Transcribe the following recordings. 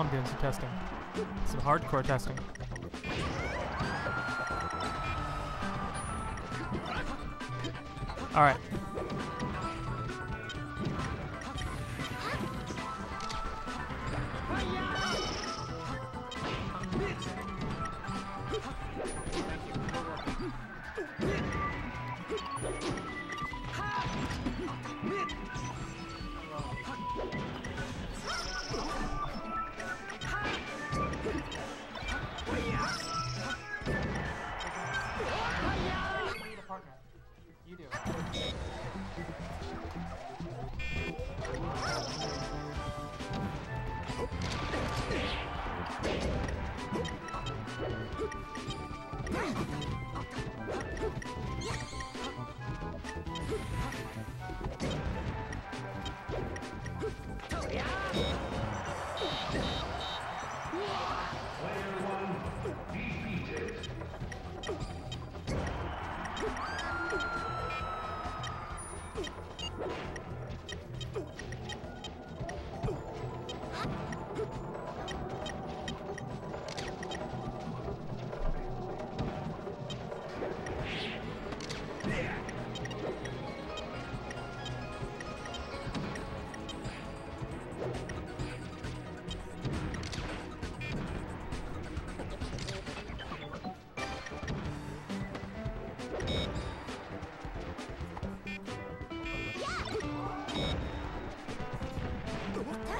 I'm doing some testing. Some hardcore testing.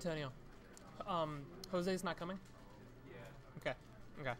Antonio. Um, Jose's not coming? Yeah. Okay. Okay.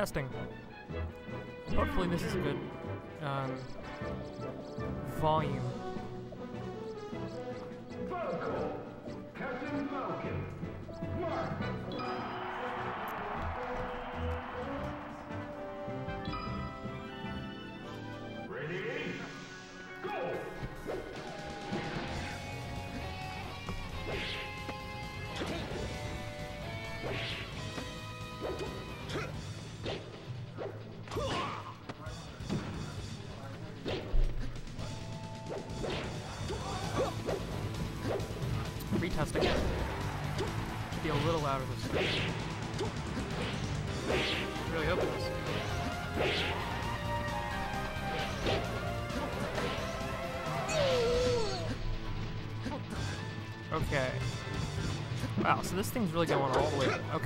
testing. Hopefully this is good. so this thing's really going all the way. Okay.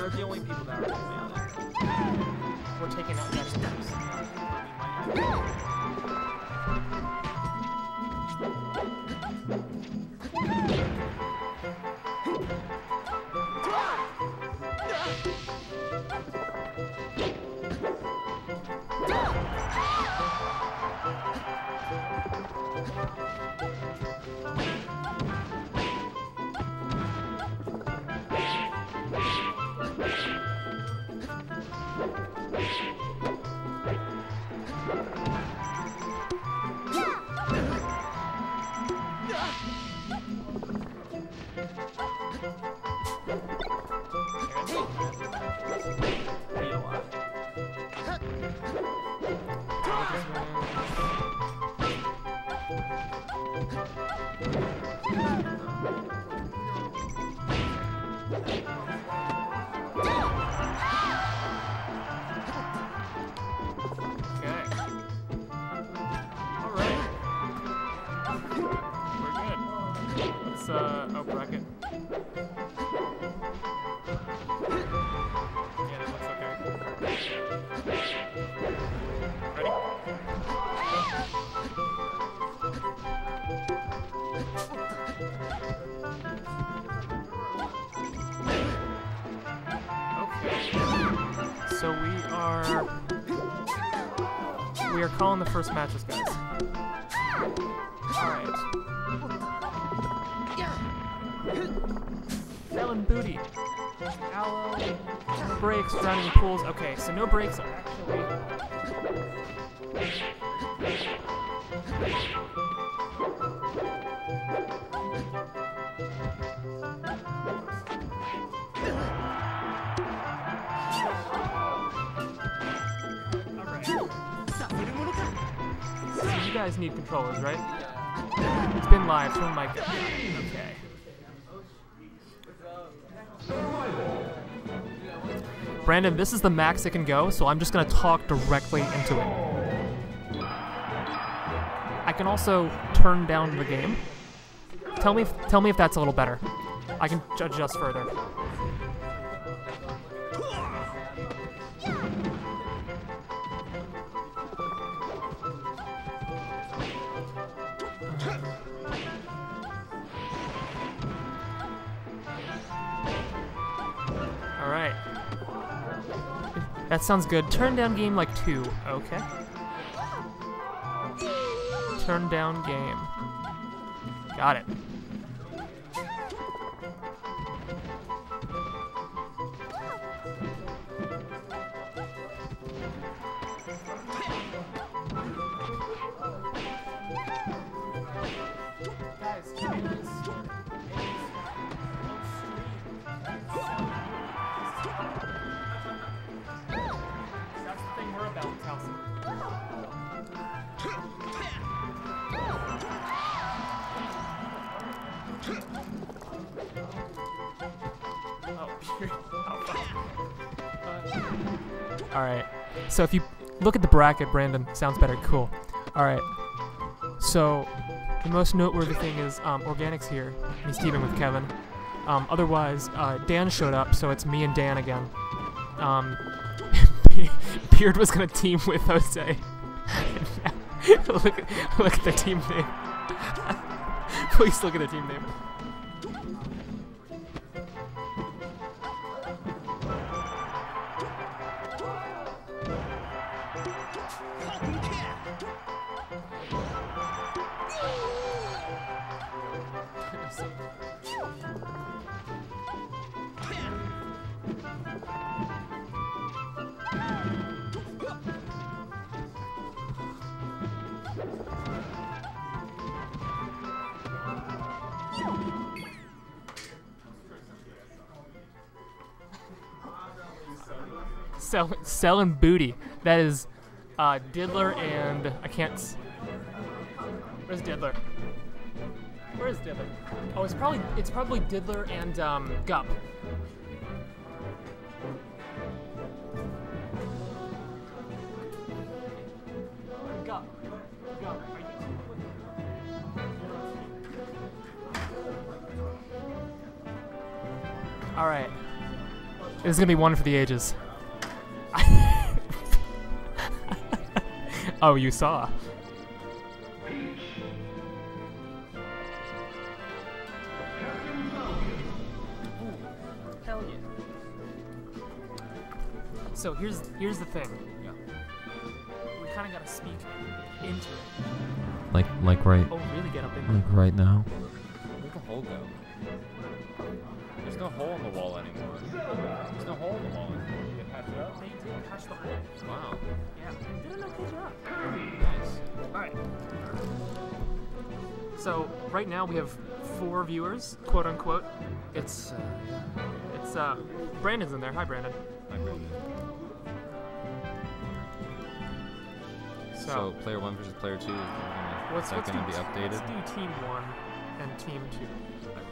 They're first matches, guys. Alright. Felon Booty. Aloe. Breaks, drowning pools. Okay, so no breaks are you guys need controllers, right? It's been live, turn mic. Okay. Brandon, this is the max it can go, so I'm just gonna talk directly into it. I can also turn down the game. Tell me, if, tell me if that's a little better. I can adjust further. Sounds good. Turn down game like two. Okay. Turn down game. Got it. So if you look at the bracket, Brandon. Sounds better. Cool. All right. So, the most noteworthy thing is um, Organic's here. He's teaming with Kevin. Um, otherwise, uh, Dan showed up, so it's me and Dan again. Um, Beard was gonna team with Jose. look, at- look at the team name. Please look at the team name. Selling booty. That is uh, Diddler and I can't. Where's Diddler? Where's Diddler? Oh, it's probably it's probably Diddler and um, Gup. Gup. Gup. All right. This is gonna be one for the ages. Oh, you saw. Hell yeah. So here's here's the thing. Yeah. We kind of gotta speak into it. Like like right Oh, really get up in like right now. Where'd the hole go? There's no hole in the wall anymore. There's no hole in the wall They did touch the hole. Wow. Yeah. They did job. Nice. All right. So right now we have four viewers, quote unquote. It's uh, it's uh, Brandon's in there. Hi, Brandon. Hi, Brandon. So, So, player one versus player two is gonna, let's, that gonna do be updated? Let's do team one and team two.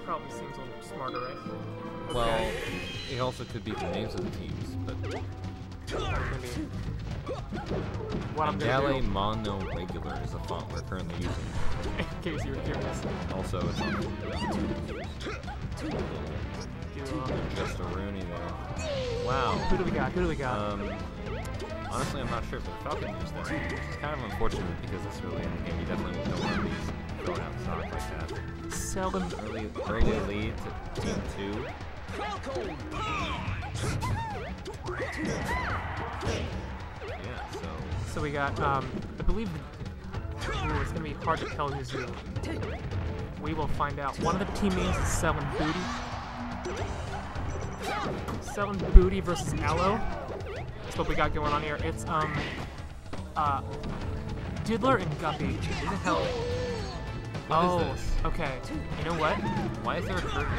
That probably seems a little smarter, right? Well, it also could be the names of the teams, but what I'm Gale Mono Regular is the font we're currently using. in case you were curious. Also, it's on just a Rooney there. Wow. who do we got? Who do we got? Um, honestly, I'm not sure if the Falcon used this. It's kind of unfortunate because this really in the game, you definitely don't want these thrown out stock like that. Seldom. Early, early lead to team two. Yeah, so So we got, um, I believe, ooh, it's gonna be hard to tell who's who. We will find out. One of the team names is Selling Booty. Selling Booty versus Aloe. That's what we got going on here. It's, um, uh, Diddler and Guppy. who the hell? What oh, okay. You know what? Why is there a curtain?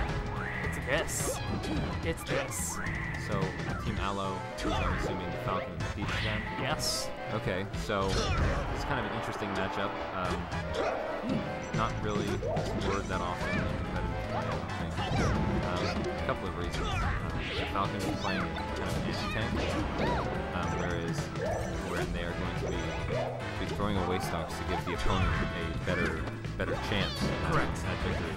It's this. It's this. So Team Aloe, is, I'm assuming the Falcon defeats them. Yes. Okay, so it's kind of an interesting matchup. Um, not really explored that often in competitive play, I don't think. Um, a couple of reasons. Um, the Falcon is playing kind of an anti-tank, um, whereas wherein they are going to be, be throwing away stocks to give the opponent a better better chance Correct. at victory.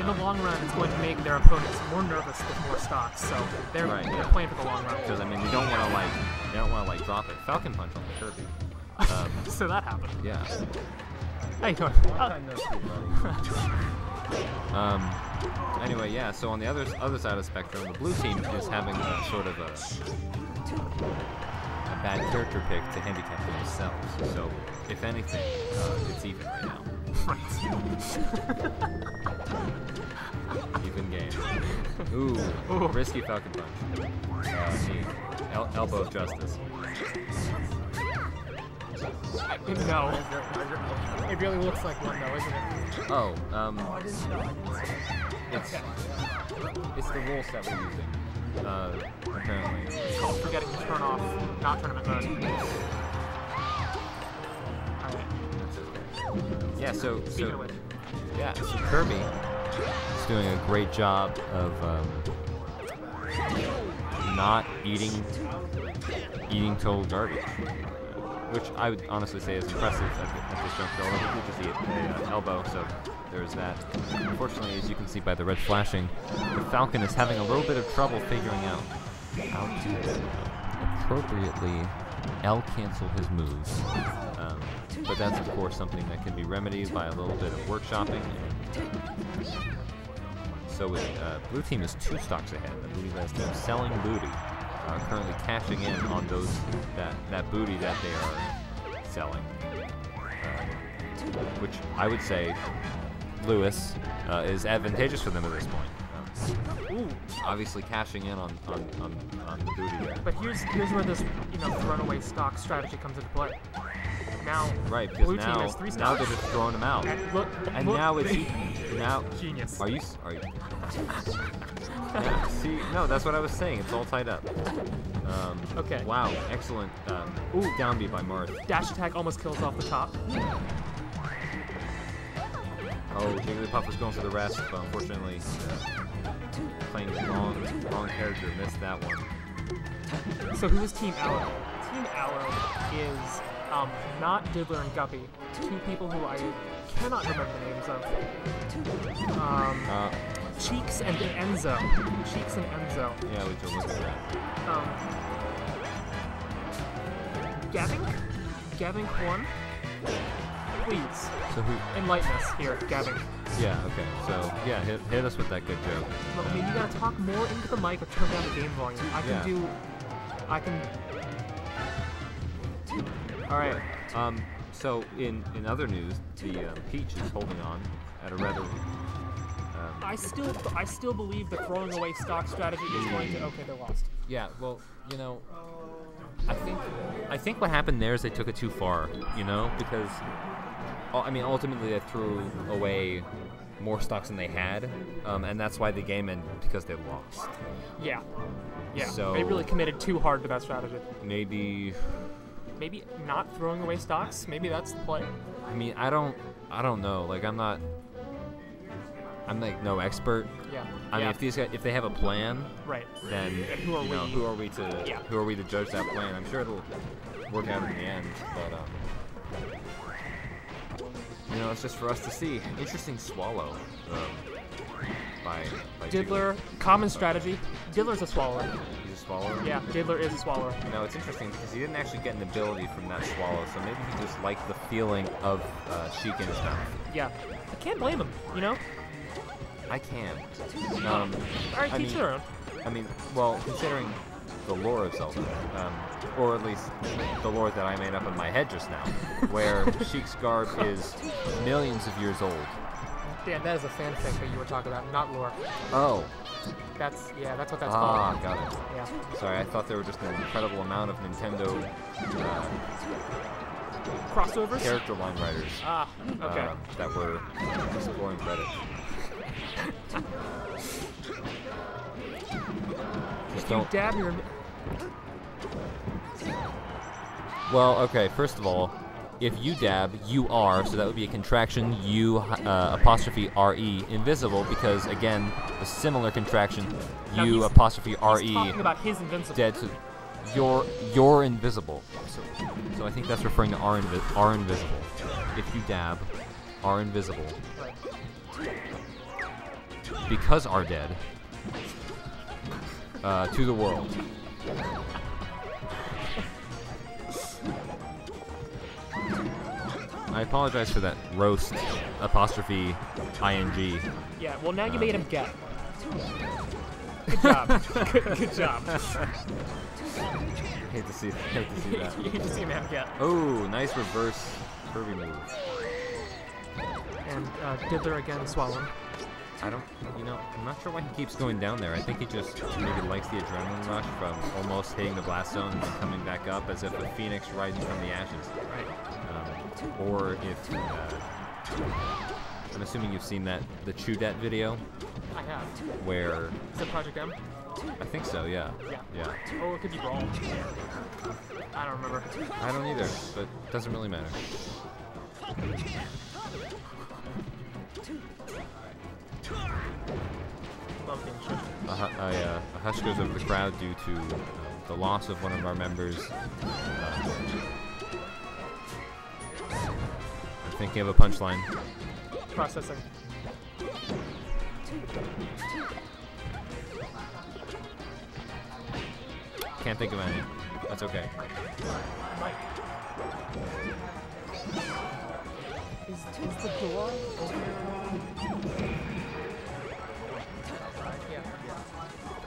In the long run, it's going to make their opponents more nervous with more stocks. So they're, Right, they're yeah. playing for the long run. Because I mean, you don't want to like you don't want to like drop a Falcon punch on the Kirby. Um, So that happened. yeah. How you doing? Um, anyway, yeah. So on the other other side of the spectrum, the blue team is having a sort of a, a bad character pick to handicap themselves. So if anything, uh, it's even right now. Even game. Ooh, Ooh. risky Falcon punch. Uh. El- elbow of justice. no. It really looks like one though, isn't it? Oh, um, it's it's the rules that we're using. Uh, apparently. It's called forgetting to turn off not tournament mode. Yeah. So so yeah. So Kirby is doing a great job of um, not eating eating total garbage. which I would honestly say is impressive at, the, at this juncture. Although he just see a uh, elbow, so there's that. Unfortunately, as you can see by the red flashing, the Falcon is having a little bit of trouble figuring out how to appropriately L cancel his moves. Um, but that's of course something that can be remedied by a little bit of workshopping. So with, uh, blue team is two stocks ahead. I believe that's them selling booty, uh, currently cashing in on those that that booty that they are selling. Um, which I would say, Lewis, uh, is advantageous for them at this point. Ooh. obviously cashing in on, on, on, on the booty there. But here's here's where this you know runaway stock strategy comes into play. Now, Right, because blue team now, has three now they're just throwing them out. And look, And look, now it's now. genius. Are you? Are you? Yeah, see, no, that's what I was saying. It's all tied up. Um, Okay. Wow, excellent. Um, ooh, down B by Marth. Dash attack almost kills off the top. Oh, Jigglypuff was going for the rest, but unfortunately, uh, playing wrong, wrong character missed that one. So who is Team Aloe? Team Aloe is um, not Diddler and Guppy, two people who I cannot remember the names of. Um, Uh, Cheeks and Enzo. Cheeks and Enzo. yeah, we can look at that. Um, Gavin? Gavin Horn? Please, So who? enlighten us here, Gavin. Yeah, okay. So yeah, hit, hit us with that good joke. Look, I mean, you gotta talk more into the mic or turn down the game volume. I can Yeah. do. I can. All right. Um, so in in other news, the uh, Peach is holding on at a rather. Um, I still, I still believe the throwing away stock strategy is going to. Okay, they're lost. yeah. Well, you know, I think I think what happened there is they took it too far. You know, because I mean, ultimately they threw away more stocks than they had, um, and that's why the game ended because they lost. Yeah. Yeah. So- they really committed too hard to that strategy. Maybe. Maybe not throwing away stocks. Maybe that's the play. I mean, I don't. I don't know. Like, I'm not. I'm like no expert. Yeah. I yeah. mean, if these guys, if they have a plan, right. then who are you know, we? who are we to Yeah. who are we to judge that plan? I'm sure it'll work out in the end, but um, you know, it's just for us to see. Interesting swallow um, by, by Diddler, common strategy. Diddler's a swallower. He's a swallower. Yeah, Diddler is a swallower. No, it's interesting because he didn't actually get an ability from that swallow, so maybe he just liked the feeling of uh, Sheik in his mouth. Yeah. I can't blame him, you know? I can. Um, Alright, I teach mean- their own. I mean, well, considering the lore of Zelda, um, or at least the lore that I made up in my head just now, where Sheik's garb is millions of years old. Dan, that is a fanfic that you were talking about, not lore. Oh. That's, yeah, that's what that's Ah, called. got it. Yeah. Sorry, I thought there were just an incredible amount of Nintendo uh, Crossovers? character line writers Ah, okay. uh, that were exploring Reddit. Just you don't. dab your. Well, okay. First of all, if you dab, you are, so that would be a contraction. U uh, apostrophe R E invisible because again, a similar contraction. Now U apostrophe RE. E talking about his invincible. dead. So you're you're invisible. So, so I think that's referring to R, invi- R invisible. If you dab, R invisible because are dead. Uh, to the world. I apologize for that roast apostrophe ing. Yeah, well, now you Uh, made him get. Good job. good, good job. Hate to see, hate to see that. hate to see a man get. Oh, nice reverse Kirby move. And uh, Diddler again swallowing. I don't, you know, I'm not sure why he keeps going down there. I think he just maybe likes the adrenaline rush from almost hitting the blast zone and then coming back up as if a phoenix rising from the ashes. Right. Um, or if, uh, I'm assuming you've seen that, the Chudet video, I have. where, Is it Project M? I think so, yeah. Yeah. Yeah. Oh, it could be Brawl. I don't remember. I don't either, but it doesn't really matter. Love being shit. A, hu- a, uh, a hush goes over the crowd due to uh, the loss of one of our members. Um, thinking of a punchline. Processing. Can't think of any. That's okay. Mike. Is, is the door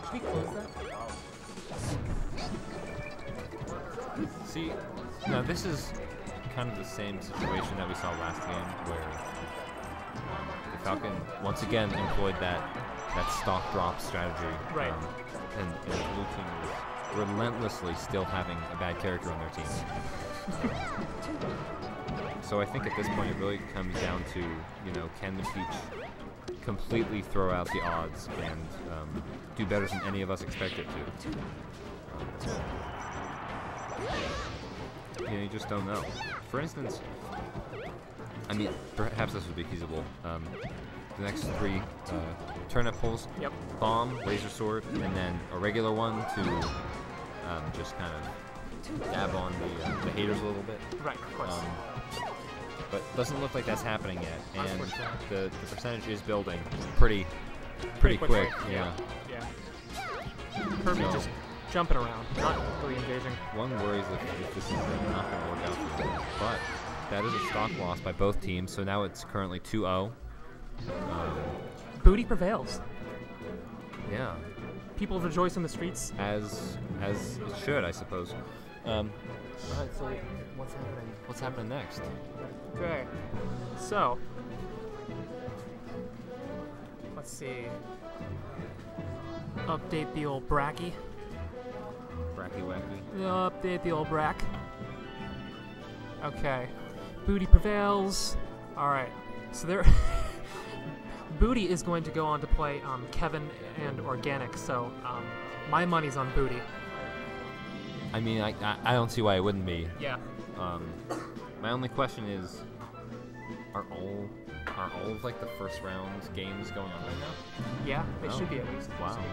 Should we close that? See, now this is kind of the same situation that we saw last game, where the Falcon once again employed that that stock drop strategy, Right. um, and, and the blue team was relentlessly still having a bad character on their team. so I think at this point it really comes down to, you know, can the Peach completely throw out the odds and um, do better than any of us expect it to? you know, you just don't know. For instance, I mean, perhaps this would be feasible. Um, the next three uh, turnip pulls, Yep. bomb, laser sword, and then a regular one to um, just kind of dab on the, uh, the haters a little bit. Right, of course. Um, but doesn't look like that's happening yet, and the, the percentage is building pretty pretty, quickly, quick. Yeah. yeah. Kirby So- just jumping around, not really engaging. One worries if, if this is not going to work out for them. But that is a stock loss by both teams, so now it's currently 2-0. Um, Booty prevails. yeah, People rejoice in the streets. as as it should, I suppose. Um, all right, so what's happening? What's happening next? Okay. So, let's see. Update the old bracky. Bracky wacky. Update the old brack. Okay. Booty prevails. Alright. So there. Booty is going to go on to play um, Kevin and Organic, so um, my money's on Booty. I mean, I, I I don't see why it wouldn't be. Yeah. Um, my only question is, are all are all of like the first round games going on right now? Yeah, they Oh. should be at least. Wow. So we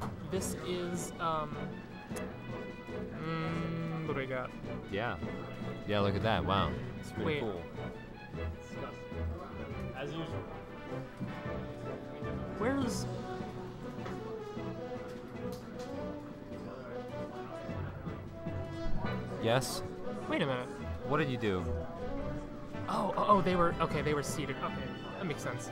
got, this is um. Mm, what do we got? Yeah. Yeah, look at that. Wow. It's pretty Wait. cool. As usual. Where's Yes. Wait a minute. What did you do? Oh, oh, oh, they were okay. They were seated. Okay, that makes sense.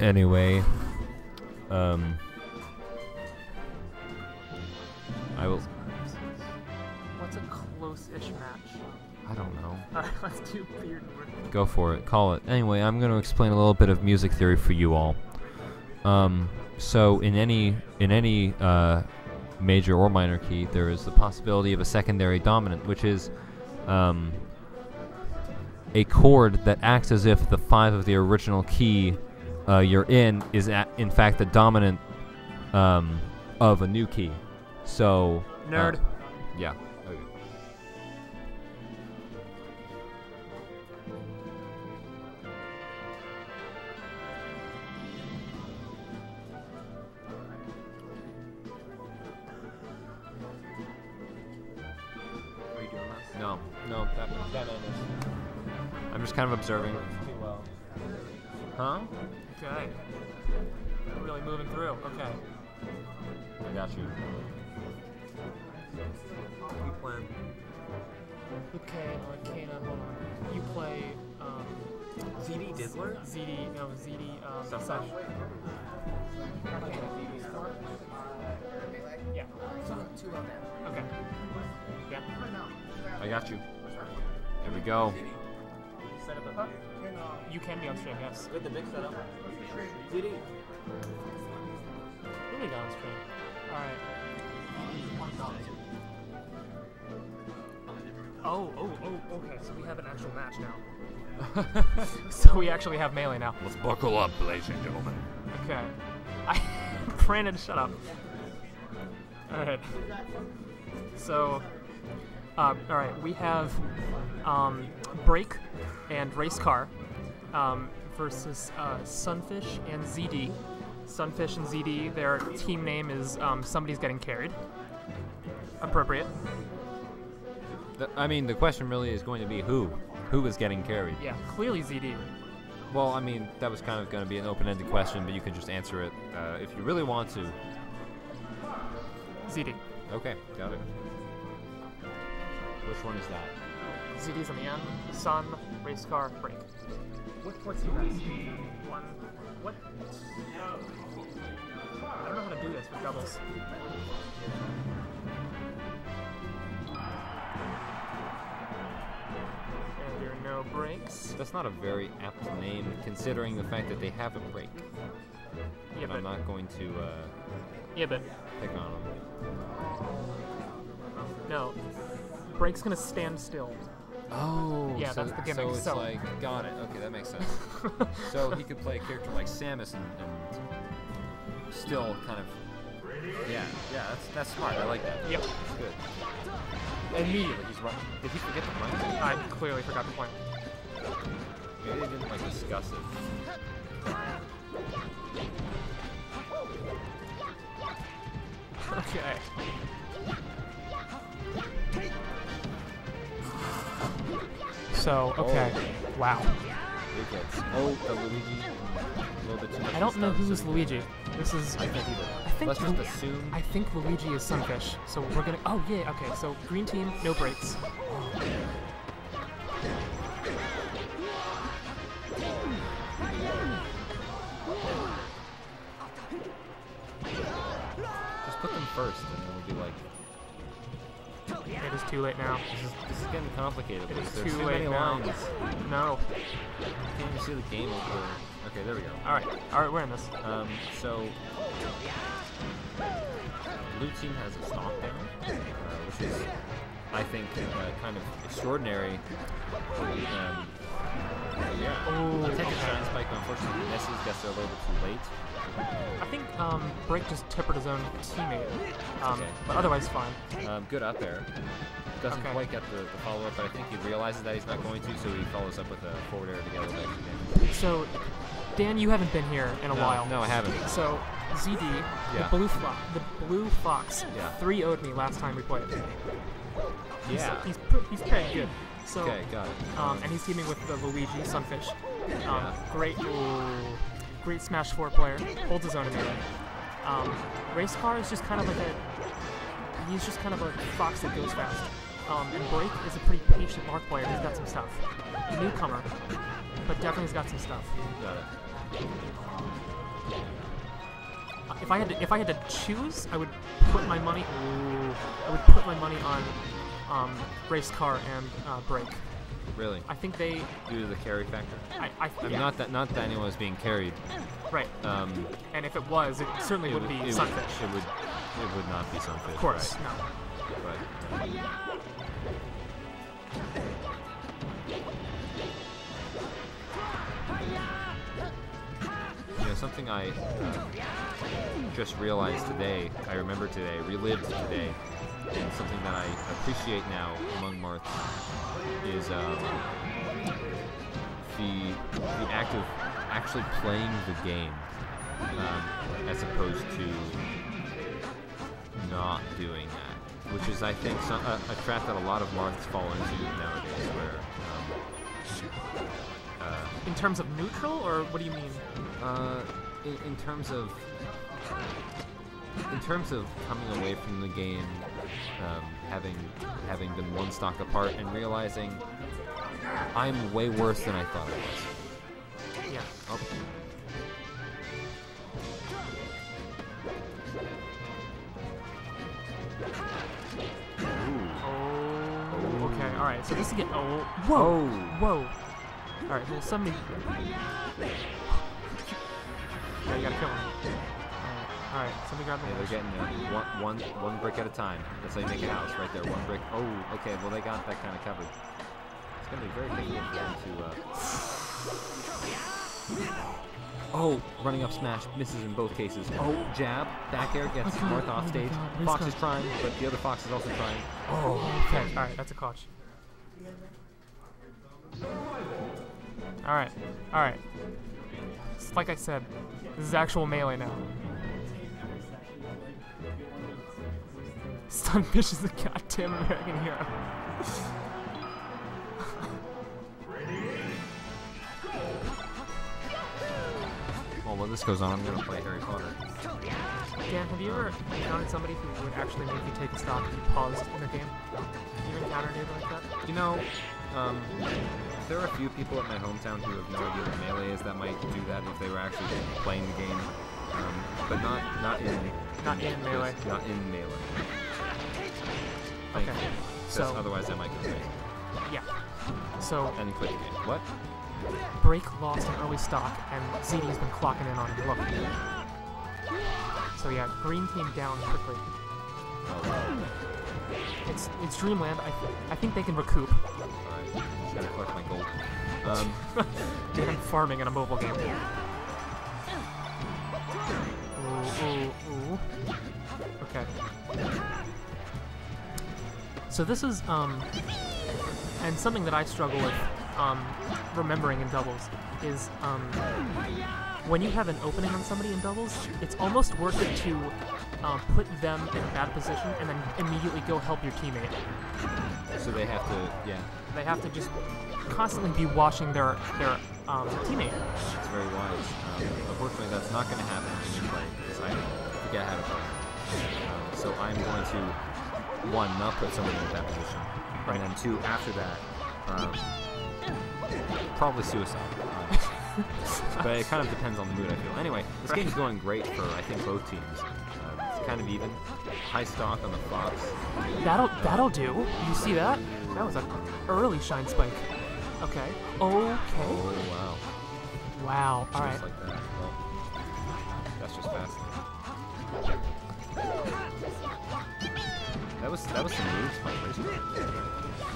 Anyway, um, I will. let's do beard word. Go for it. Call it. Anyway, I'm going to explain a little bit of music theory for you all. Um, so in any in any uh, major or minor key, there is the possibility of a secondary dominant, which is um, a chord that acts as if the five of the original key uh, you're in is a in fact the dominant um, of a new key. So uh, Nerd. yeah. Kind of observing. Too well. Huh? Okay. Really moving through. Okay. I got you. You plan. Okay, Arcana. Hold on. You play um, ZD Diddler? ZD. No, ZD. Um, Stuff Sesh. Sesh. Yeah. Okay. Yeah. I got you. Here we go. Set up a You can be on stream. Yes. Get the big setup. ZD. What do we got on stream? All right. Oh, oh, oh, okay. So we have an actual match now. so we actually have melee now. Let's buckle up, ladies and gentlemen. Okay. I Brandon, shut up. Alright. So Uh, all right, we have um, Break and Race Car um, versus uh, Sunfish and ZD. Sunfish and ZD, their team name is um, Somebody's Getting Carried. Appropriate. The, I mean, the question really is going to be who? Who is getting carried? Yeah, clearly ZD. Well, I mean, that was kind of going to be an open-ended question, but you can just answer it uh, if you really want to. ZD. Okay, got it. Which one is that? ZD's on the end. Sun, Race Car, Break. What, what's you guys? One. What? I don't know how to do this with doubles. And there are no brakes. That's not a very apt name, considering the fact that they have a break. Yeah, But I'm not going to uh, yeah, but pick on them. no. brake's gonna stand still. Oh, Yeah, so, that's the gimmick, So it's so- like, got it. Okay, that makes sense. so he could play a character like Samus and, and still kind of. Yeah, yeah, that's that's smart. I like that. Yep. That's good. Immediately. He's right. Did he forget the point? I clearly forgot the point. Maybe they didn't like discuss it. Okay. So, oh. okay. Wow. Oh, the Luigi. A little bit too much. I don't know who's Luigi. This is. I can't either. I think Let's just assume. I think Luigi is Sunfish. So we're gonna. Oh yeah. Okay. So green team, no breaks. Just put them first, is too late now. this is, this is getting complicated. It is there's too too late many now. lines. No. Can't even see the game over. Okay, there we go. All right. All right. We're in this. Um, so blue team has a stock down, uh, which is, I think, uh, kind of extraordinary. Um, yeah. Oh, I take a okay. shine spike, unfortunately misses. Gets there a little bit too late. I think um, Break just tippered his own teammate. Um, Okay. But otherwise fine. Um, good up there. Doesn't Okay. quite get the, the follow up, but I think he realizes that he's not going to, so he follows up with a forward air to get a little bit. So, Dan, you haven't been here in a no, while. No, I haven't. So, ZD, Yeah. the blue fox, the blue fox, Yeah. three owed me last time we played. He's, Yeah. he's he's pretty good. So, Okay, got it. um, and he's teaming with the Luigi Sunfish. Um, Yeah. Great, ooh, great Smash 4 player. Holds his own in melee. Um, Race Car is just kind of like a, he's just kind of a fox that goes fast. Um, and Break is a pretty patient Marth player. He's got some stuff. Newcomer, but definitely has got some stuff. Got it. If I had to, if I had to choose, I would put my money. Ooh, I would put my money on um, race car and uh, Break. Really? I think they. Due to the carry factor? I, I, yeah, not that not that anyone was being carried. right. Um, And if it was, it certainly it would would- be it sunfish. Would, it would it would not be sunfish. Of course, right, no. But um, you know something I uh, just realized today. I remember today, relived today, and something that I appreciate now among Marths is um, the the act of actually playing the game um, as opposed to not doing that, which is, I think, some, a, a trap that a lot of Marths fall into nowadays, where um, uh, In terms of neutral, or what do you mean? uh, in, in terms of in terms of coming away from the game, um, having having been one stock apart, and realizing I'm way worse than I thought I was. Yeah. Oh. Oh. Okay. All right. So this is getting. Oh. Whoa. Whoa. All right. Well, somebody. Yeah, you gotta kill him. All right. Somebody grab Yeah, they're getting uh, one, one, one brick at a time. That's how you make a house, right there. One brick. Oh, okay. Well, they got that kind of covered. It's gonna be very difficult for them to. Uh, Oh, running up smash misses in both cases. Oh, jab, back air gets Oh, God. North off Oh, stage. God. Where's Fox is trying, but the other Fox is also trying. Oh, okay. All right, that's a clutch. All right, all right. Like I said, this is actual melee now. Sunfish is a goddamn American hero. Well, while this goes on, I'm gonna play Harry Potter. Dan, have you ever encountered somebody who would actually make you take a stop if you paused in a game? Have You ever encountered anything like that? You know, um, there are a few people at my hometown who have no idea what melee is that might do that if they were actually playing the game, um, but not not in Not in Melee. Not in melee. Thank Okay, so- otherwise I might get away Yeah. So and quit the game. What? Break lost an early stock, and ZD's been clocking in on him. Look. So yeah, green team down quickly. Oh, It's it's Dreamland. I th- I think they can recoup. alright. Gotta collect my gold. Um, farming in a mobile game. Ooh, ooh, ooh. Okay. So this is um, and something that I struggle with um, remembering in doubles is um, when you have an opening on somebody in doubles, it's almost worth it to um, put them in a bad position and then immediately go help your teammate. so they have to, yeah, They have to just constantly be watching their their um, teammate. it's very wise. Um, unfortunately, that's not going to happen in your play because I forget how to play. Um, so I'm going to one not put somebody in that position, Right. and then two after that, um, probably suicide. but it kind of depends on the mood I feel. Anyway, this game's going great for I think both teams. Um, it's kind of even. High stock on the Fox. That'll that'll do. You see that? That was an early shine spike. Okay. Okay. Oh wow. Wow. All right. Just like That was that was some moves by race car.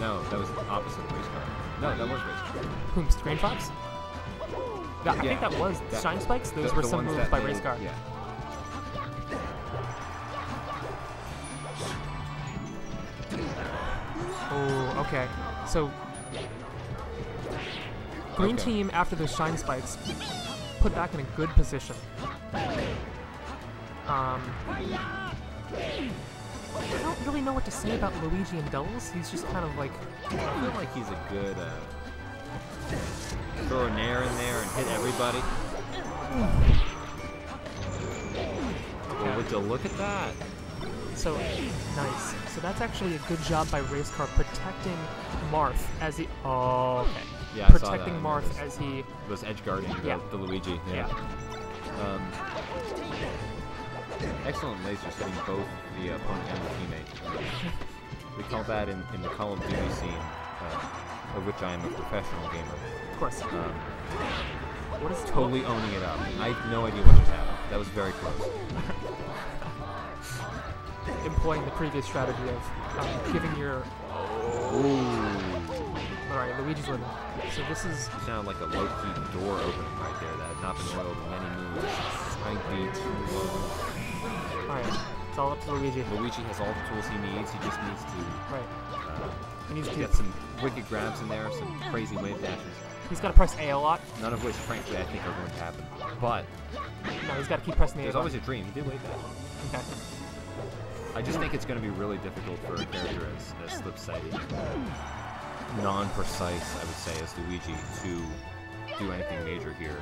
No, that was the opposite of race car. No, that was race car. Green Fox? Yeah, I think that was that- shine spikes. Those The- were the some moves by race car. Yeah. Oh, okay. So green Okay. team after those shine spikes put back in a good position. Um, I don't really know what to say about Luigi and doubles. He's just kind of like I feel like he's a good uh, throw an air in there and hit everybody. Well, would you look at that? So nice. So that's actually a good job by Race Car protecting Marth as he. Oh, okay. Yeah, I saw protecting. Marth was- as he. was edge guarding the, Yeah. the Luigi. Yeah. Um, excellent laser hitting both the opponent and the teammate. we call that in, in the Call of Duty scene, uh, of which I am a professional gamer. Of course. Um, What is totally owning it up. I have no idea what just happened. That was very close. employing the previous strategy of um, giving your. Ooh. All right, Luigi's living. So this is Sounded like a low-key door opening right there that had not been oiled in many moves. Might be too low. all right. It's all up to Luigi. Luigi has all the tools he needs. He just needs to Right. uh, He needs to. get some wicked grabs in there, some crazy wave dashes. He's got to press A a lot. None of which, frankly, I think are going to happen. But No, he's got to keep pressing the A. there's button. always a dream. He did wave dash. Okay. I just think it's going to be really difficult for a character as, as slip-sided, non-precise, I would say, as Luigi to do anything major here.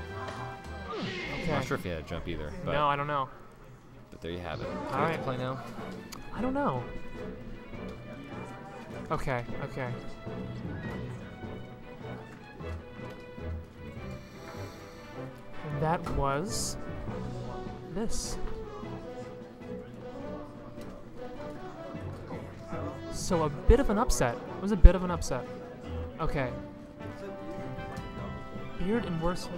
Okay. I'm not sure if he had a jump either, but, no, I don't know. But there you have it. Do we Alright. to play now? I don't know. Okay. Okay. That was this. So a bit of an upset. It was a bit of an upset. Okay. Beard and worse.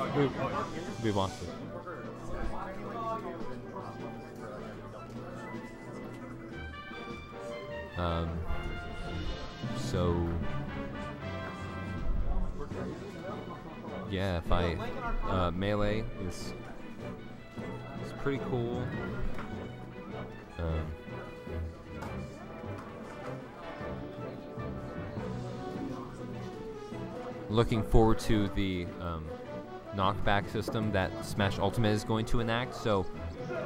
We, we lost it. Um, so yeah, if I uh, melee is is pretty cool. Um, looking forward to the um, knockback system that Smash Ultimate is going to enact. So,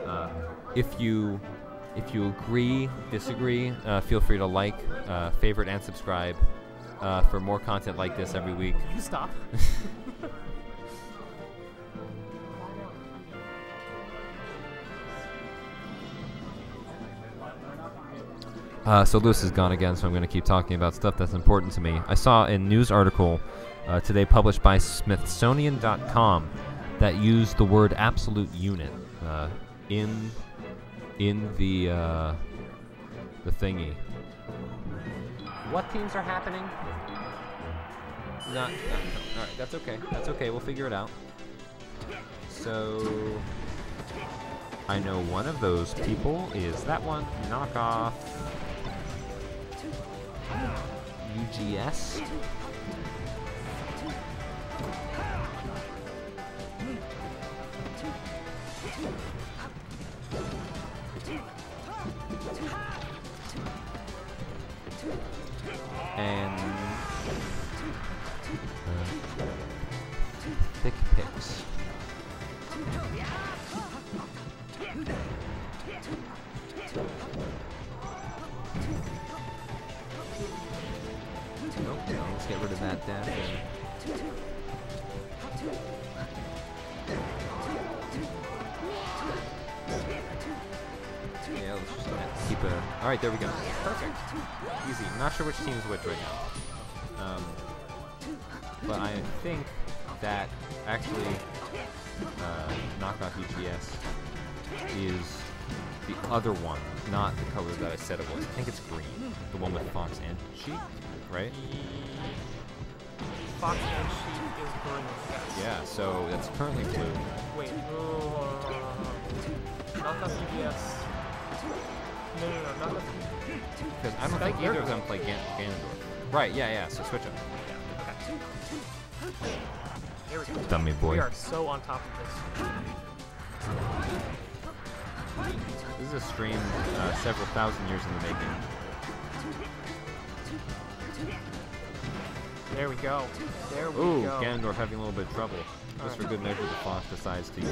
uh, if you if you agree, disagree, uh, feel free to like, uh, favorite, and subscribe uh, for more content like this every week. You stop. Uh, so Lewis is gone again, so I'm going to keep talking about stuff that's important to me. I saw a news article uh, today published by Smithsonian.com that used the word absolute unit uh, in in the uh, the thingy. What teams are happening? Not, not, no. All right, that's okay. That's okay. We'll figure it out. So I know one of those people is that one. Knockoff. UGS. And uh, thick picks. No, let's get rid of that there. Yeah, let's just keep a. All right, there we go. Perfect. Not sure which team's which right now. Um, but I think that actually uh, knockoff UGS is the other one, not the color that I said it was. I think it's green, the one with Fox and Sheik, right? Fox and Sheik is green. Yes. Yeah. So that's currently blue. Wait. Uh, knockoff UBS. No, no, no. Knockoff Because I don't think either of them play Gan- Ganondorf. Right. Yeah. Yeah. So switch them. Okay. Here we go. Dummy boy. We are so on top of this. This is a stream uh, several thousand years in the making. There we go. There we Ooh, go. Ganondorf having a little bit of trouble. Just for good measure, the Fox decides to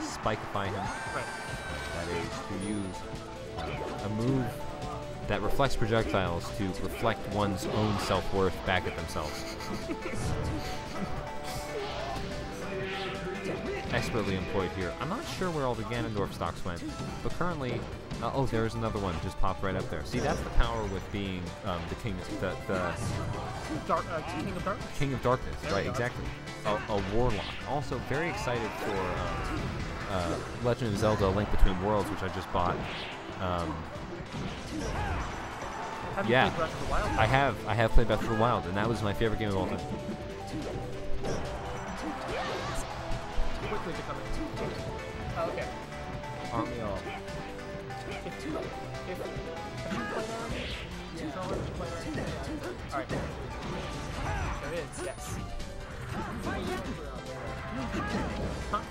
spikeify him. Right. That is to use uh, a move that reflects projectiles to reflect one's own self-worth back at themselves. Expertly employed here. I'm not sure where all the Ganondorf stocks went, but currently, uh, oh, there's another one just popped right up there. See, that's the power with being um, the king, the, the Dark, uh, King of Darkness. King of Darkness, There right? Exactly. A, a warlock. Also, very excited for um, uh, Legend of Zelda: Link Between Worlds, which I just bought. Um, Have you yeah. played Breath of the Wild? I have I have played Breath of the Wild, and that was my favorite game of all time. quickly becoming. Oh, okay. Aren't we all? If two, if have you played Army? Controller, have you played Army? Yeah. All right. There it is. Yes. Huh?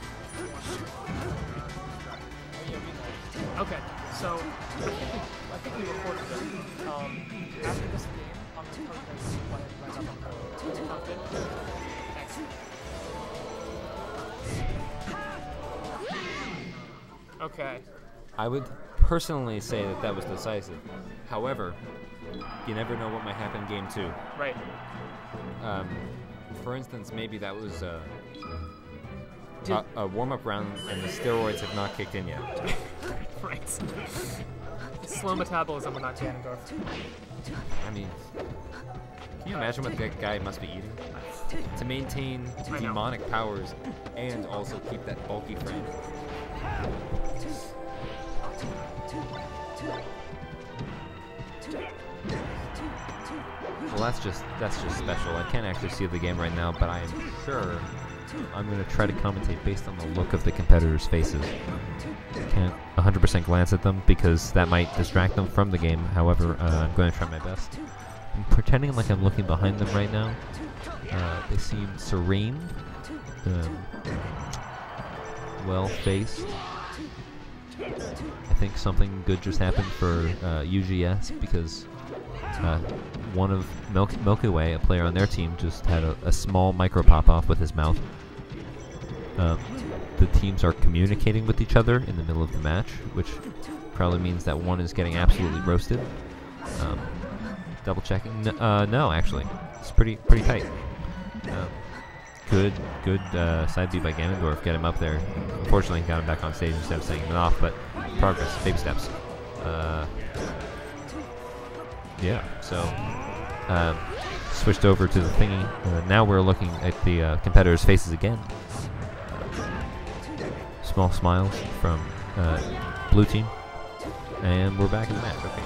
Okay, so I think we, I think we recorded this. Um, after this game, I'm gonna post this when it runs up on the Sounds good? Thanks. Okay. I would personally say that that was decisive. However, you never know what might happen in game two. Right. Um, for instance, maybe that was uh, Did- a, a warm-up round, and the steroids have not kicked in yet. right. Slow metabolism when not Ganondorf. I mean, can you imagine what that guy must be eating to maintain I know. demonic powers and also keep that bulky frame? Well, that's just that's just special. I can't actually see the game right now, but I am sure I'm going to try to commentate based on the look of the competitors' faces. Can't 100% glance at them because that might distract them from the game. However, uh, I'm going to try my best. I'm pretending like I'm looking behind them right now. Uh, they seem serene, um, well faced. I think something good just happened for uh, UGS because uh, one of Milk- Milky Way, a player on their team, just had a, a small micro pop off with his mouth. Um, the teams are communicating with each other in the middle of the match, which probably means that one is getting absolutely roasted. Um, double checking. Uh, no, actually, it's pretty pretty tight. Um, good good uh, side B by Ganondorf, get him up there. Unfortunately, got him back on stage instead of sending him off, but progress, baby steps. Uh, yeah, so um, switched over to the thingy. Uh, now we're looking at the uh, competitors' faces again. Small smiles from uh, blue team, and we're back in the match. Okay.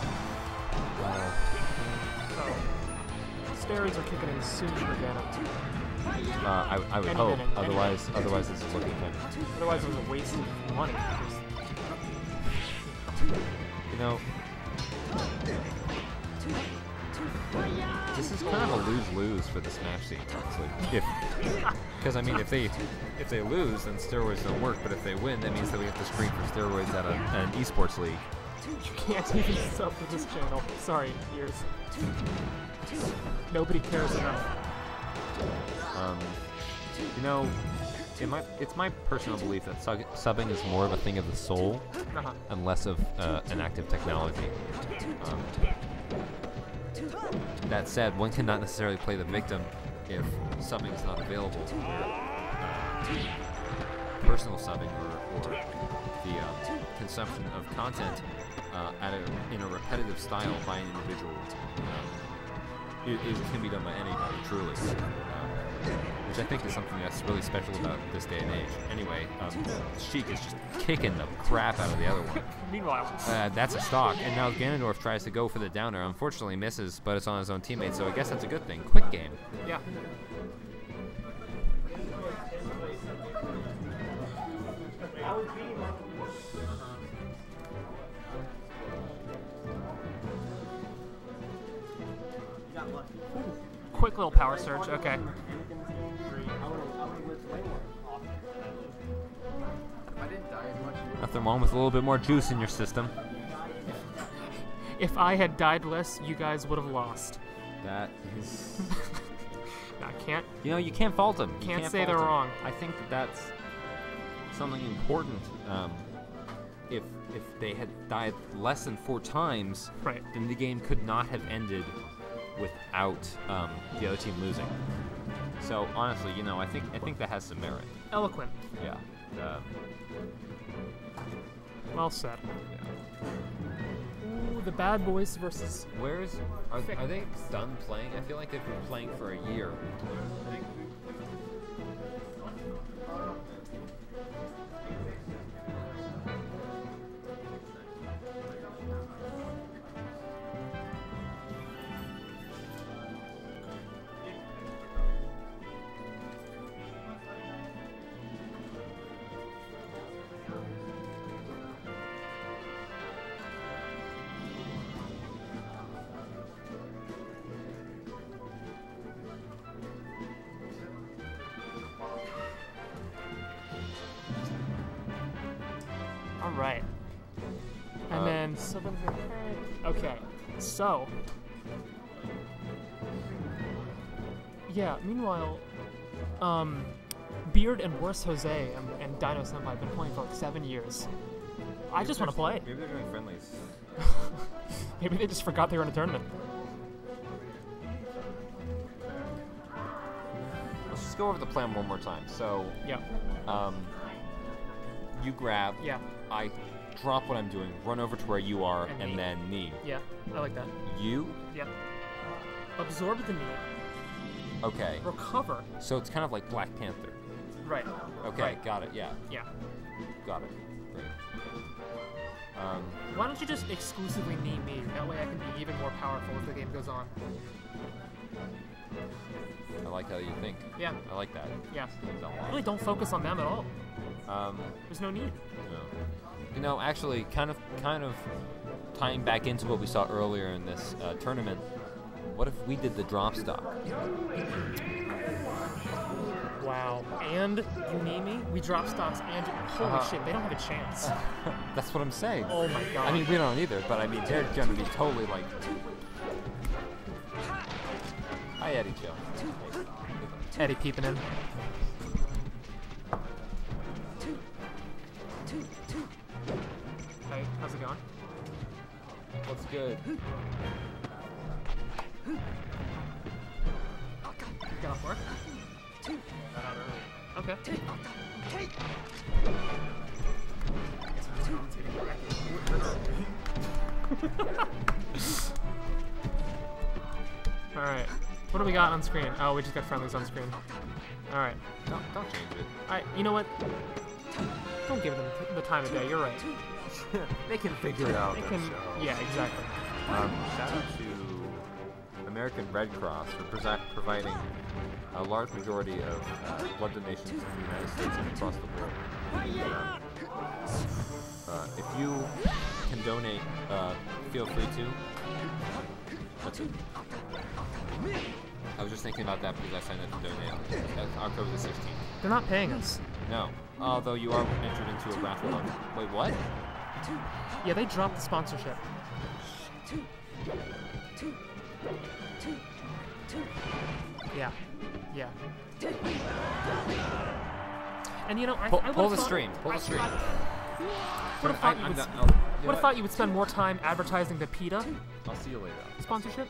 So, steroids are kicking in soon for Ganon. Uh, I, I would Any hope. minute, any Otherwise, otherwise this is looking kind Otherwise, it was a waste of money. You know, this is kind of a lose-lose for the Smash scene, honestly. If, because I mean, if they if they lose, then steroids don't work. But if they win, that means that we have to screen for steroids at, a, at an esports league. You can't even sub to this channel. Sorry, ears. Nobody cares enough. Um, you know, it might, it's my personal belief that sug- subbing is more of a thing of the soul Uh-huh. and less of uh, an active technology. Um, that said, one cannot necessarily play the victim if subbing is not available. Personal subbing or, or the uh, consumption of content uh, at a, in a repetitive style by an individual um, it, it can be done by anybody, truly. Which I think is something that's really special about this day and age. Anyway, um, Sheik is just kicking the crap out of the other one. Meanwhile, Uh, that's a stock, and now Ganondorf tries to go for the downer. Unfortunately, misses, but it's on his own teammate, so I guess that's a good thing. Quick game. yeah. Quick little power surge. Okay. Nothing wrong with a little bit more juice in your system. If I had died less, you guys would have lost. That is. I can't. You know, you can't fault them. You Can't say they're 'em. wrong. I think that that's something important. Um, if if they had died less than four times, Right. then the game could not have ended without um, the other team losing. So honestly, you know, I think I think that has some merit. Eloquent. Yeah. Well said. yeah. Ooh, the bad boys versus. Where's are, are they done playing? I feel like they've been playing for a year. So. Yeah. Meanwhile, um, Beard and Worse Jose and, and Dino Senpai have been playing for like seven years. I just want to play. Maybe they're doing friendlies. Maybe they just forgot they were in a tournament. Let's just go over the plan one more time. So, Yeah. um, you grab. Yeah. I drop what I'm doing, run over to where you are, And and, then knee. Yeah. I like that. You? Yeah. Absorb the knee. Okay. Recover. So it's kind of like Black Panther. Right. Okay, Right. got it. Yeah, Yeah. got it. Great. Um, Why don't you just exclusively knee me? That way I can be even more powerful as the game goes on. I like how you think. Yeah, I like that. yeah. Really don't focus on them at all. Um, There's no need. no. You know, actually, kind of, kind of tying back into what we saw earlier in this uh, tournament. What if we did the drop stock? Wow. And Unimi, we drop stocks and holy Uh-huh. shit, they don't have a chance. That's what I'm saying. Oh my god. I mean, we don't either, but I mean, they're gonna be totally like. Hi, Eddie Joe. Eddie peeping in. How's it going? What's good? Off work? Okay. Alright. What do we got on screen? Oh, we just got friendlies on screen. Alright. Don't, don't change it. Alright, you know what? Don't give them the time of day, you're right. they can figure it out. They can. Yeah, exactly. Um, shout out to American Red Cross for providing a large majority of uh, blood donations in the United States and across the world. Uh, if you can donate, uh, feel free to. That's it. I was just thinking about that because I signed up to donate. That's October the 16th. They're not paying us. No. Although you are entered into a raffle. Wait, what? Yeah, they dropped the sponsorship. Yeah. Yeah. And you know, I, Pull, I pull would've the thought- stream. Pull the stream. Would have thought you I'm would. done. s- you know have thought you would spend more time advertising the PETA I'll see you later. sponsorship.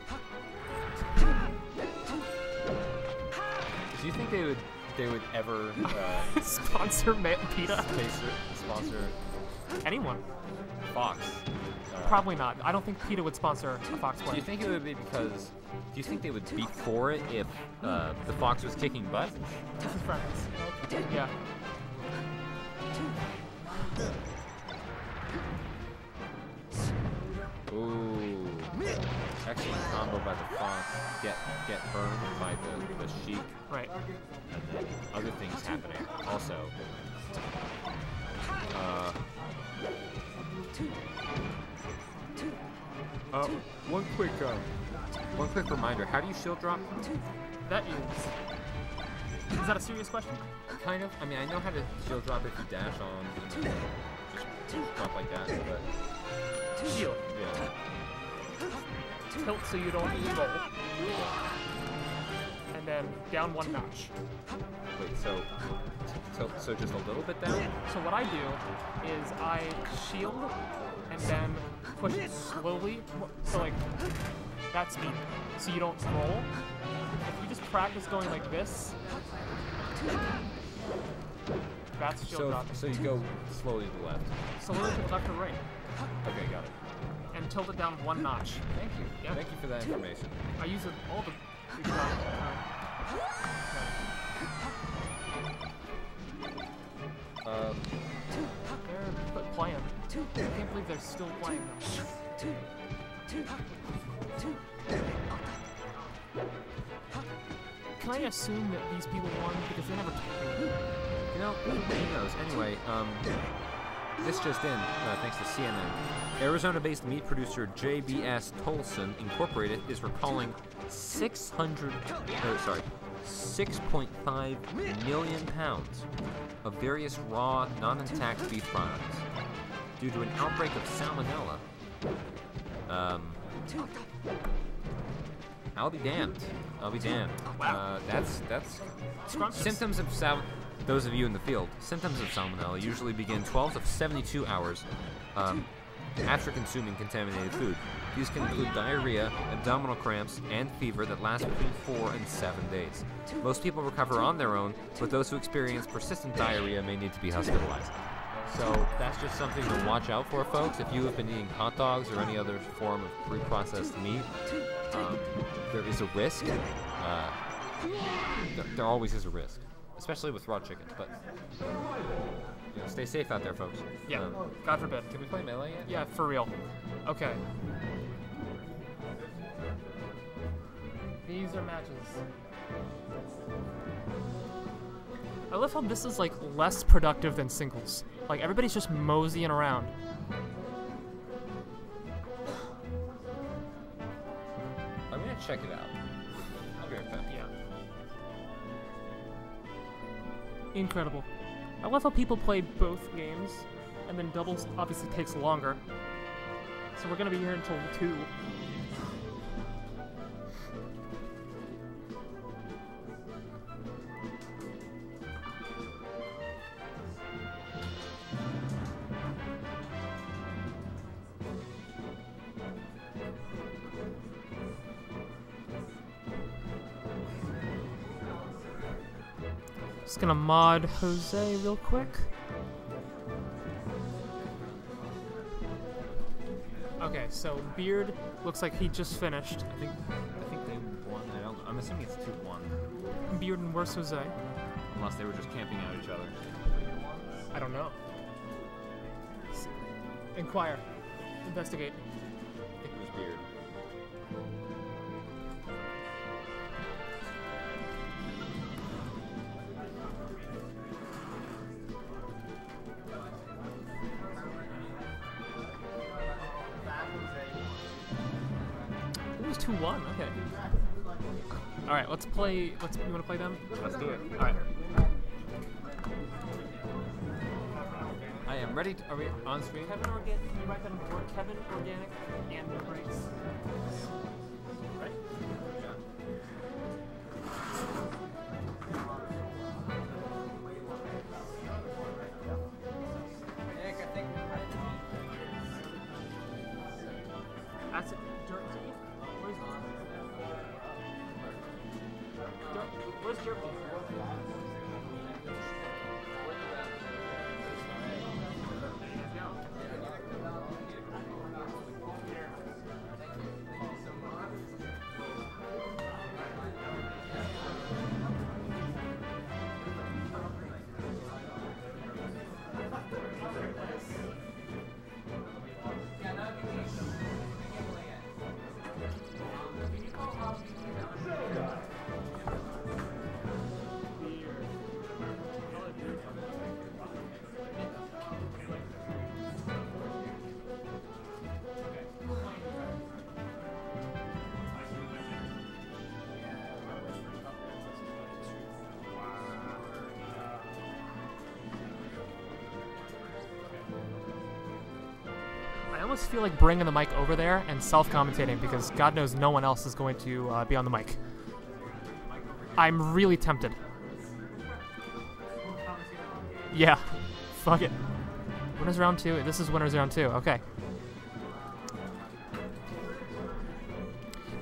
Do you think they would they would ever uh, Sponsor Ma- PETA? sponsor, sponsor Anyone? Fox? Uh, Probably not. I don't think PETA would sponsor a Fox play. Do you think it would be because? Do you think they would be for it if uh, the Fox was kicking butt? This is friends. Yeah. Ooh, excellent combo by the Fox. Get get burned by the the Sheik, Right. and then other things happening. Also, uh, one quick uh, one quick reminder: How do you shield drop? That is. Is that a serious question? Kind of. I mean, I know how to shield drop if you dash on, then just drop like that. But Shield. yeah, Tilt so you don't roll. And then down one notch. wait. So, so, so just a little bit down. So what I do is I shield and then push it slowly. So like that speed. So you don't roll. If you just practice going like this, that's shield So, dropping. so you go slowly to the left. Slowly to left or right. Okay, got it. And tilt it down one notch. Thank you. Yeah. Thank you for that information. I use it all the Um, They're playing. I can't believe they're still playing them. Can I assume that these people won because they never told me? you know, who knows? Anyway, um, this just in, uh, thanks to CNN. Arizona-based meat producer JBS Tolleson Incorporated is recalling 600, or sorry, 6.5 million pounds of various raw, non-intact beef products due to an outbreak of salmonella. Um, I'll be damned. I'll be damned. Wow. Uh, that's that's. Symptoms of sal- those of you in the field, symptoms of salmonella usually begin 12 to 72 hours um, after consuming contaminated food. These can include diarrhea, abdominal cramps, and fever that last between four and seven days. Most people recover on their own, but those who experience persistent diarrhea may need to be hospitalized. So that's just something to watch out for, folks. If you have been eating hot dogs or any other form of pre-processed meat, um, there is a risk. Uh, there, there always is a risk, especially with raw chicken. But you know, stay safe out there, folks. Yeah, Um, God forbid. can we play melee yet? Yeah, for real. Okay. These are matches. I love how this is like less productive than singles. Like everybody's just moseying around. I'm gonna check it out. I'll be right back. Yeah. Incredible. I love how people play both games, and then doubles obviously takes longer. So we're gonna be here until two. Just gonna mod Jose real quick. Okay, so Beard looks like he just finished. I think I think they won. I don't. I'm assuming it's two one, Beard and worse Jose? unless they were just camping out each other. I don't know. Inquire. Investigate. It 2 1. Okay. Alright, let's play. Let's. You wanna play them? Let's do it. Alright. I am ready. To, are we on screen? Kevin Organic. Can you write that on board? Kevin Organic and the feel like bringing the mic over there and self-commentating because God knows no one else is going to uh, be on the mic. I'm really tempted. Yeah, fuck it. Winners round two. This is winners round two. Okay.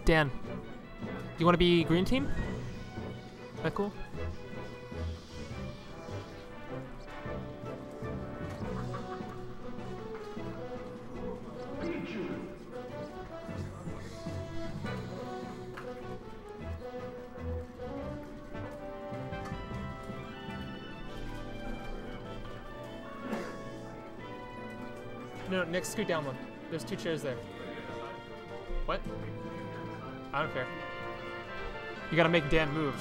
Dan, do you want to be green team? That cool? No, Nick, scoot down one. There's two chairs there. What? I don't care. You gotta make Dan move.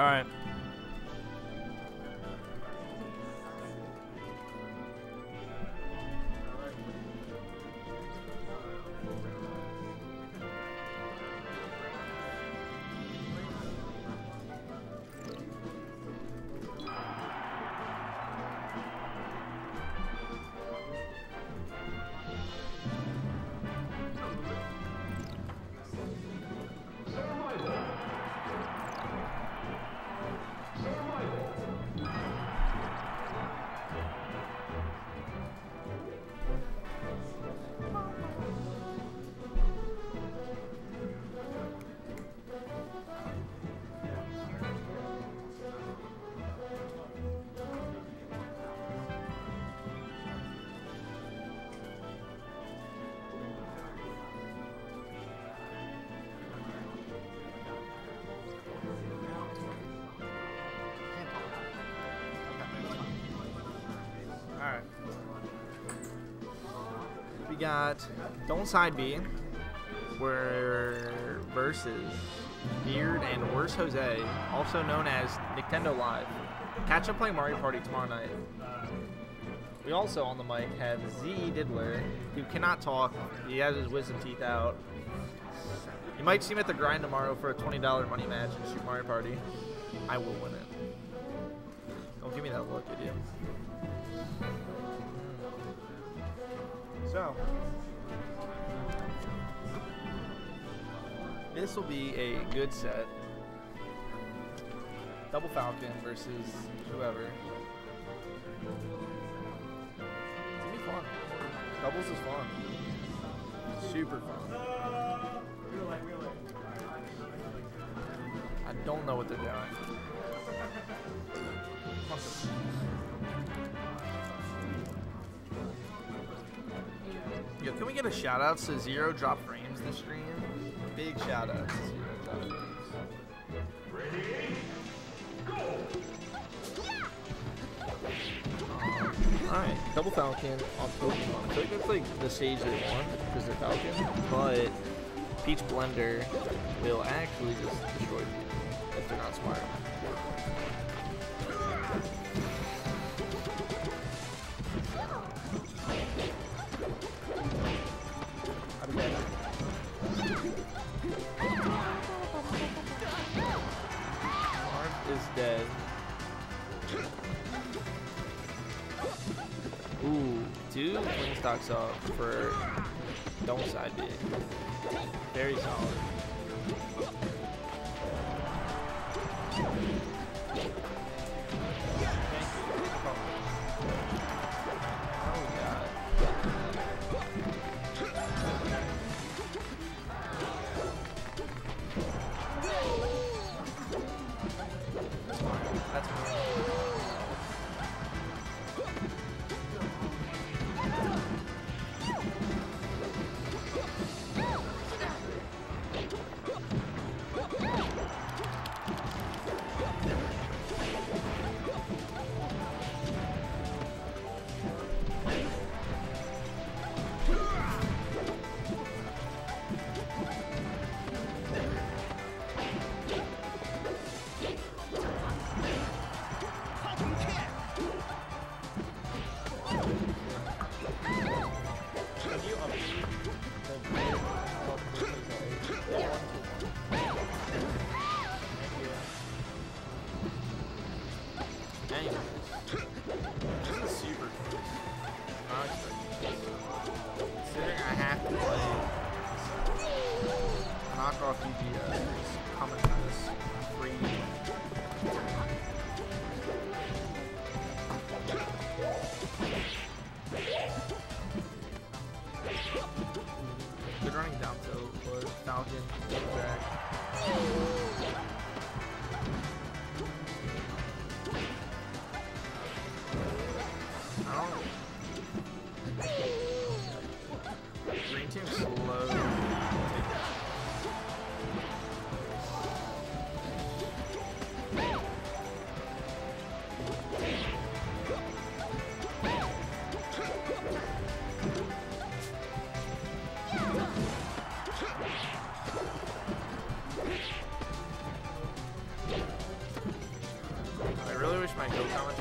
All right. Got Don't Side B, where versus Beard and Worse Jose, also known as Nintendo Live. Catch up playing Mario Party tomorrow night. We also on the mic have Z Diddler, who cannot talk. He has his wisdom teeth out. You might see him at the grind tomorrow for a $20 money match in Super Mario Party. I will win it. Don't give me that look, idiot. Will be a good set. Double Falcon versus whoever. It's gonna be fun. Doubles is fun. Super fun. I don't know what they're doing. Yo, can we get a shout out to Zero Drop stream? Big shout out to Zero Drop Frames. Alright, Double Falcon on Pokemon. I feel like that's like the stage they want because they're Falcon, but Peach Blender will actually just destroy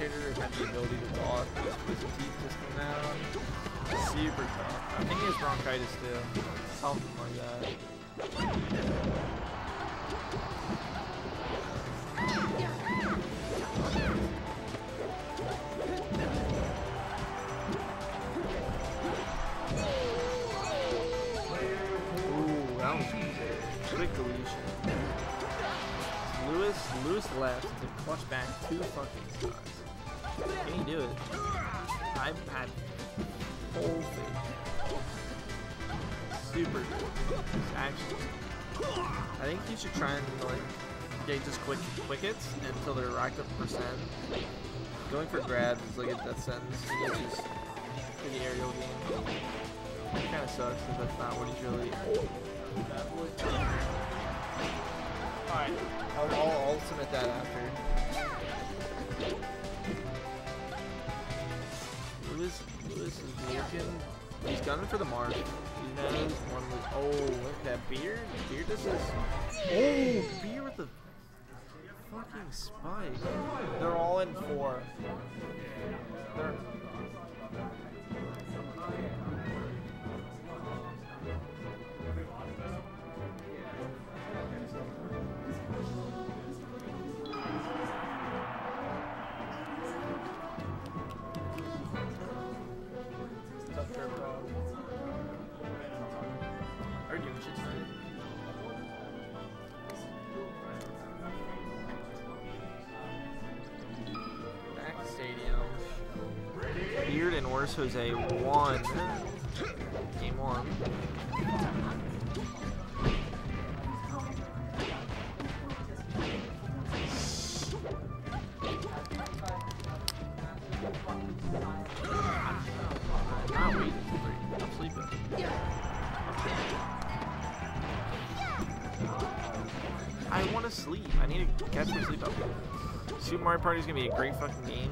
Tiger had the ability to dodge, just beat just one out. Super tough. I think he has bronchitis too. Something like that. Full faith. Super. Actually, I think you should try and like get just quick wickets until they're racked up percent. Going for grabs is like a death sentence. Just for the aerial game. It kind of sucks because that's not what he's really. Alright, I'll, I'll, submit that after. Looking. He's gunning for the mark. He knows one was. Oh, look at that beard. Beard does this. Oh, beard with the fucking spike. They're all in four. They're. Is gonna be a great fucking game,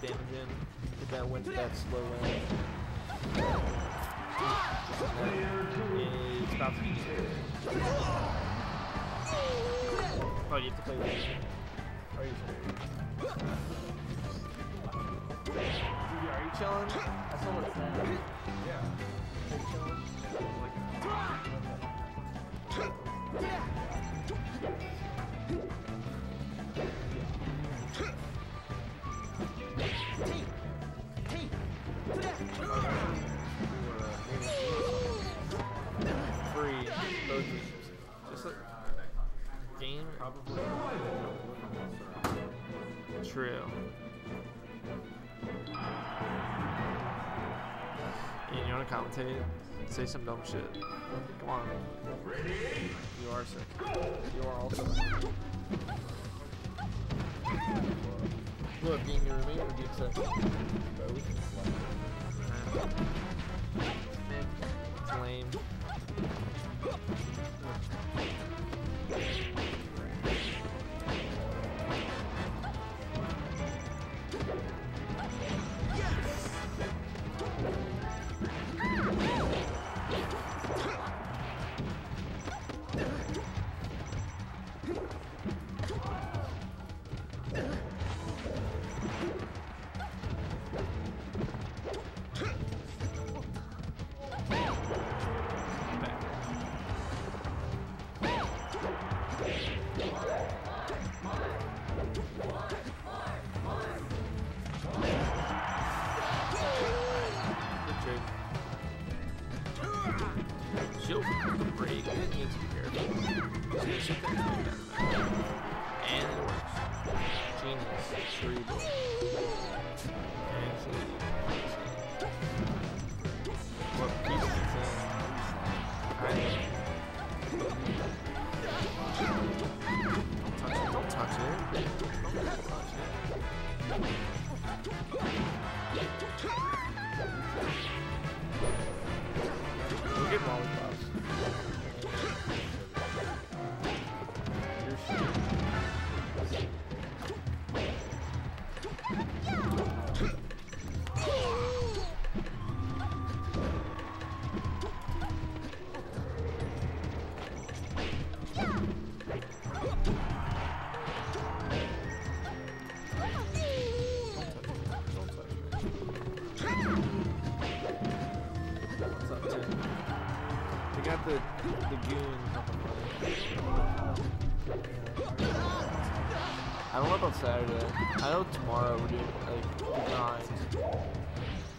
damage in. Get that win, that slow win. Commentate? Say some dumb shit. Come on. Ready? You are sick. You are also sick. Do you Saturday. I know tomorrow we're doing like grind.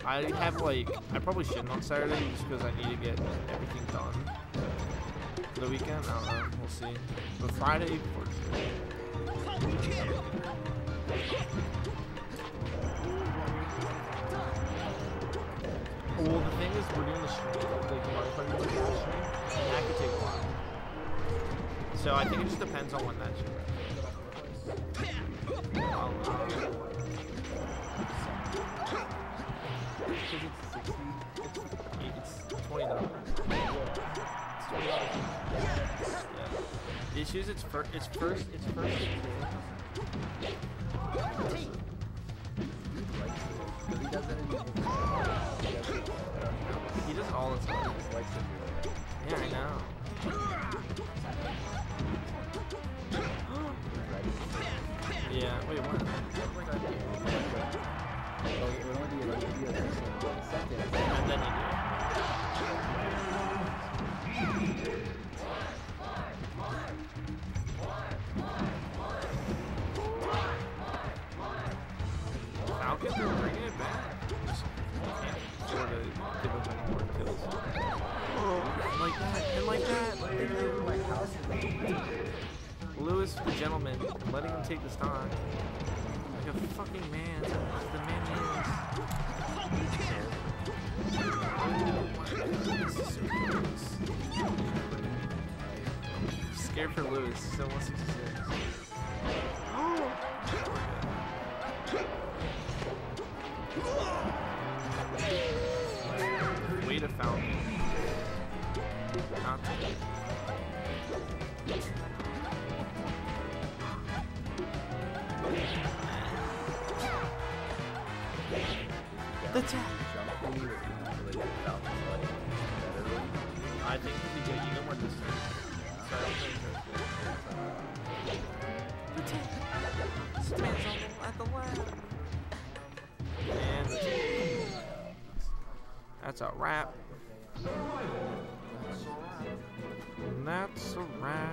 I have like I probably shouldn't on Saturday just because I need to get everything done for the weekend. I don't know. We'll see. But Friday. Well, the thing is, we're doing the stream, like the the stream, and that could take a while. So I think it just depends on when that is it's first. It's first. That's a wrap. And that's a wrap.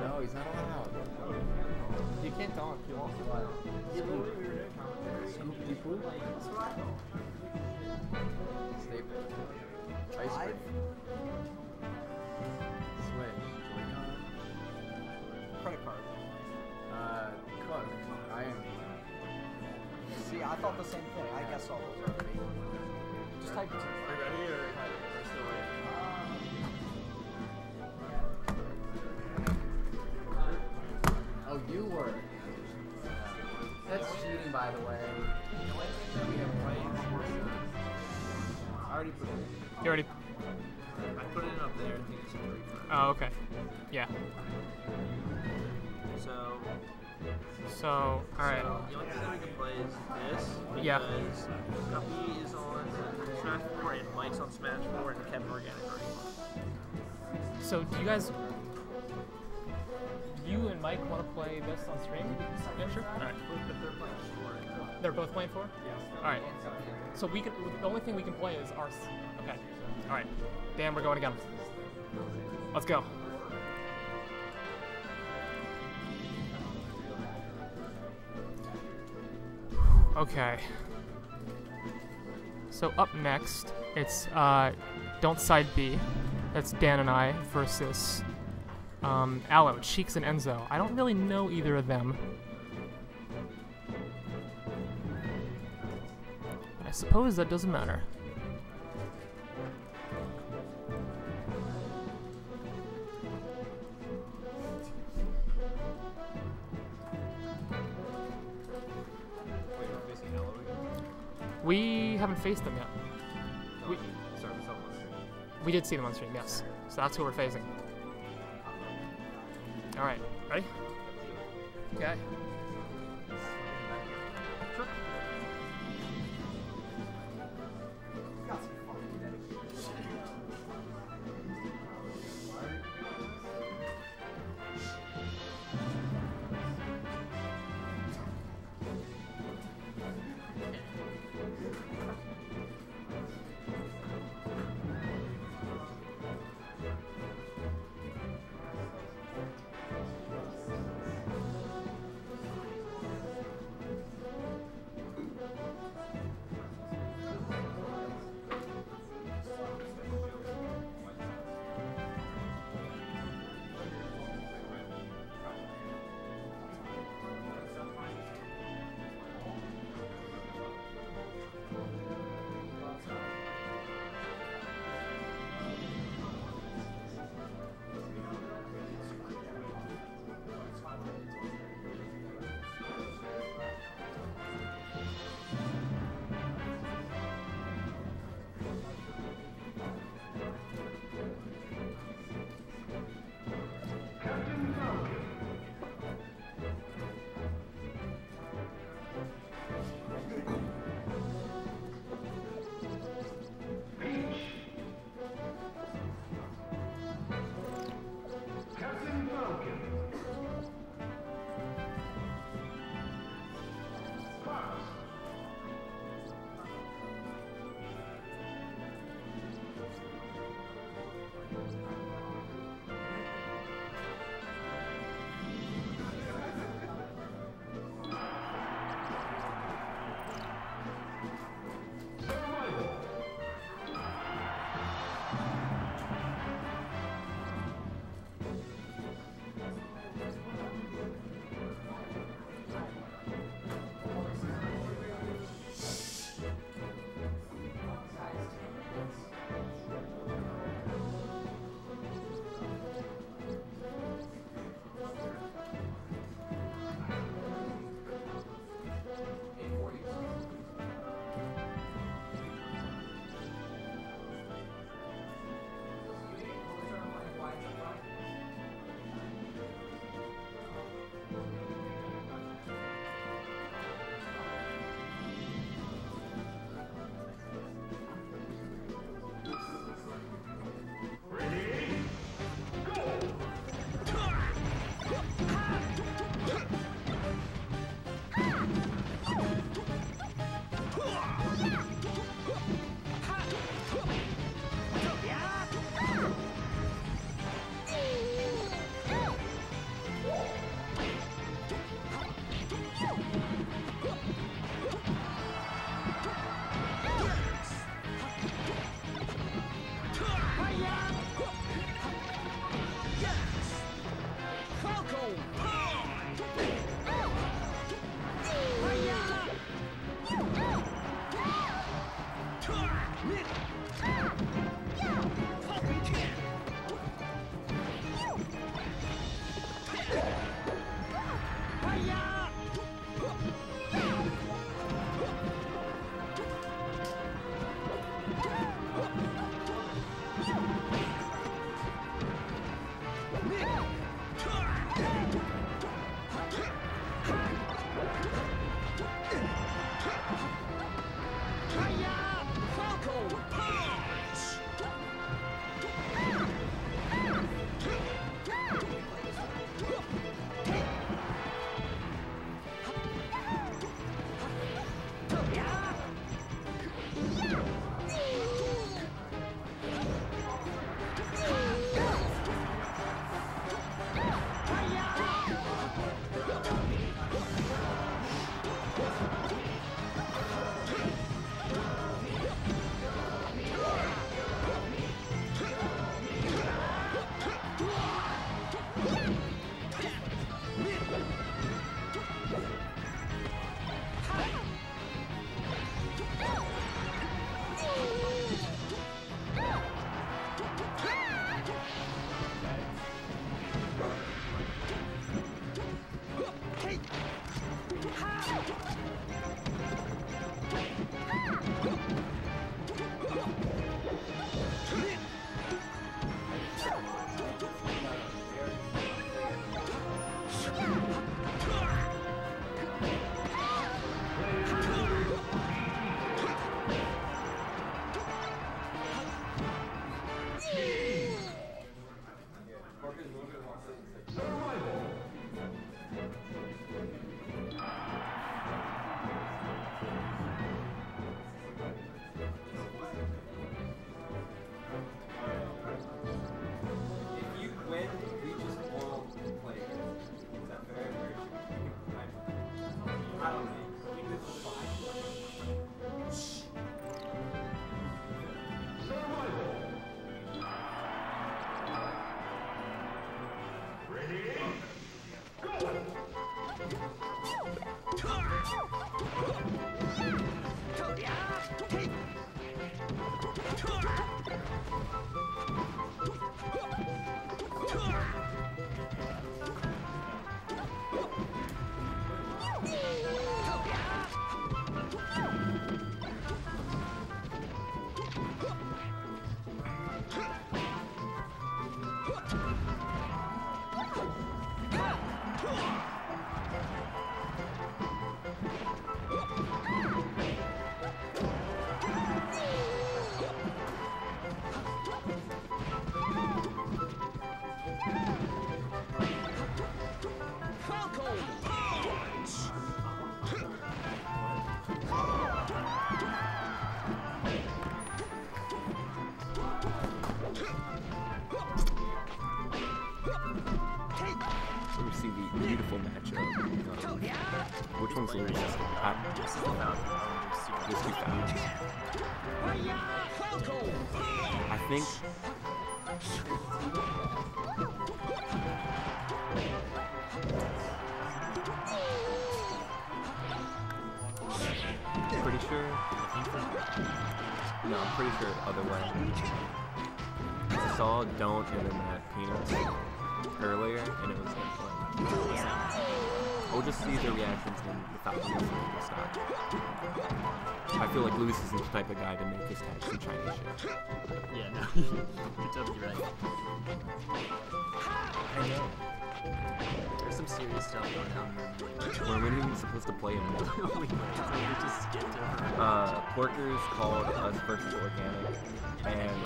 No, he's not allowed. You can't talk. You won't. Scoop people. Staple. Ice cream. Cook. Iron. See, I thought the same thing. I guess all those are me. Just type it. Are you ready or we're still waiting? Oh, you were. That's cheating, by the way. I already put it. You already. I put it up there. I think it's a three card. Oh, okay. Yeah. So, all right. so the only thing we can play is this. Yeah. Guppy is on Smash 4 and Mike's on Smash 4 and Kevin Organic already. So, do you guys, you and Mike want to play this on stream? Yeah, sure. All right. They're playing 4. They're both playing four. All right. So we can. The only thing we can play is ours. Okay. All right. Dan, we're going again. Let's go. Okay. So up next, it's uh, don't side B. That's Dan and I versus um, Aloe, Cheeks, and Enzo. I don't really know either of them. I suppose that doesn't matter. We haven't faced them yet. No, We- sorry, we saw one stream. We did see them on stream, yes. So that's who we're facing. All right, ready? Okay. Saw don't and then that peanuts earlier, and it was like. We'll just see the reactions when the Falcons will start. I feel like Lewis isn't the type of guy to make his tags some Chinese shit. Yeah, no, you're totally right. I know. There's some serious stuff going on there. We're not even supposed to play him. we went, so we just skipped over. Uh, Porkers called us versus Organic, and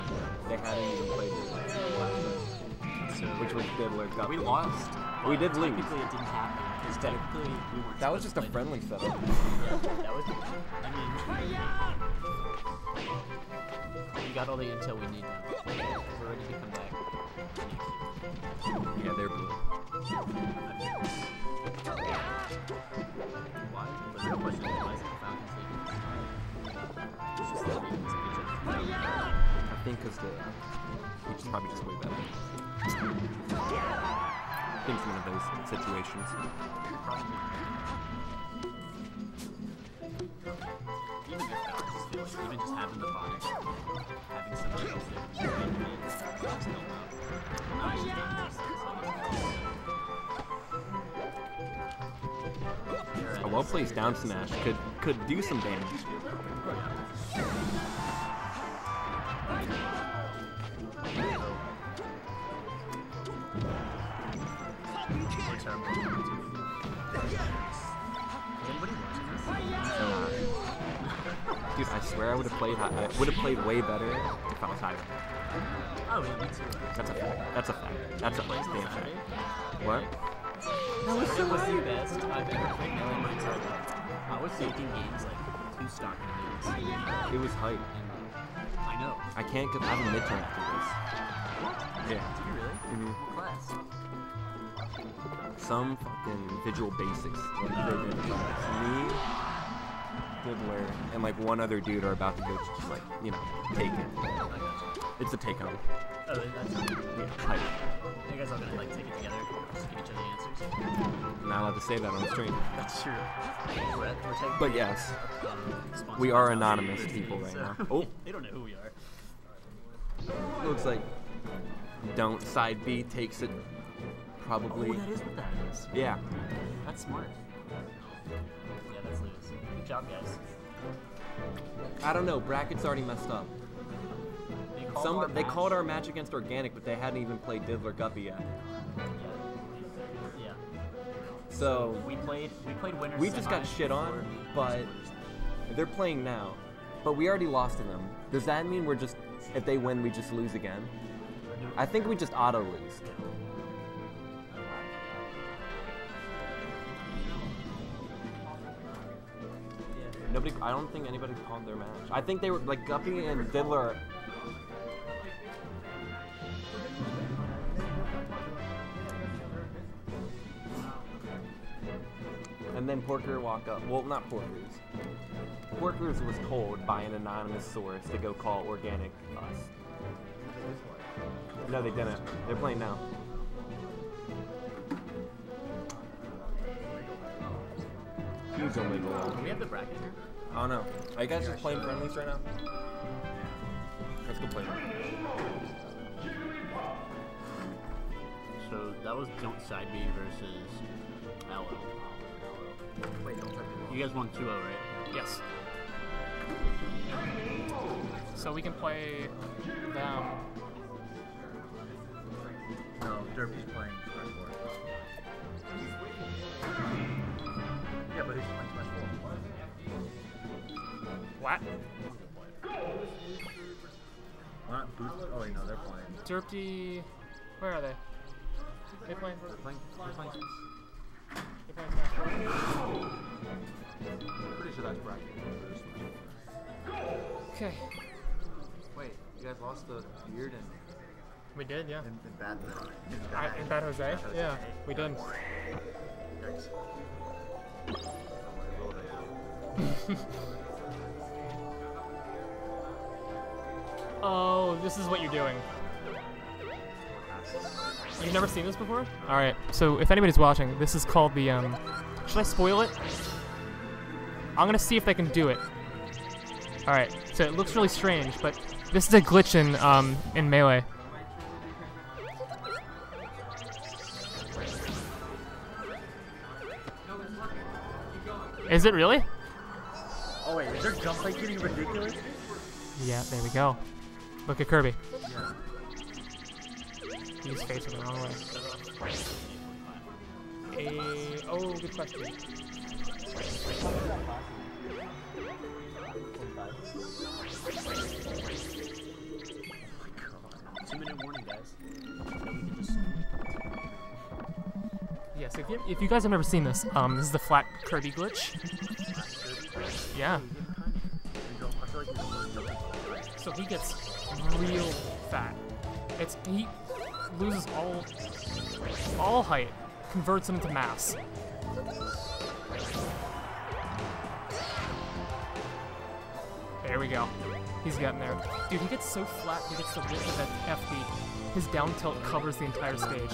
they hadn't even played the last So which was Diddler Guppy. we lost. We did lose. Technically, it didn't happen because technically we weren't. That was just a friendly setup. Yeah, that was. I mean, we got all the intel we need now. We're ready to come back. Yeah, they're blue. Why? Question why think because the which is probably just way better. I think it's one of those situations. A well placed down smash could could do some damage. Dude, I swear I would have played. I would have played way better if I was higher. Oh, yeah, me too. That's a fact. That's a fact. That's a Plays damn fact. What? That was so was the best I've ever played entire. I was taking games like two stock minutes. It was hype. I know. I can't get. I have a midterm after this. Yeah. Do you really? Mm -hmm. Class? Some fucking visual basics. Like, did. Me, Diddler, and like one other dude are about to go just like you know take it. I you. It's a take home. Oh, that's Yeah, you guys all gonna like take it together, each other answers. Not allowed to say that on the stream. That's true. We're, we're But yes, we are anonymous people right so now. Oh. they don't know who we are. looks like don't side B takes it. Probably. Oh, that is what that is. Yeah. That's smart. Yeah, that's Lewis. Good job, guys. I don't know. Brackets already messed up. They called our Some they match- called our match against Organic, but they hadn't even played Diddler Guppy yet. So We played. We played winners. we just got shit on, but they're playing now. But we already lost to them. Does that mean we're just if they win we just lose again? I think we just auto lose. Nobody. I don't think anybody called their match. I think they were like Guppy and Diddler. And then Porker walk up. Well, not Porkers. Porkers was told by an anonymous source to go call Organic us. No, they didn't. They're playing now. Huge illegal. Do we have the bracket here? I don't know. Are you guys just playing friendlies right now? Let's go play. So that was Don't Side B versus LL. Wait, don't touch it. You guys won 2 0, right? Yes. So we can play them. No, Derpy's playing Smash 4. Yeah, but who's playing Smash 4? What? Not Boost. Oh, wait, no, they're playing. Derpy. Where are they? They playing. They're playing. They're playing. Pretty sure that's bracket. Okay. Wait, you guys lost the beard and, We did, yeah. and, and bad. Uh, and I, in Bad Jose? Yeah, we did. Yikes. Oh, this is what you're doing. You've never seen this before? Alright, so if anybody's watching, this is called the, um... Should I spoil it? I'm gonna see if they can do it. Alright, so it looks really strange, but this is a glitch in, um, in Melee. Is it really? Oh wait, is their jump height getting ridiculous? Yeah, there we go. Look at Kirby. He's facing the wrong way. A oh, good question. 2 minute warning, guys. If you, if you guys have never seen this, um, this is the flat Kirby glitch. Yeah. So he gets real fat. It's he loses all all height, converts it into mass. There we go. He's getting there. Dude, he gets so flat, he gets the width of that FD. His down tilt covers the entire stage.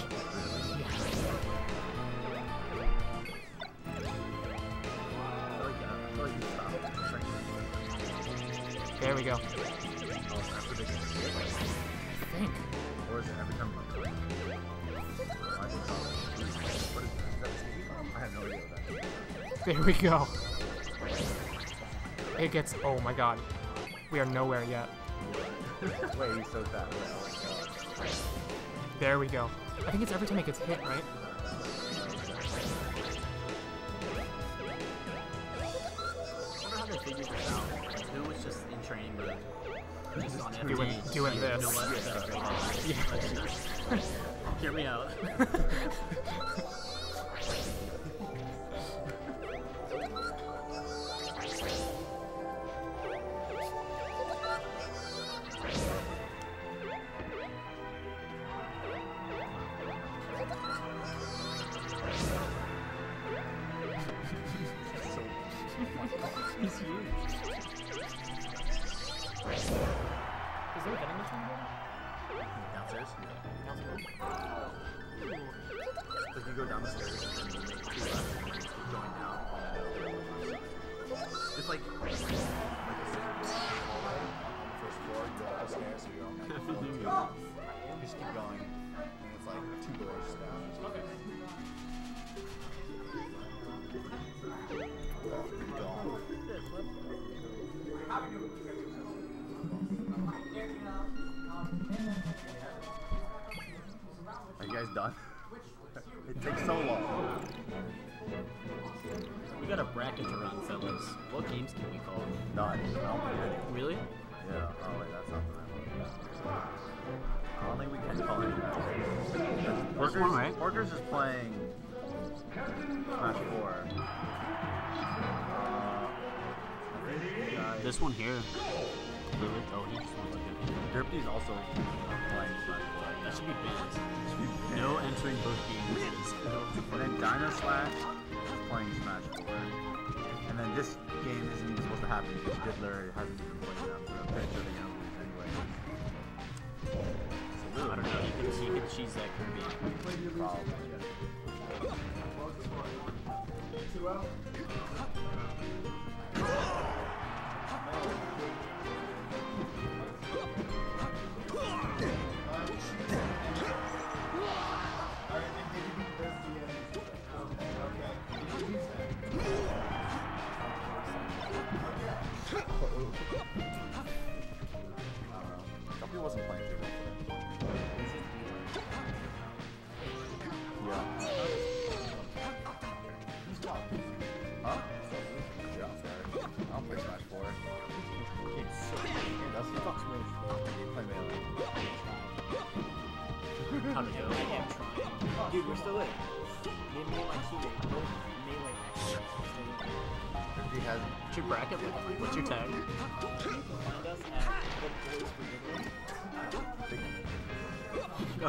There we go. There we go. It gets. Oh my god. We are nowhere yet. Wait, he's so fat. Oh there we go. I think it's every time it gets hit, right? I wonder how they figured this out. Who was just in training mode? Just on FD. Doing- doing this. what? Hear me out.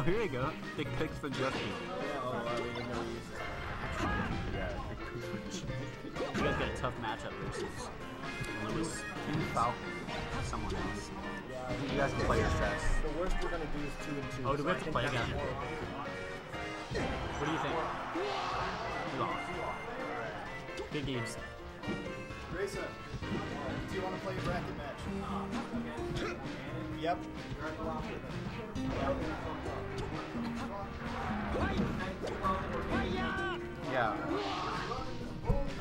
here you go. Big pics for Justin. Yeah, oh, well, we didn't know we used Yeah. You guys got a tough matchup versus Lewis King Falcon. someone else. You guys can play your sets. The worst we're gonna do is two and two. Oh, do we have I to play again? horrible. What do you think? You lost. Good games. Grayson, do you want to play a bracket match? Yep. Yeah.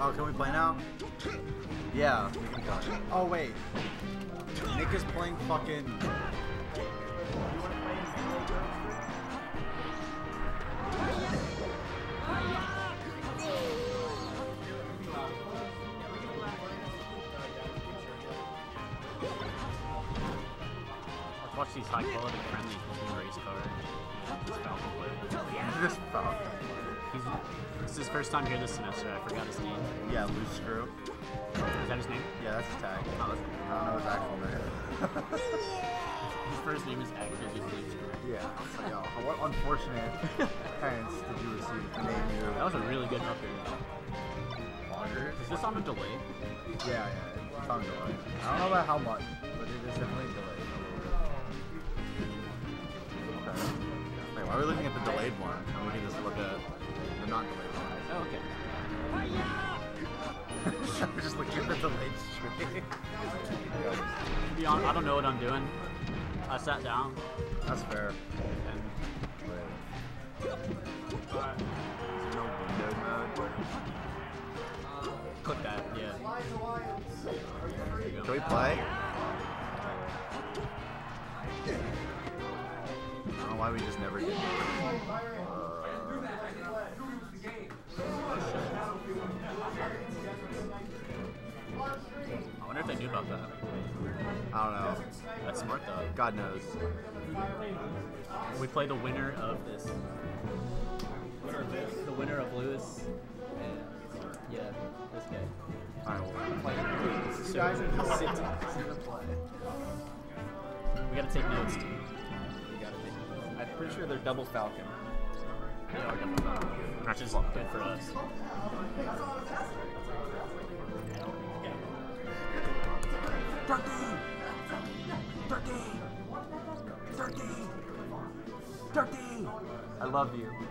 Oh, can we play now? Yeah, we can play. Oh wait, Nick is playing fucking. Quality with the race car. This Falcon this is his first time here this semester. I forgot his name. Yeah, loose screw. Is that his name? Yeah, that's his tag. Oh, that's I don't know his actual name. His first name is actually just Luke Screw. yeah. So, yo, what unfortunate parents did you receive to name you? That was a really good upgrade. Longer? Is this on a delay? Yeah, yeah, it's on delay. I don't know about how much, but it is definitely delayed why are we looking at the delayed one? And we can just look at the not delayed one. Oh, okay. We're just looking at the delayed stream. To be honest, I don't know what I'm doing. I sat down That's fair. and Wait. Is there no window mode? click that. Yeah. There you go. Can we play? Don't know why we just never did. I wonder if they knew about that. I don't know. That's smart though. God knows. We play the winner of this. The winner of Lewis. And yeah, this guy. Alright. So. We gotta take notes too. I'm pretty sure they're double Falcon. They are double down. Which is good for us. I love you.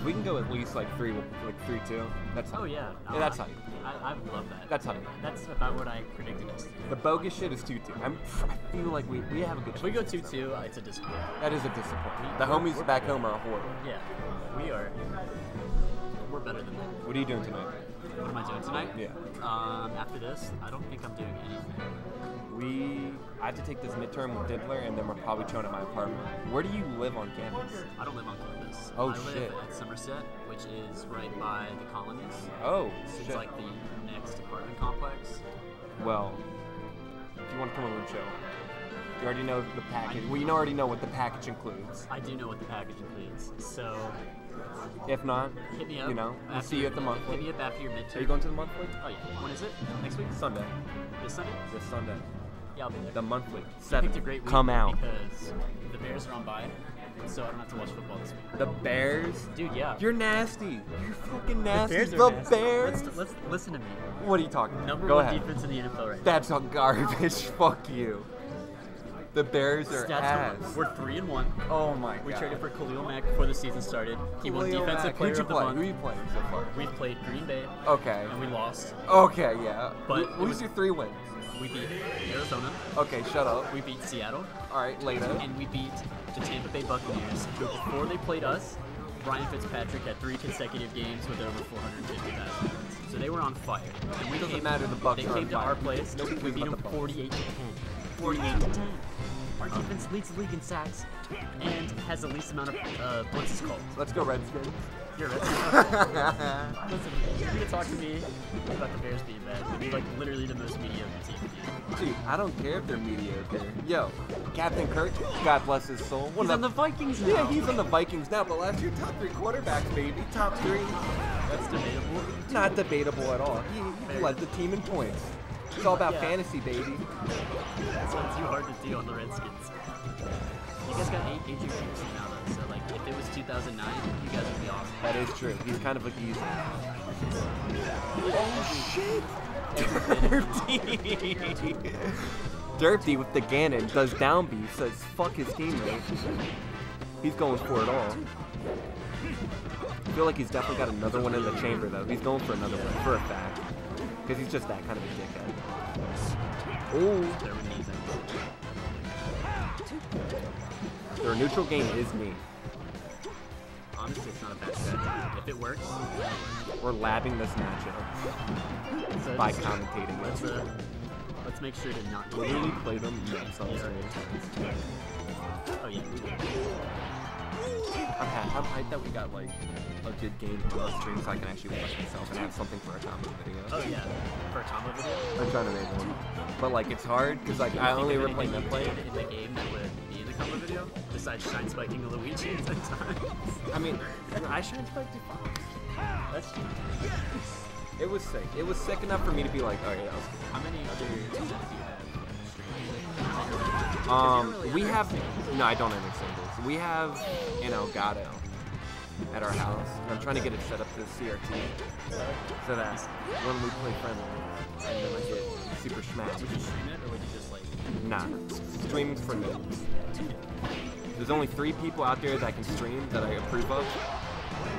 If we can go at least like three, like three two, that's Oh yeah. Yeah, that's hype. I, I love that. That's hype. That's about what I predicted us. to do. The bogus shit is two two. I'm, I feel like we, we have a good. If we go. 2 2, it's a disappointment. That is a disappointment. The homies back home are horrible. Yeah, we are. We're better than that. What are you doing tonight? What am I doing tonight? Yeah. Um, after this, I don't think I'm doing anything. We I have to take this midterm with Diddler, and then we're probably chilling at my apartment. Where do you live on campus? I don't live on campus. Oh, I live shit. at Somerset, which is right by the colonies. Oh It's shit. like the next apartment complex. Well, if you want to come over and show, you already know the package. Well, you already know what the package includes. I do know what the package includes. So If not, hit me up. you know, we'll see you at the monthly. Hit me up after your midterm. Are you going to the monthly? Oh yeah. When is it? Next week? Sunday. This Sunday? This Sunday. Yeah, I'll be there. The monthly. Seven. picked a great week Come out. because the Bears are on bye. So I don't have to watch football this week. The Bears? Dude, yeah. You're nasty. You're fucking nasty. The Bears The, nasty. Bears? Let's, let's listen to me. What are you talking about? Number Go one ahead. defense in the NFL right now. That's all garbage. Fuck you. The Bears are Stats ass. We're three and one. Oh my We god. We traded for Khalil Mack before the season started. He won Khalil Defensive Mack. Player Who'd you of the play? Month. Who you playing so far? We've played Green Bay Okay. and we lost. Okay, yeah. But who's was- your three wins? We beat Arizona. Okay, shut up. We beat Seattle. All right, later. and we beat the Tampa Bay Buccaneers. who Before they played us, Ryan Fitzpatrick had three consecutive games with over 450 passing yards. So they were on fire. And we Doesn't came, matter, the Bucks They came to fire. our place. We beat them the 48 to 10. 48 to 10. Our defense leads the league in sacks and has the least amount of uh, blitzes called. Let's go Redskins. You're right. Listen, you're gonna talk to me about the Bears being bad. when you're like literally the most mediocre team. Dude, I don't care if they're mediocre. Yo, Captain Kirk, God bless his soul. One He's on the Vikings now. Yeah, he's on the Vikings now, but last year top three quarterbacks, baby. Top three. That's debatable. Not debatable at all. He, he led the team in points. It's all about Yeah. fantasy, baby. That's what's too hard to do on the Redskins. You guys got eight Adrian Peterson now, though. So like, if it was 2009, you guys would be awesome. That is true. He's kind of like he's. Oh shit! Derpy with the Ganon does down B, says fuck his teammate. He's going for it all. I feel like he's definitely got another one in the chamber though. He's going for another one for a fact. Because he's just that kind of a dickhead. Oh, their neutral game is me. Honestly, it's not a bad strategy. If it works, We're labbing this matchup so by commentating let's uh, let's make sure to not. Literally play them. So Yeah. Oh yeah. I'm, ha- I'm hyped that we got like a good game on the stream so I can actually watch myself and have something for a combo video. Oh yeah. For a combo video. I'm trying to make one. But like it's hard because like I only ever play. in the game that would be in the combo video, besides shine spiking Luigi ten times. I mean, I shine spiked Fox. That's It was sick. It was sick enough for me to be like, okay, that was good. how many other events do you have? streaming? Um, we have no, I don't have any singles. We have an Elgato at our house. I'm trying to get it set up to CRT so that when we play friendly, and then I get super smashed. Would you stream it or would you just like? Nah, streaming's for noobs. There's only three people out there that can stream that I approve of.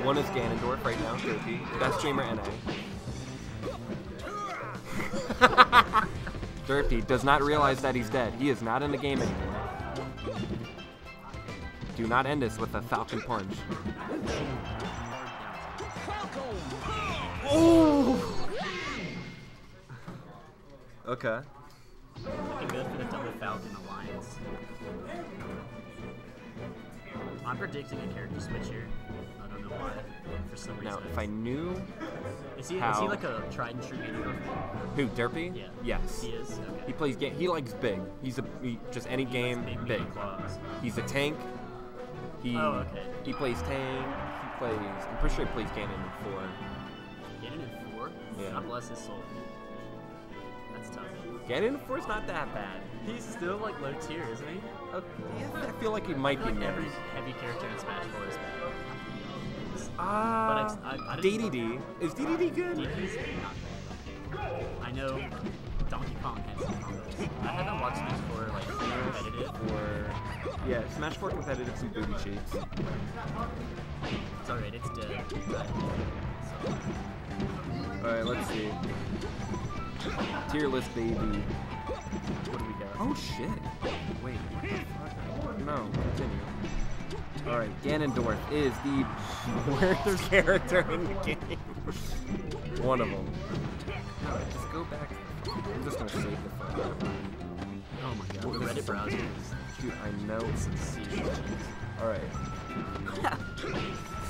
One is Ganondorf right now, Derpy. Best streamer NA. Derpy does not realize that he's dead. He is not in the game anymore. Do not end this with a Falcon Punch. Oh! Okay. Good for the double Falcon alliance. I'm predicting a character switch here. I don't know why. For some reason. Now, if I knew is he is he like a tried and true gamer? who Derpy, Yeah. yes, He is. Okay. He plays game. He likes big. He's a he, just any game Big, big. He's a tank. He Oh, okay. he plays tank. He plays. I'm pretty sure he plays Ganon in four. Ganon in four. Yeah. God bless his soul. That's tough. Ganon in four is not that bad. He's still like low tier, isn't he? Uh, yeah, I feel like he might be like every heavy character in Smash 4 is bad. Ah, But I've- I- I DDD is DDD good? DD's not bad. I know Donkey Kong has some combos. I haven't watched Smash 4 like competitive. Or yeah, Smash 4 competitive some booty cheeks. It's alright, it's dead. So, All right, let's see. Tier list, baby. What do we got? Oh shit! Wait. what the fuck? No, continue. All right, Ganondorf is the worst character in the game. One of them. Just go back. I'm just gonna save the file. oh my god, What the Reddit browser is Dude, I know. it's serious cheese. All right.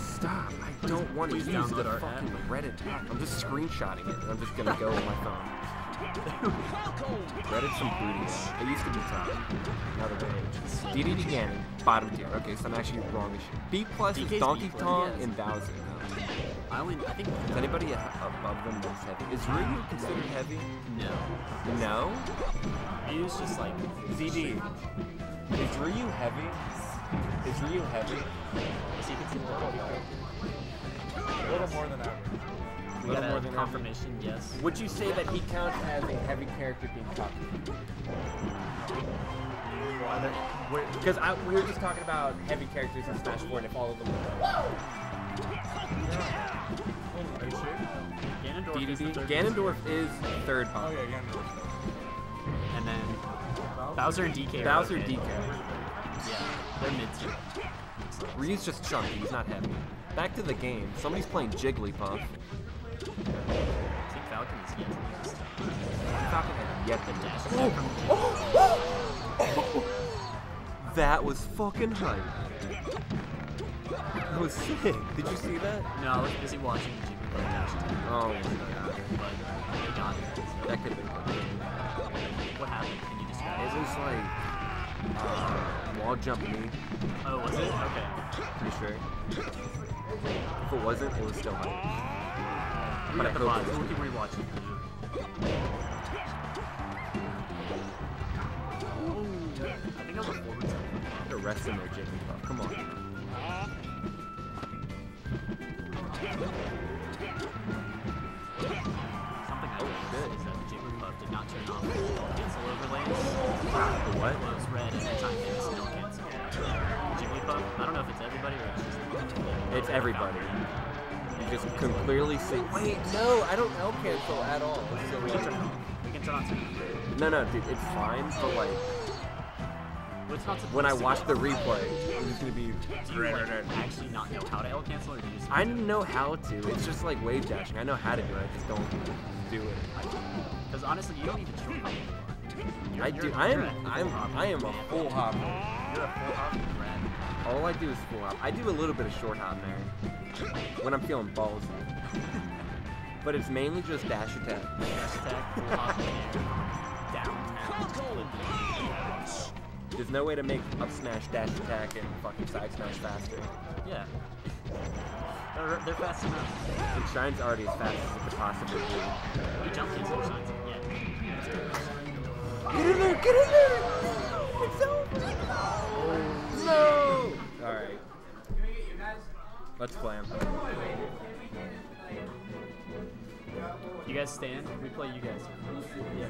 Stop! I don't want to use the fucking Reddit. I'm just screenshotting it. and I'm just gonna go on my phone. Reddit's some booty. It used to be top. Now they're way. DDD Ganon, bottom tier. Okay, so I'm actually wrong as shit. B plus is Donkey Kong and Bowser. I only, I think, Is anybody above them most heavy? Is Ryu considered heavy? no. No. Ryu's just like, ZD. Is Ryu heavy? Is Ryu heavy? Is he considered a heavy? A little more than average. We Little got more than confirmation, yes. Would you say that he counts as a heavy character being top? Because we were just talking about heavy characters in Smash 4 and if all of them were Are you sure? Ganondorf is the third Ganondorf is third Oh yeah, again. no respect. And then Bowser and DK. Bowser okay. DK. Yeah, they're mid tier. Ryu's just chunky, he's not heavy. Back to the game. Somebody's playing Jigglypuff. I think Falcon is yet to use. Falcon has yet to Dash dash. from That was fucking hype. That was sick. Did you see that? No, I was busy watching Jigglypuff dash attack, Oh my god. but got it. That could have been. What happened? Can you describe It was like uh, wall jump me, Oh, was it? Okay. pretty sure. If it wasn't, it was still hype. We But I got the hope vibes. it was We'll keep rewatching. Ooh, I think was a forward. The rest of their Jigglypuff. Come on. Something I Oh, shit. is that the Jigglypuff did not turn off the cancel overlays. The what? It was red every time they missed cancel. Jigglypuff, I don't know if it's everybody or it's just It's everybody. You just can clearly see. Wait, no, I don't L cancel at all. So We can turn it on. We can turn on no, no, dude, it's fine. But like, Well, it's not supposed when I watch the replay, I'm just gonna be. Do you like, actually not know how to L cancel or do you just I know how to. It's just like wave dashing. I know how to do it. I just don't do it. Because honestly, you don't even short hop. You're- I you're- do. I am. you're a full I'm. hop. I am a full hopper. You're a full hop and red. All I do is full hop. I do a little bit of short hop there when I'm feeling balls. But it's mainly just dash attack. Dash attack, full hop in air, downtown. There's no way to make up smash, dash attack, and fucking side smash faster. Yeah. They're, they're fast enough. And Shine's already as fast as it could possibly be. Jump cancel shines. Yeah. Get in there! Get in there! It's over! No! Alright. Let's play him. You guys stand. We play you guys. Yeah.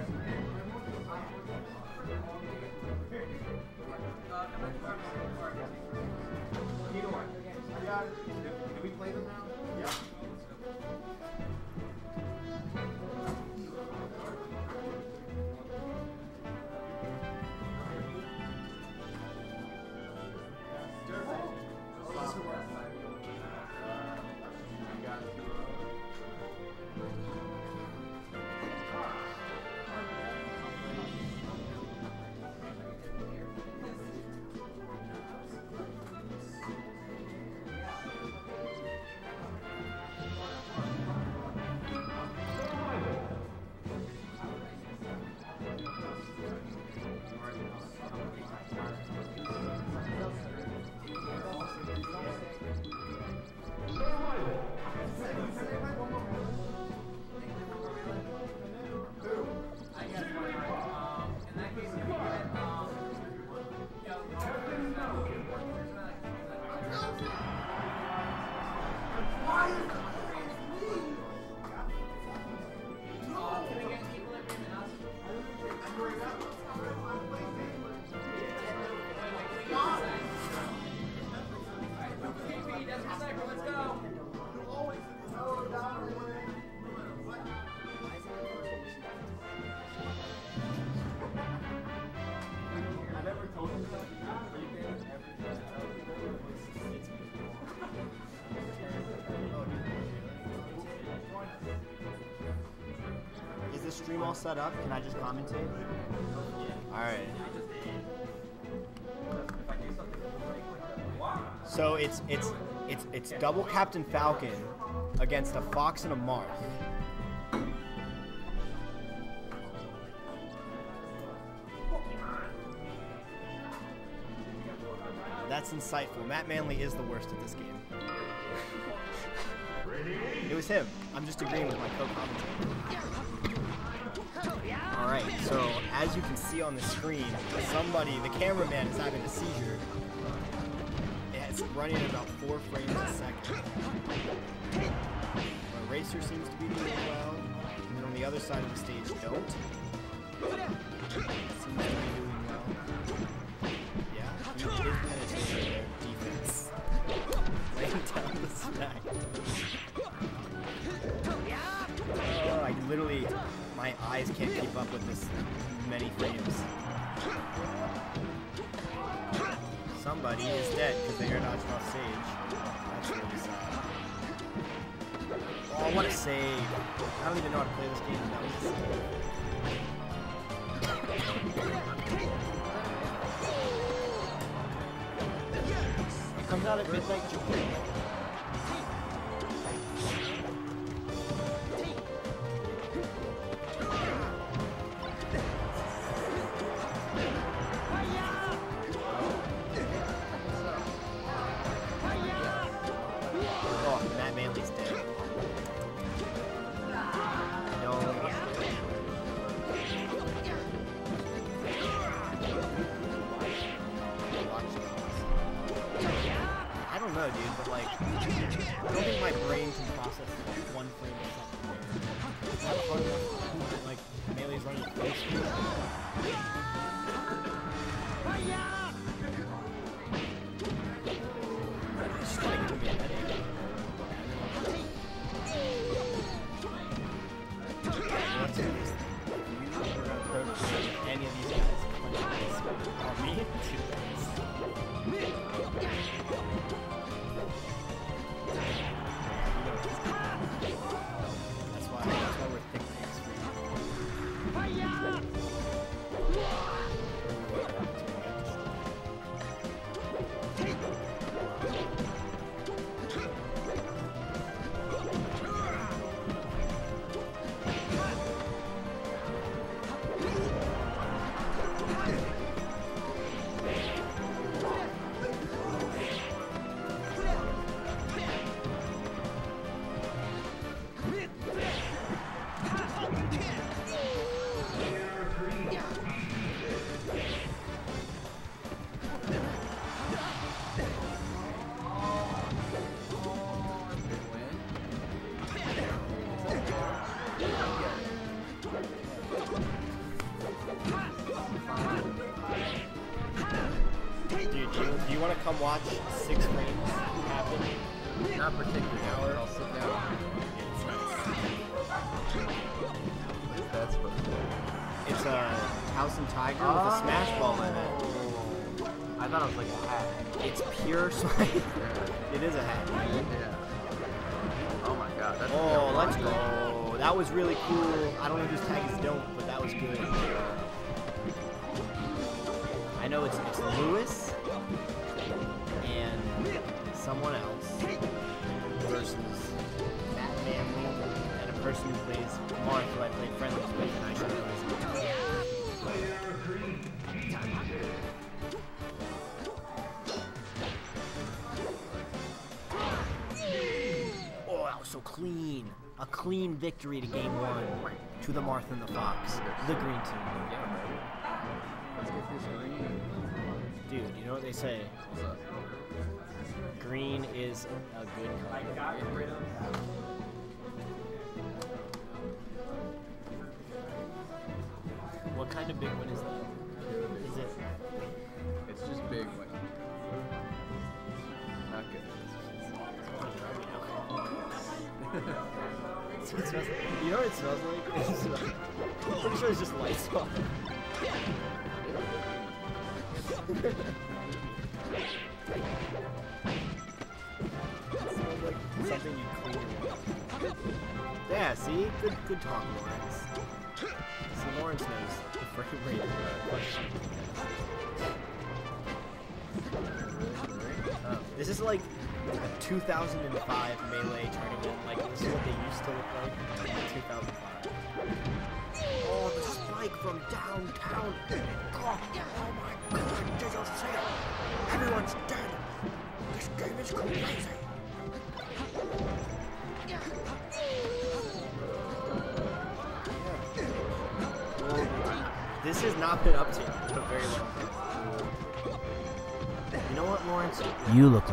All set up? Can I just commentate? All right. So it's it's it's it's double Captain Falcon against a Fox and a Marth. That's insightful. Matt Manley is the worst at this game. It was him. I'm just agreeing with my co-commentator. Alright, so as you can see on the screen, somebody, the cameraman is having a seizure. It's running at about 4 frames a second. The racer seems to be doing well, and then on the other side of the stage, don't. Seems to be doing well. eyes can't keep up with this many frames. Somebody is dead because they are dodged off stage. That's really sad. Oh, what a save. I don't even know how to play this game. That was comes out of midnight. watch a clean victory to game one to the Marth and the Fox, the green team. Dude, you know what they say? Green is a good color. You look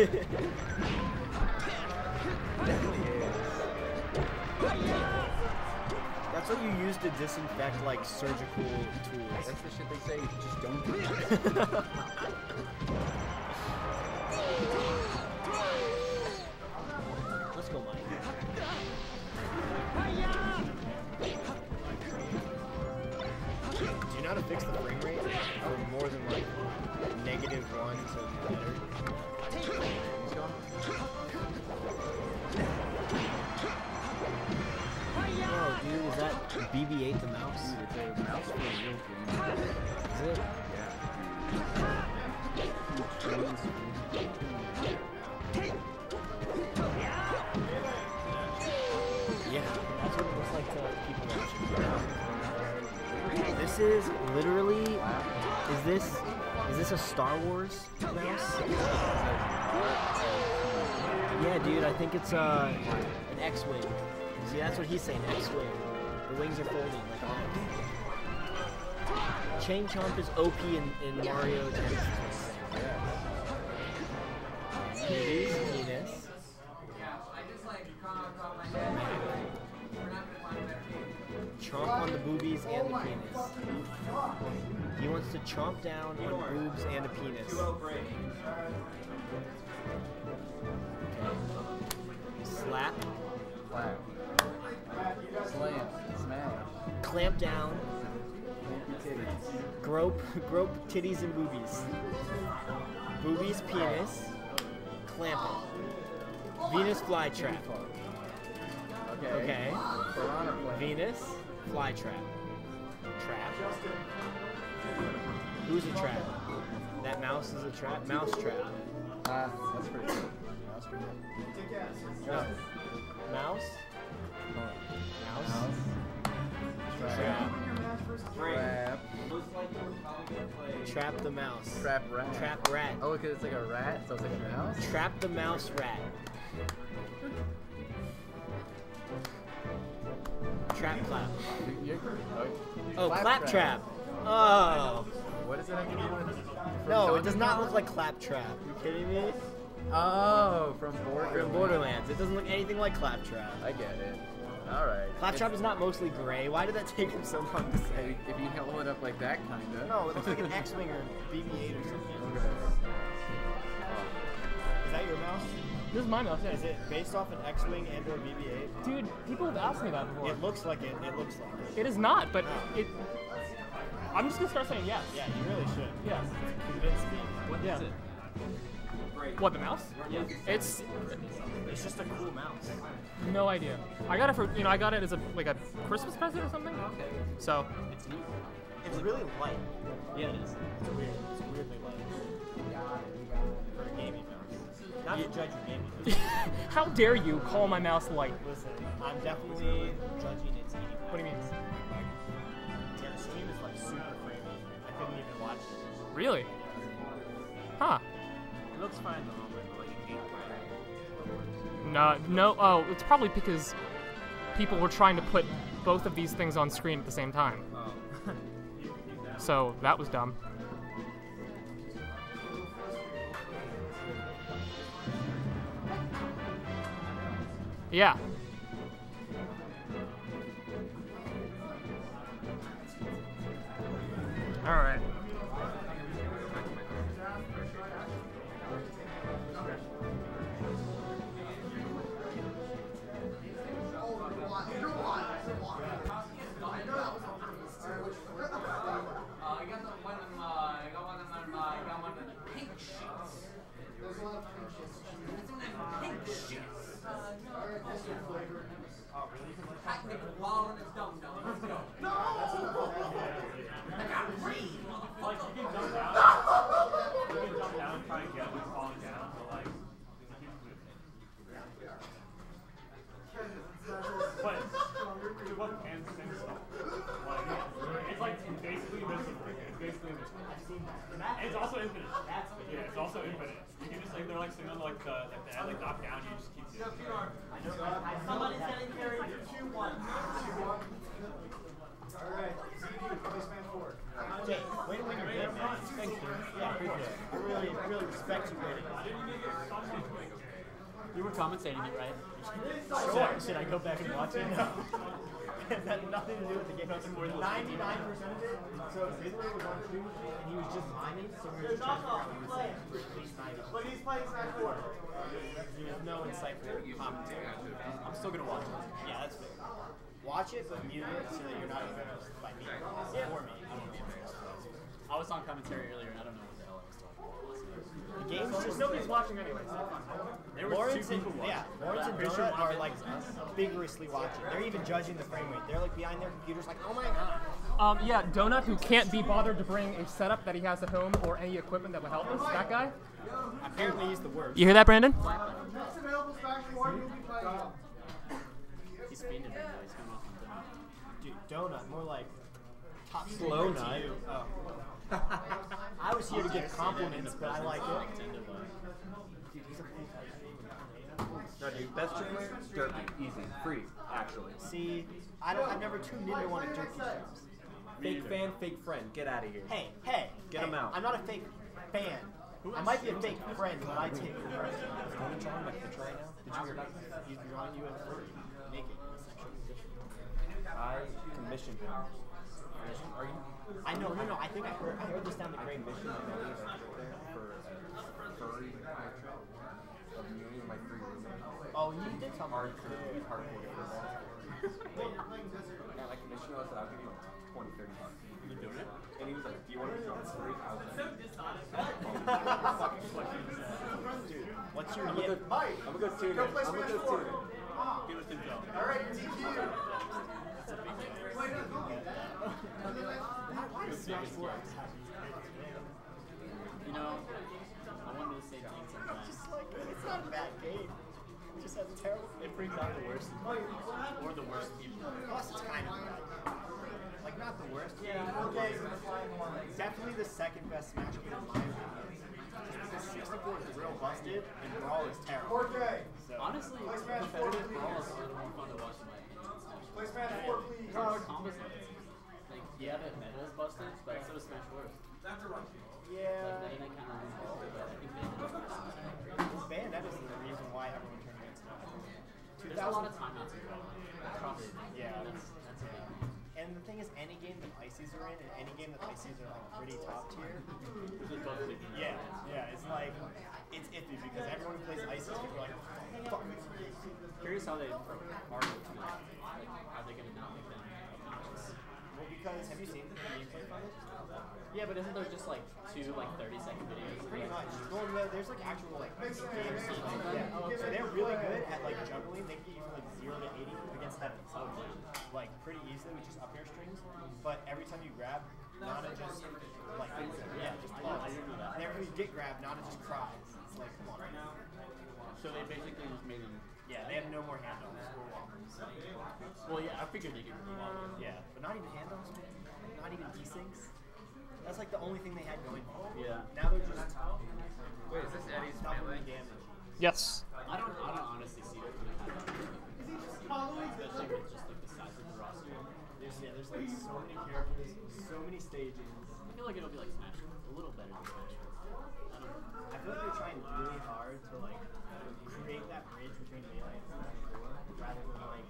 That's what you use to disinfect like surgical tools. That's the shit they say. Just don't do it. I think it's uh an X-wing. See, that's what he's saying. X-wing. The wings are folding like that. Chain Chomp is OP in, in Mario Tennis. Penis, penis. Chomp on the boobies and the penis. He wants to chomp down on boobs and a penis. Okay. Slap, Slap. Slam. Smash. clamp down, Titties. grope, grope titties and boobies. Boobies, penis, clamp it. Venus flytrap. Okay. Okay. Venus flytrap. Trap. Who's a trap? That mouse is a trap. Mouse trap. Ah, that's pretty good. That's pretty good. No. Mouse. Mouse. Mouse. Trap. Trap. Trap the mouse. Trap rat. Trap rat. Oh, because it's like a rat, so it's like a mouse? Trap the mouse rat. Trap clap. Oh, Clap clap trap. trap. Oh. What does it have to do with? No, it does not look like claptrap. You kidding me? Oh, from Borderlands. From Borderlands. It doesn't look anything like claptrap. I get it. All right. Claptrap is not mostly gray. Why did that take him so long to If, say? if you held it up like that, kinda. No, it looks like an X-wing or BB-8 or something. Is that your mouse? This is my mouse. Is it based off an X-wing and or BB-8? Dude, people have asked me that before. It looks like it. It looks like it. It is not, but it. I'm just gonna start saying yes. Yeah, you really should. Yes. Convince me. What yeah. What the mouse? Yeah. It's It's just a cool mouse. no idea. I got it for you know I got it as a like a Christmas present or something. Okay. So It's neat. It's really light. Yeah, it is. It's weird. It's weirdly light. For a gaming mouse. Not to judge your gaming. how dare you call my mouse light? Listen, I'm definitely judging its gaming. What do you mean? Yeah, the stream is like super framey. I couldn't even watch it. Really? Huh? Looks fine at the moment, but like you can't play. No, no. Oh, it's probably because people were trying to put both of these things on screen at the same time. Oh. So that was dumb. Yeah. All right. You were commentating it, right? Sure. Should I go back and watch it? No. it had nothing to do with the game. Nothing more than 99% of it. So Ridley was on stream and he was just miming, so we were just trying to figure out what he was saying. He's miming. But he's playing side four. There's no insightful commentary. I'm still gonna watch it. Yeah, that's fair. Watch it, but mute it so that you're not embarrassed by me. For me. I won't be embarrassed. I was on commentary earlier, and I don't know what the hell I was talking about. The game's just Nobody's watching anyway. There were Lawrence two and people watching. yeah, Lawrence and Pretty sure Donut are like us. vigorously watching. They're even judging the frame rate. They're like behind their computers, like, oh my god. Um, yeah, Donut, who can't be bothered to bring a setup that he has at home or any equipment that would help us. That guy. Apparently he's the worst. You hear that, Brandon? Next available back four, you'll be playing. He's speeding right now. He's coming off on Dude, Donut, more like top Slow secret to nut. you. Oh. I was here to give compliments, but I like it. Nintendo Live. Dude, he's a full No, dude, best streamer, Jerky, easy, free, actually. See, I don't. I've never tuned into one of Jerky streams. Fake fan, fake friend, get out of here. Hey, hey, Get hey, 'em out. I'm not a fake fan. I might be a fake friend, but I take the friend. Tony drawing my picture right now? Did you hear about this? He's drawing you as furry, naked. I commissioned him. Are you? I know, no, no. I think I heard. I heard this down the Great Mission. I believe, there for uh, a furry of me and my three roommates. Oh, you did tell me. Hardcore, hardcore football. Yeah, I commissioned us, and I'll give you like 20, 30 bucks. You doing it? And he was like, do you want to do this free? I was like, Dude, what's your I'm a yip? good, I'm a good student. Go play I'm a good four. student. Give us info. Alright, DQ. Why does Smash 4 have to have You know, I wanted to say things sometimes. Just like, it's not a bad game. It just has terrible. It brings out the worst, people. or the worst people. Plus, it's kind of bad. Like, not the worst. Yeah, okay. Definitely the second best Smash game in my opinion. Just because 64 is real busted, and Brawl is terrible. 4K. So, Honestly, Play Smash competitive 4, brawl is please. a little more fun to watch in my opinion. Play Smash 4, please. Because our combos are like, yeah, the meta is busted, but so is Smash Bros. yeah. Like, Meta Knight kind of runs all, but I think Bayonetta Bayonetta is the reason why everyone turned against Smash. There's a lot of timeouts in brawl. Probably. Yeah. That's, that's a. And the thing is, any game that Ices are in, and any game that Ices are like pretty top tier, There's both big games. yeah, yeah, it's like it's iffy because everyone who plays Ices can be like, fuck. Curious how they are going to like, like, how they gonna not make them obnoxious. Well, because have you seen the gameplay from it? Yeah, but isn't there just like two like 30 second videos? Pretty much. Well, no, there's like actual like game scenes. Yeah. Oh, so they're really good at like juggling. They can get you from like zero to eighty against heavens, like pretty easily with just up air strings. But every time you grab, Nana just like yeah, just pause. And every time you get grabbed, Nana just cries. It's like come on. So they basically just made them. Yeah, they have no more handoffs or walkers. Well, yeah, I figured they could walk. Yeah, but not even handoffs, man. Not even desyncs. That's like the only thing they had going for. Yeah. Now they're just Wait, is this Eddie's doubling melee? damage. Yes. I don't. I don't honestly see it coming out. Especially with just like the size of the roster. There's yeah, there's like so many characters, so many stages. I feel like it'll be like Smash Bros. A little better than Smash Bros. I don't know. I feel like they're trying really hard to like create that bridge between melee and Smash 4, rather than like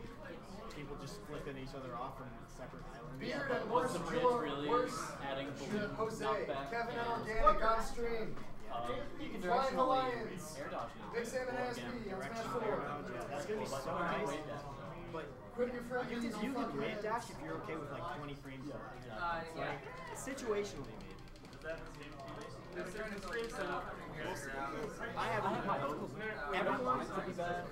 people just flipping each other off from separate islands. Beard and What's worse, the bridge Jor- really worse. adding balloon Jose, knockback? Kevin and, Organic on stream. Um, you can Flying directionally Alliance. air dodge now. Big Sam and Or ASP again, on Smash Directional 4. air dodge, yeah, that's gonna be so Or nice. wave dash. But Quick and friendly. You can, you can wave dash if you're okay with like 20 frames per second. Uh, it's like situationally maybe. I have my hopes. Everyone to be better.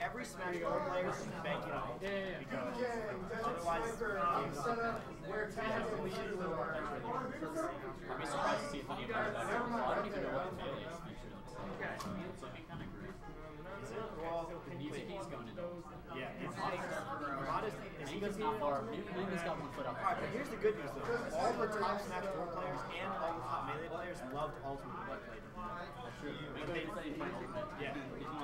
Every Smash Bros. player should be banking on it. Because otherwise, games Set up where tags and lead or I'd be surprised to see if any of them back there. I don't even know what the melee is feature Well, The music he's going into. yeah, it's as And he's not far. He's got one foot up. Alright, but here's the good news though. All the top Smash 4 players and all the top Melee players loved Ultimate when they played it. But they play in Ultimate. Yeah.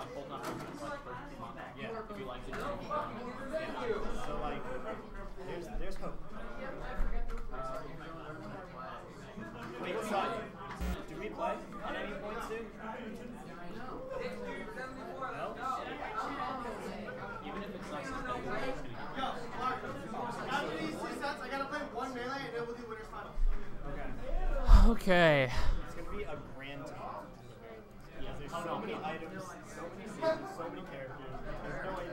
Like both not like the on that. Yeah. If you like it, you going. Yeah. So like, there's there's hope. Wait, so do we play on any point soon? No. Even if it sucks, it's better than it's gonna go. After these three sets, I gotta play one melee and then we'll do winners final. Okay. It's gonna be a grand time. Yeah, there's so many items, so many seasons, so many characters. There's no way.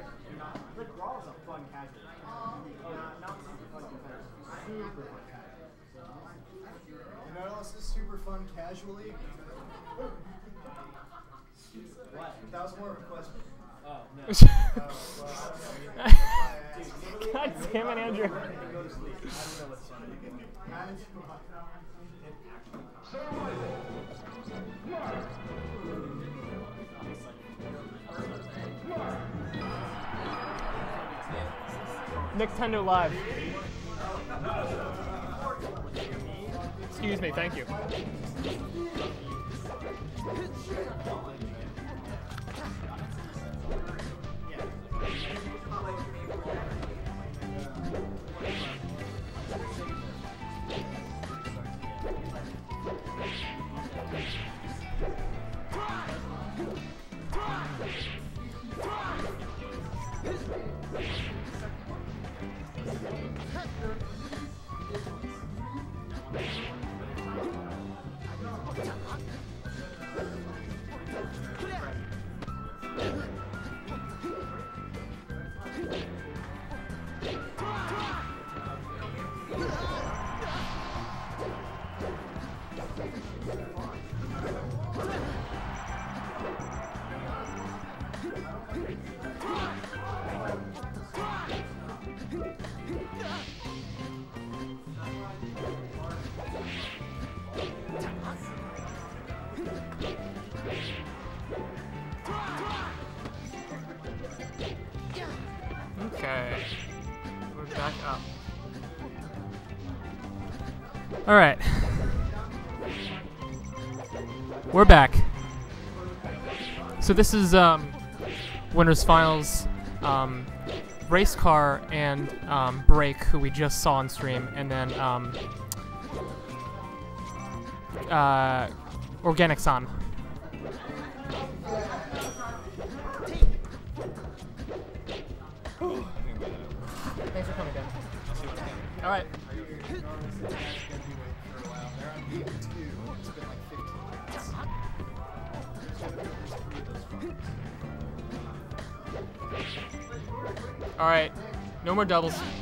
Like Brawl is a fun casual. Not, not super fun competitive. Super fun casual. You know what else is super fun casually? What? That was more of a question. Oh no. Oh, God damn it, Andrew. Nintendo Live. Excuse me, thank you. So this is um, winners finals. Um, race car and um, break, who we just saw on stream, and then um, uh, organic san. More doubles.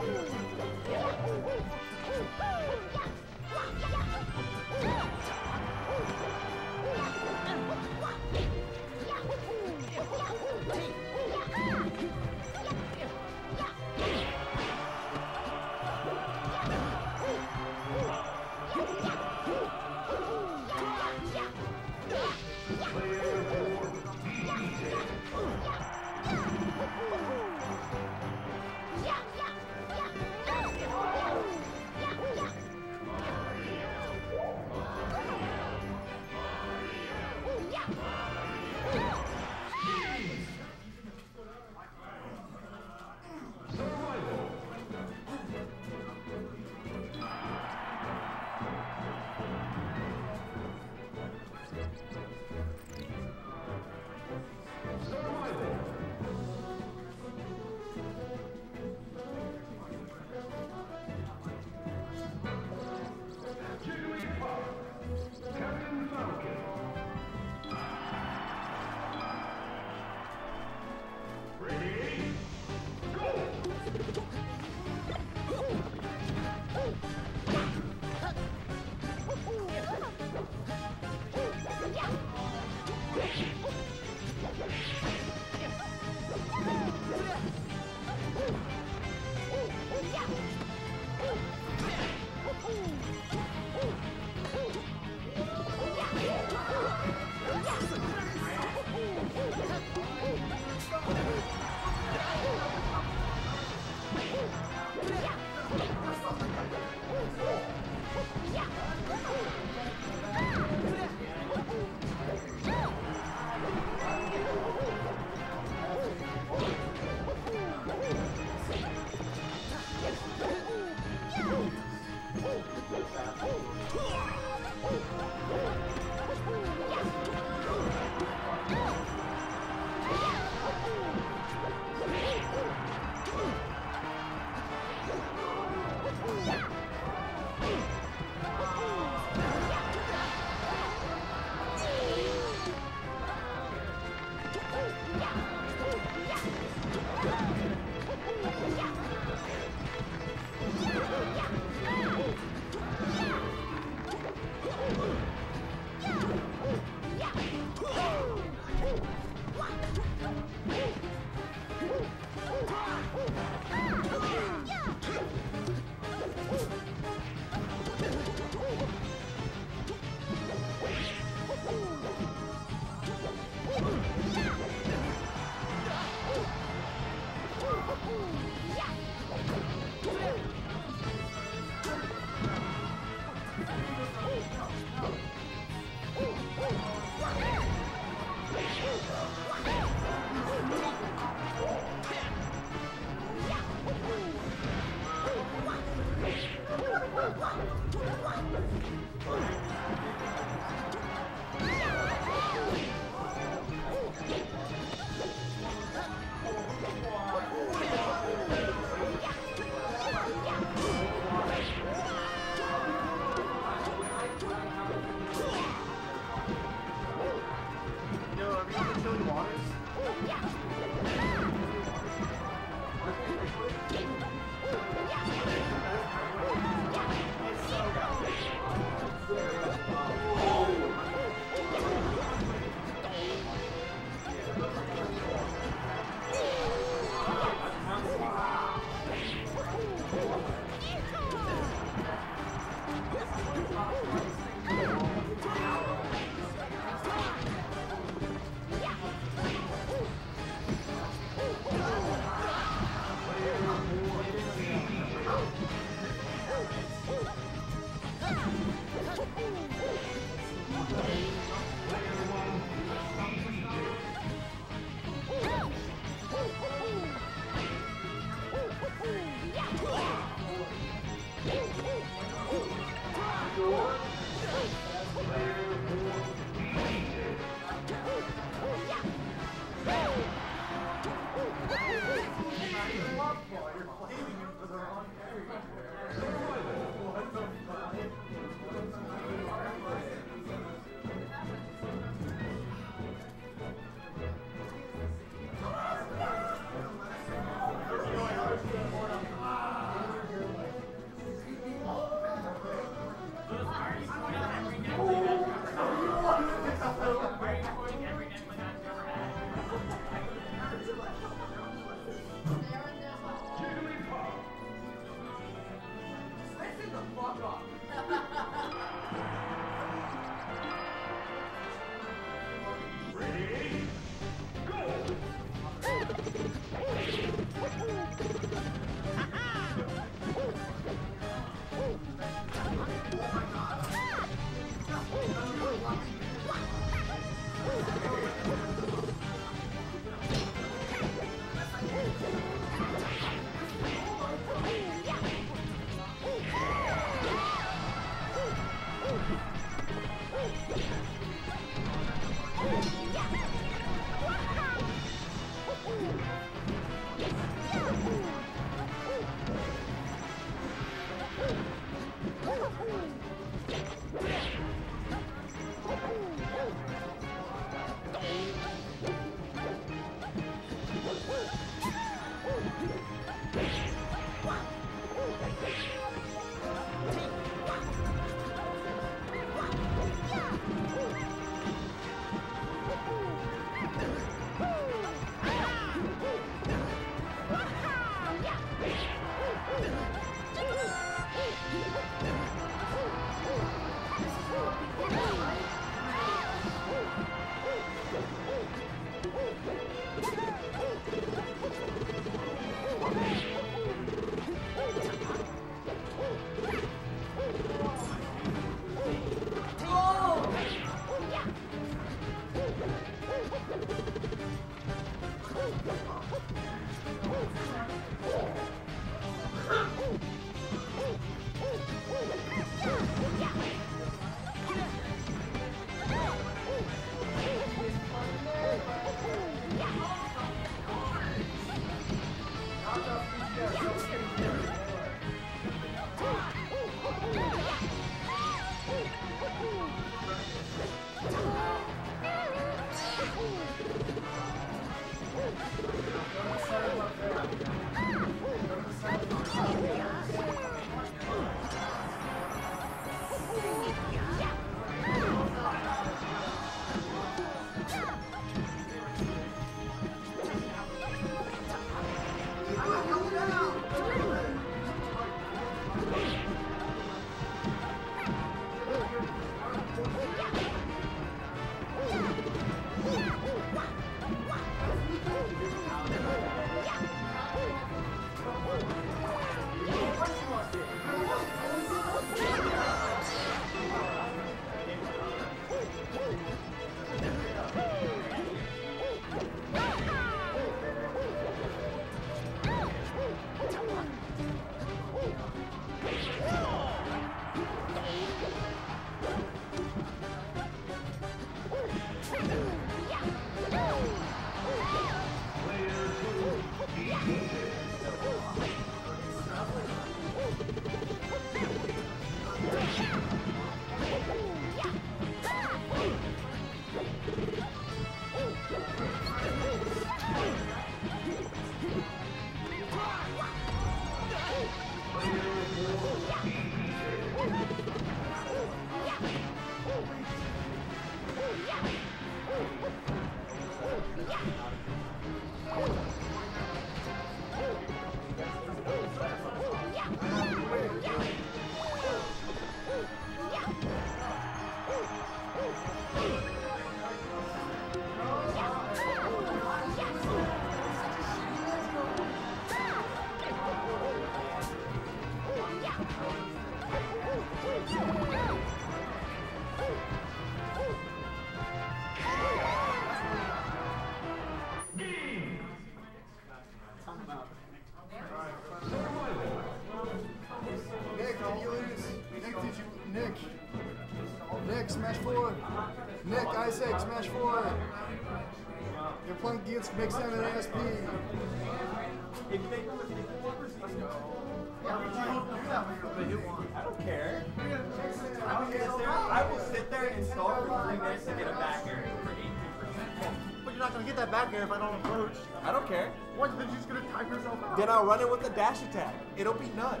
Sit there and stall for three minutes to get a back air for 18%. But you're not gonna get that back air if I don't approach. I don't care. What? Then you're gonna time yourself out. Then I'll run it with a dash attack. It'll be nuts.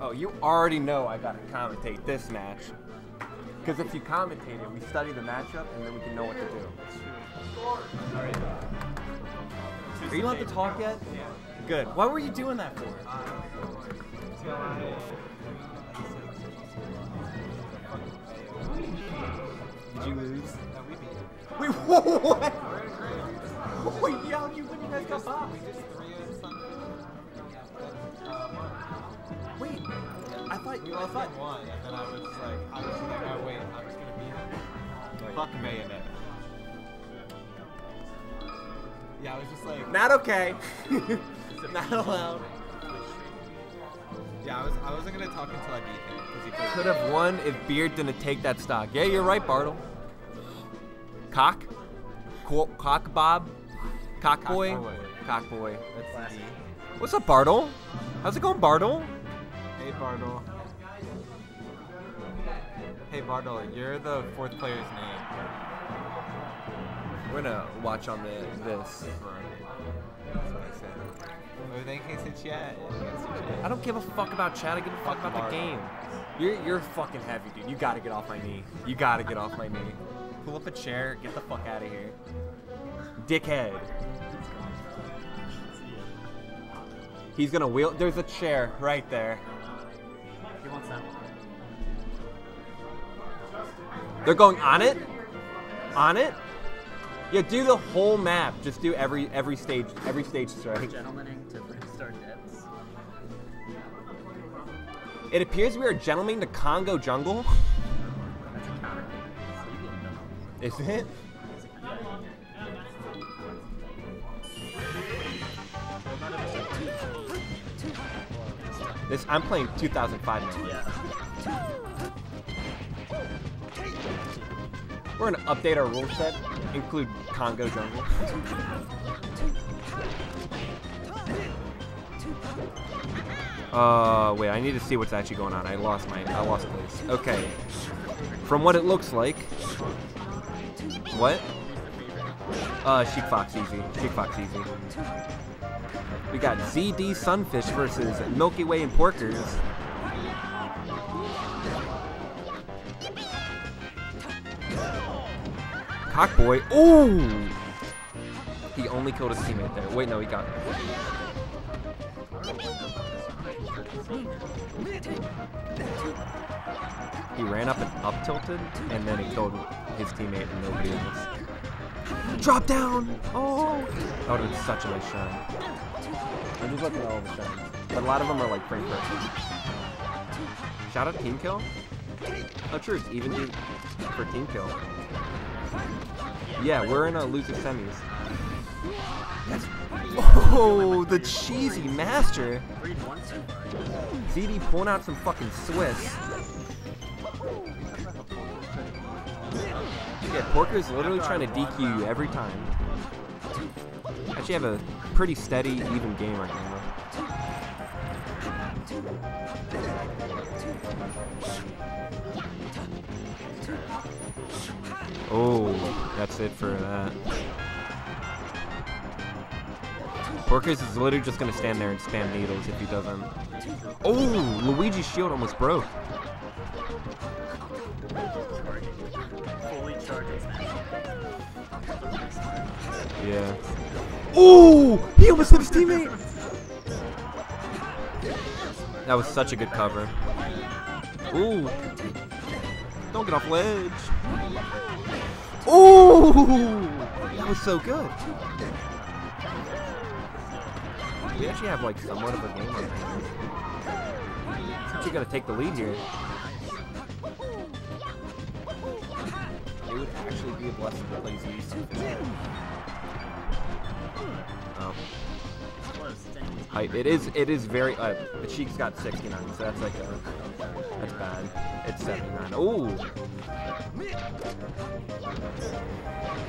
Oh, you already know I gotta commentate this match. Because if you commentate it, we study the matchup and then we can know what to do. Are you allowed to talk yet? Good. What were you doing that for? Did you lose? Wait, what? Wait, yeah, you when you guys got boxed? Wait, I thought We I thought one, and then I was like, I was like, oh wait, I'm just gonna be fuck Bayonet. Yeah, I was just like, not okay. not allowed. yeah, I was, I wasn't gonna talk until I beat him because he Could have won if Beard didn't take that stock. Yeah, you're right, Bartle. Cock? Co- cock Bob? Cock boy? Cock boy. That's What's up, Bartle? How's it going, Bartle? Hey Bartle. Hey Bartle, you're the fourth player's name. We're gonna watch on the this. That's what I said. Everything case in chat. I don't give a fuck about chat. I give a fuck about the game. You're you're fucking heavy, dude. You gotta get off my knee. You gotta get off my knee. Pull up a chair. Get the fuck out of here. Dickhead. He's gonna wheel. There's a chair right there. He wants that. They're going on it? On it? Yeah, do the whole map. Just do every every stage every stage strike. It appears we are gentlemen to Kongo Jungle. Is it? This I'm playing 2005 now. We're gonna update our rule set, include Kongo Jungle. Uh, wait, I need to see what's actually going on. I lost my, I lost place. Okay. From what it looks like. What? Uh, Sheik Fox easy. Sheik Fox easy. We got ZD Sunfish versus Milky Way and Porkers. Cockboy. Ooh! He only killed his teammate there. Wait, no, he got. He ran up and up tilted, and then he killed his teammate and nobody else. Drop down! Oh! That would have been such a nice shot. I'm just looking at all the shots. But a lot of them are like frame person. Shout out team kill. Oh, true. It's even for team kill. Yeah, we're in a loser semis. Oh, the cheesy master. ZD pulling out some fucking Swiss. Yeah, Porker's literally trying to DQ you every time. Actually I have a pretty steady, even game right now. Oh, that's it for that. Porkers is literally just gonna stand there and spam needles if he doesn't. Oh, Luigi's shield almost broke. Yeah. Oh, he almost hit his teammate. That was such a good cover. Ooh. Don't get off ledge. Ooh. That was so good. We actually have like somewhat of a game on hands. Actually gonna take the lead here. It would actually be a blessing to play Z's too. Oh. Height. It is. It is very. Uh, the Sheik's got 69, so that's like a. That's bad. It's 79. Oh.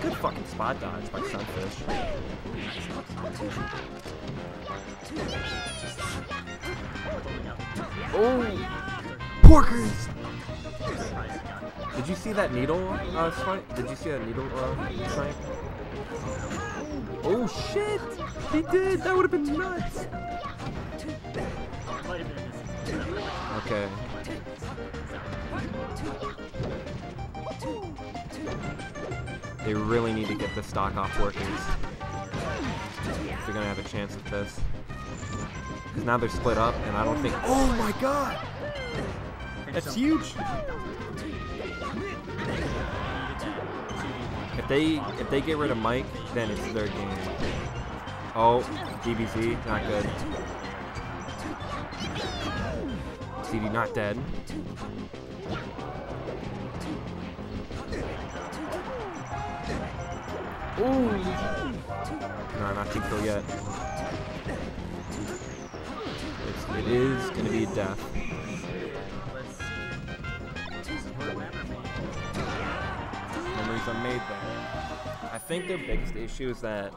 Good fucking spot dodge by Sunfish. Oh. Porkers. Did you see that needle uh, swipe? Did you see that needle uh, swipe? Oh shit! He did! That would have been nuts! Okay. They really need to get the stock off Porkers. If they're gonna have a chance with this. Because now they're split up, and I don't think. Oh my god! That's huge! If they if they get rid of Mike, then it's their game. Oh, DBZ, not good. ZD not dead. Ooh! No, not team kill yet. It's, gonna be a death. Memories unmade there. I think their biggest issue is that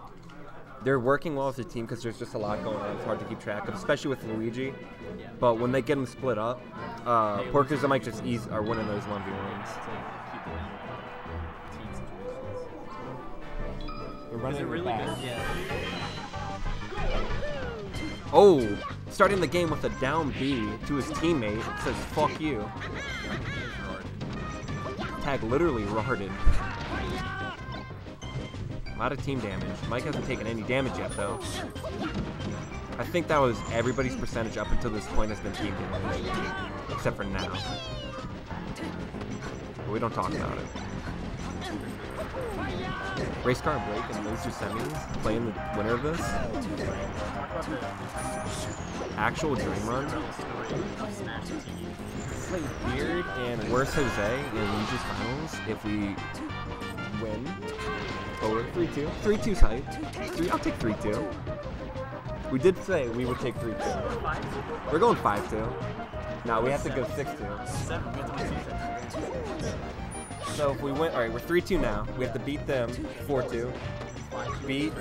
they're working well as a team because there's just a lot going on. It's hard to keep track of, especially with Luigi. But when they get them split up, uh, Porkers and Mike just ease are winning those 1v1s. They're running it really back. Oh, starting the game with a down B to his teammate says "fuck you." Tag literally roared. A lot of team damage. Mike hasn't taken any damage yet, though. I think that was everybody's percentage up until this point has been team damage, except for now. But we don't talk about it. Race car break and lose your semis, playing the winner of this. Actual dream run. Beard and Worse Jose in Luigi's Finals if we win. Over we're 3 2. 3 2's height. Three, I'll take 3 2. We did say we would take 3 2. We're going 5 2. No, we have to go 6 2. So if we win, alright, we're 3 2 now. We have to beat them 4 2. Beat,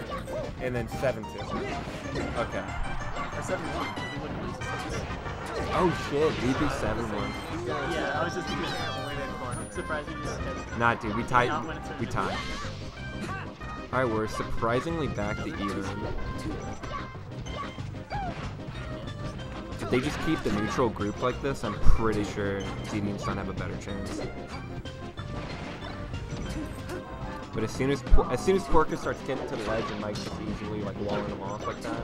and then 7 2. Okay. Oh shit, we beat 7 1. Yeah, I was just thinking I'm surprised you just kept Nah, dude, we tied. Not when it's a- We tied. Alright, we're surprisingly back to even. If they just keep the neutral group like this, I'm pretty sure ZD and Sun have a better chance. But as soon as as soon as Porker starts getting to the ledge and Mike's just easily like walling him off like that.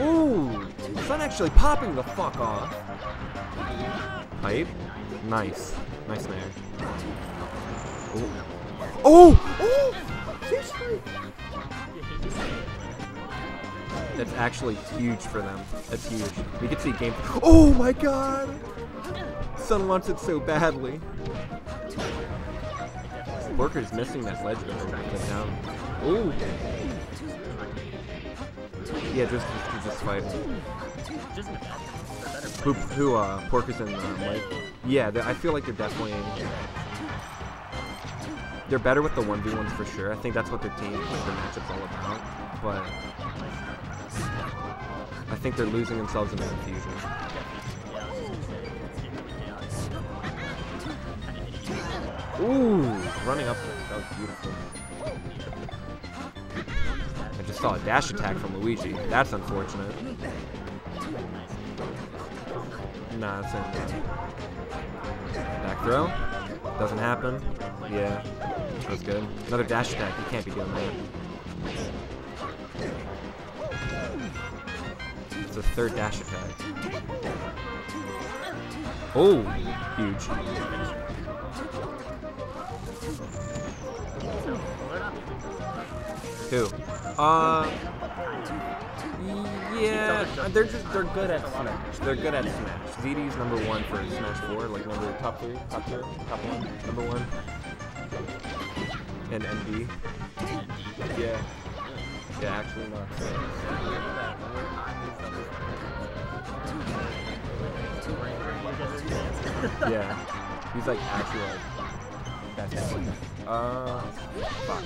Ooh! Sun actually popping the fuck off. Pipe. Nice. Nice there. Oh! Oh! Oh! That's actually huge for them. That's huge. We could see game. Oh my god! Sun wants it so badly. Porker's missing that ledge over get down. Ooh! Yeah, just just, just fight. in the back. Who, who uh, Porkers and uh, Mike? Yeah, I feel like they're definitely they're better with the one v ones for sure. I think that's what their team, like their matchup's all about. But I think they're losing themselves in the confusion. Ooh, running up there. That was beautiful. I just saw a dash attack from Luigi. That's unfortunate. Nah, that's it. Back throw. Doesn't happen. Yeah. That was good. Another dash attack. You can't be doing that. It's a third dash attack. Oh, huge. Who? Uh. Yeah, they're just they're good at Smash. They're good at Smash. ZD's number one for Smash 4, like number top three, top two, top one, number one. And NB. Yeah. Yeah, actually not. yeah. He's like actually like. Uh fuck.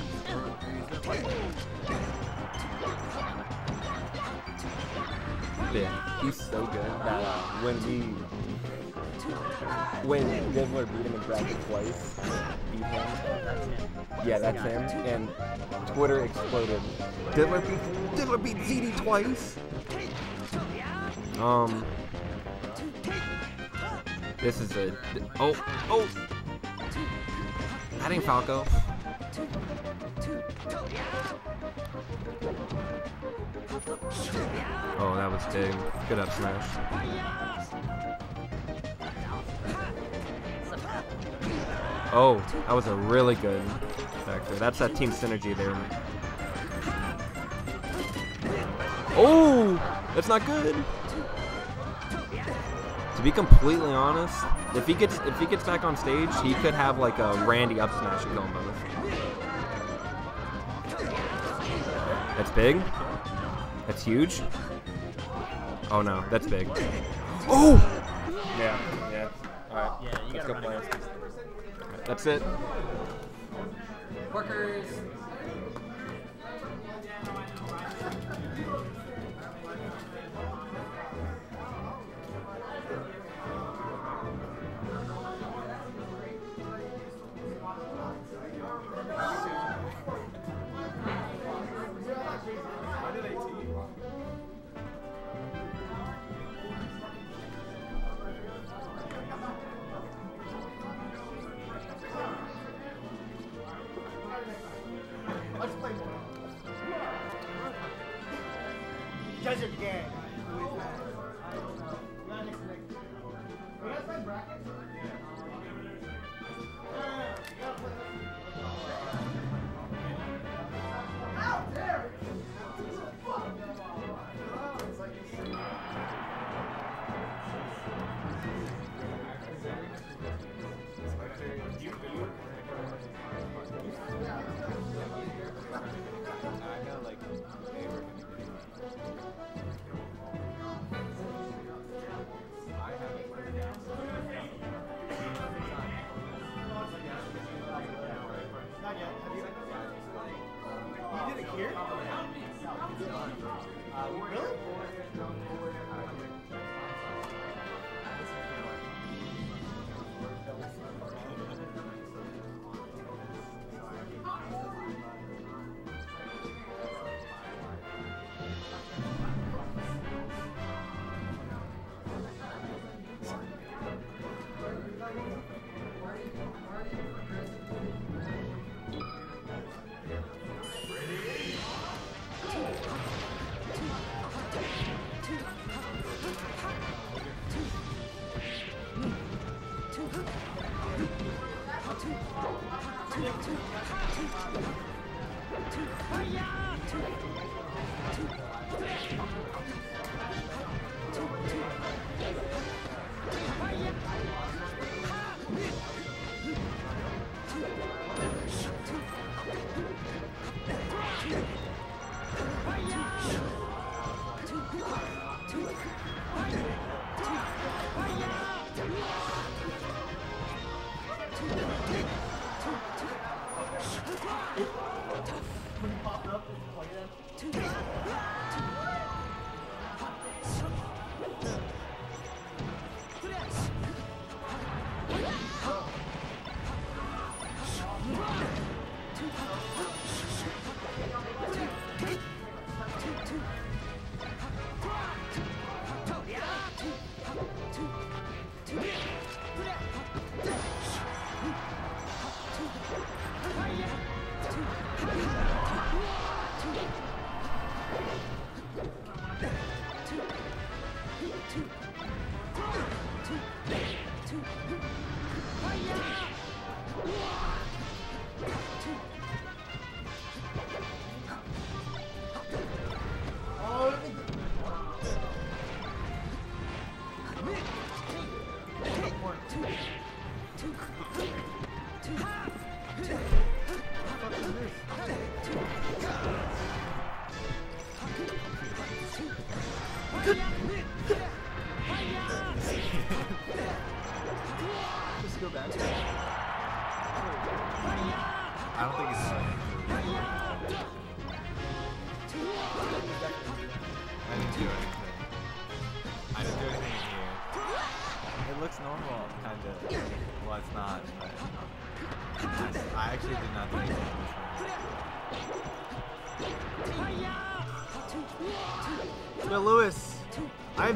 Yeah, he's so good that uh, when we when Diddler beat him in bracket twice, beat him. Yeah, that's him. And Twitter exploded. Diddler beat Diddler beat ZD twice. Um. This is a oh oh. Ain't Falco. Oh, that was big. Good up smash. Oh, that was a really good factor. That's that team synergy there. Oh, that's not good. To be completely honest, if he gets if he gets back on stage, he could have like a Randy up smash going both. That's big. That's huge. Oh no, that's big. Oh! Yeah, yeah. Alright. Yeah, you Let's gotta go play. against. That's it. Workers.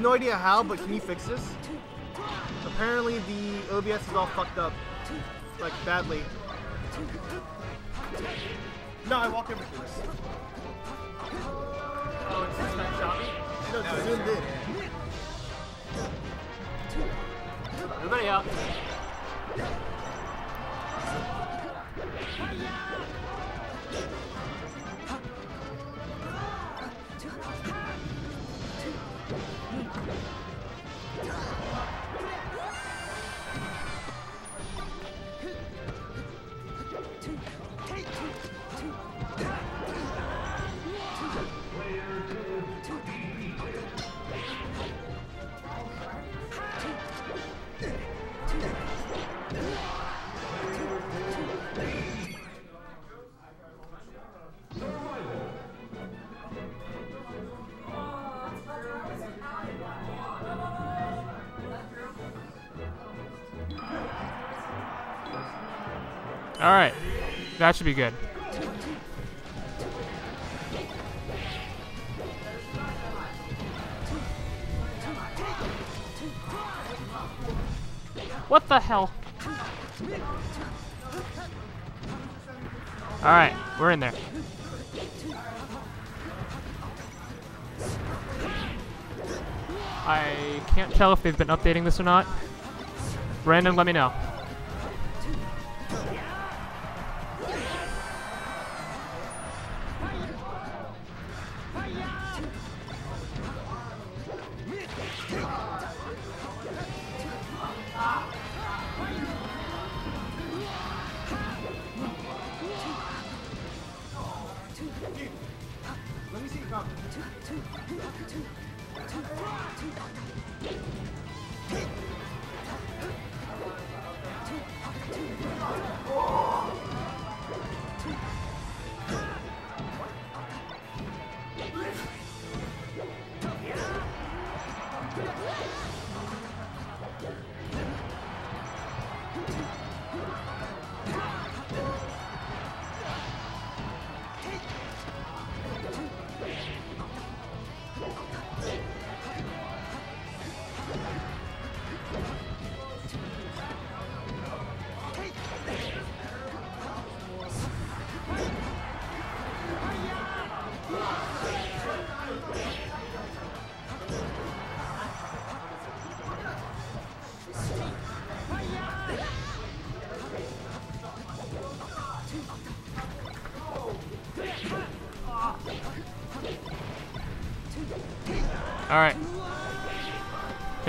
No idea how, but can you fix this? Apparently the OBS is all fucked up. Like, badly. No, I walked over to this. Oh, it's this me? No, it's zoomed in. That should be good. What the hell? All right, we're in there. I can't tell if they've been updating this or not. Brandon, let me know.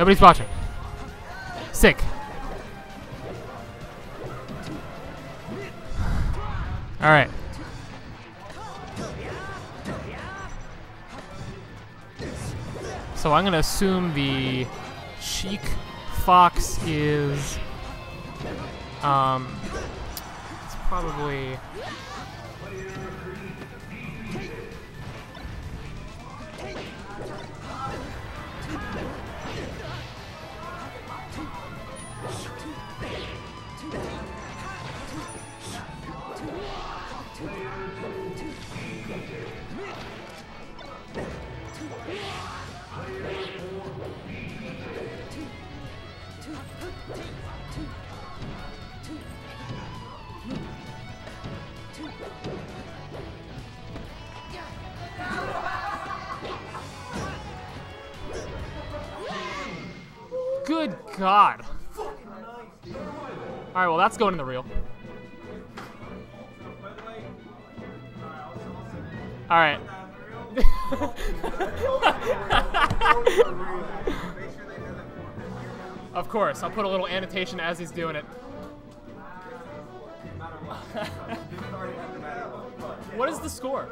Nobody's watching. Sick. All right. So I'm gonna assume the Sheik Fox is um it's probably God. All right, well that's going in the reel. All right. of course, I'll put a little annotation as he's doing it. what is the score?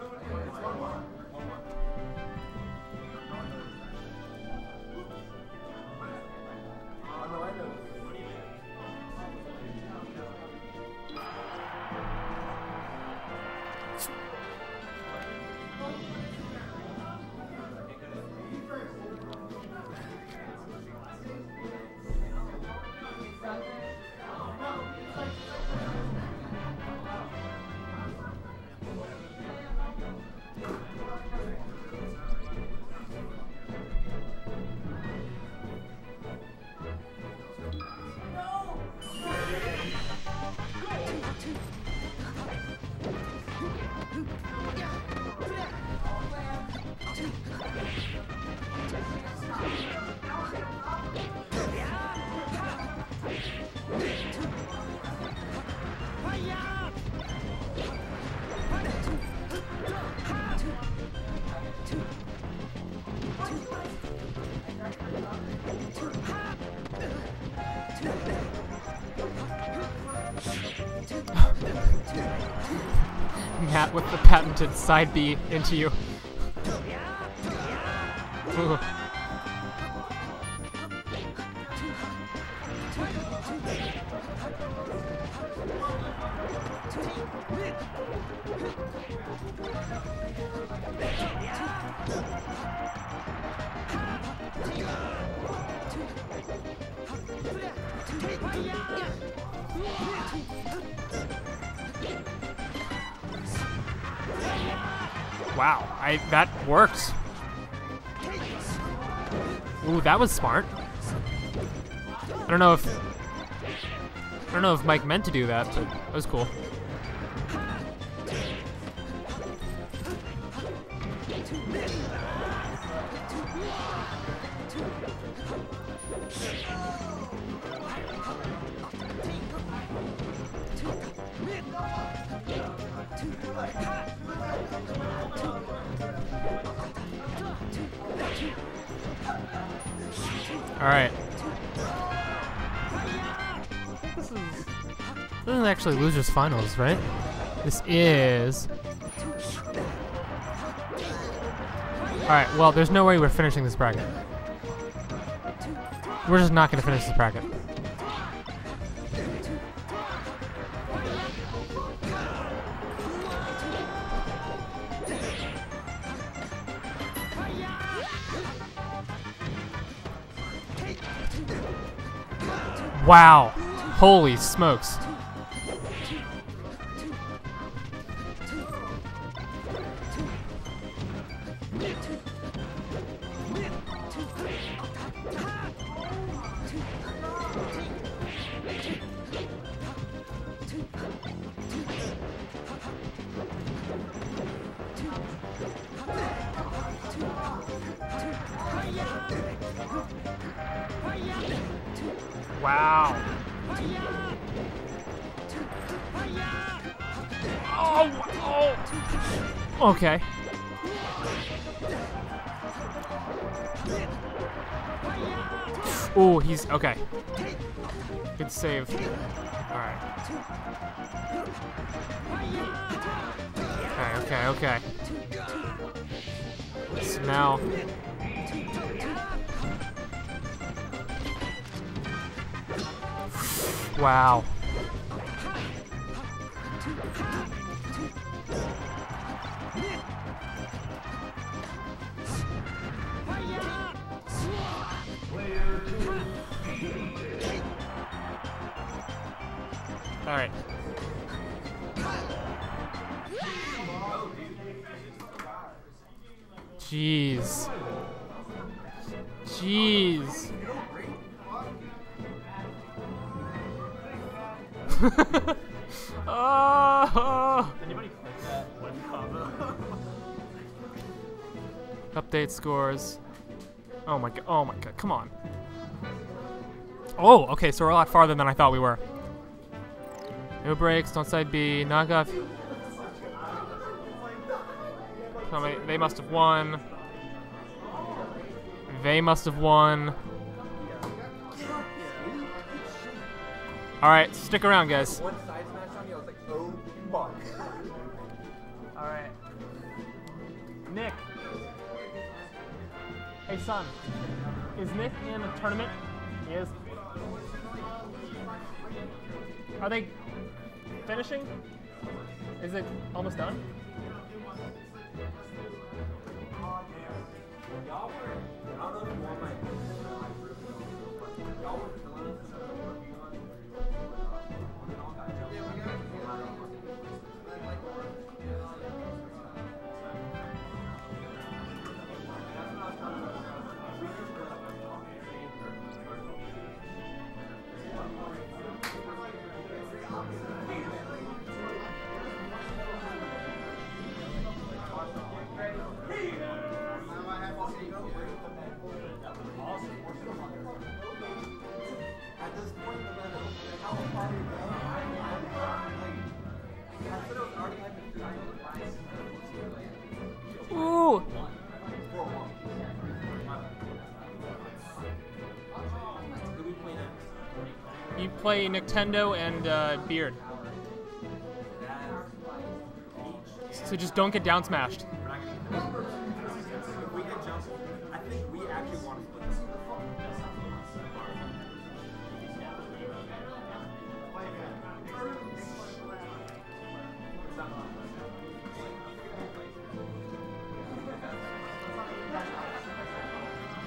Side B into you. Was smart. I don't know if I don't know if Mike meant to do that, but that was cool. Actually losers finals, right? This is. All right. Well, there's no way we're finishing this bracket. We're just not gonna finish this bracket. Wow. Holy smokes. Wow. Update scores. Oh my god. Oh my god. Come on. Oh, okay. So we're a lot farther than I thought we were. No breaks. Don't side B. Knockoff. Tell me, they must have won. They must have won. All right, stick around, guys. One side smash on me, I was like, oh fuck. All right. Nick. Hey, son. Is Nick in a tournament? He is. Are they finishing? Is it almost done? Nintendo and uh, Beard. So just don't get down smashed.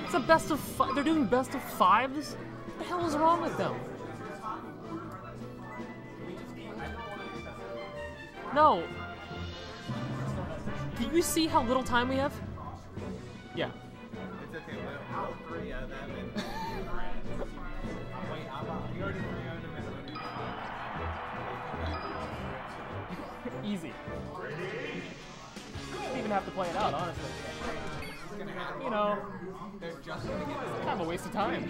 It's a best of five. They're doing best of fives? What the hell is wrong with them? No. Do you see how little time we have? Yeah. It's okay, all three of them and Wait, I'm not, we already three of them and Easy. Don't even have to play it out, honestly. You know, They're just gonna get it's kind of a waste of time.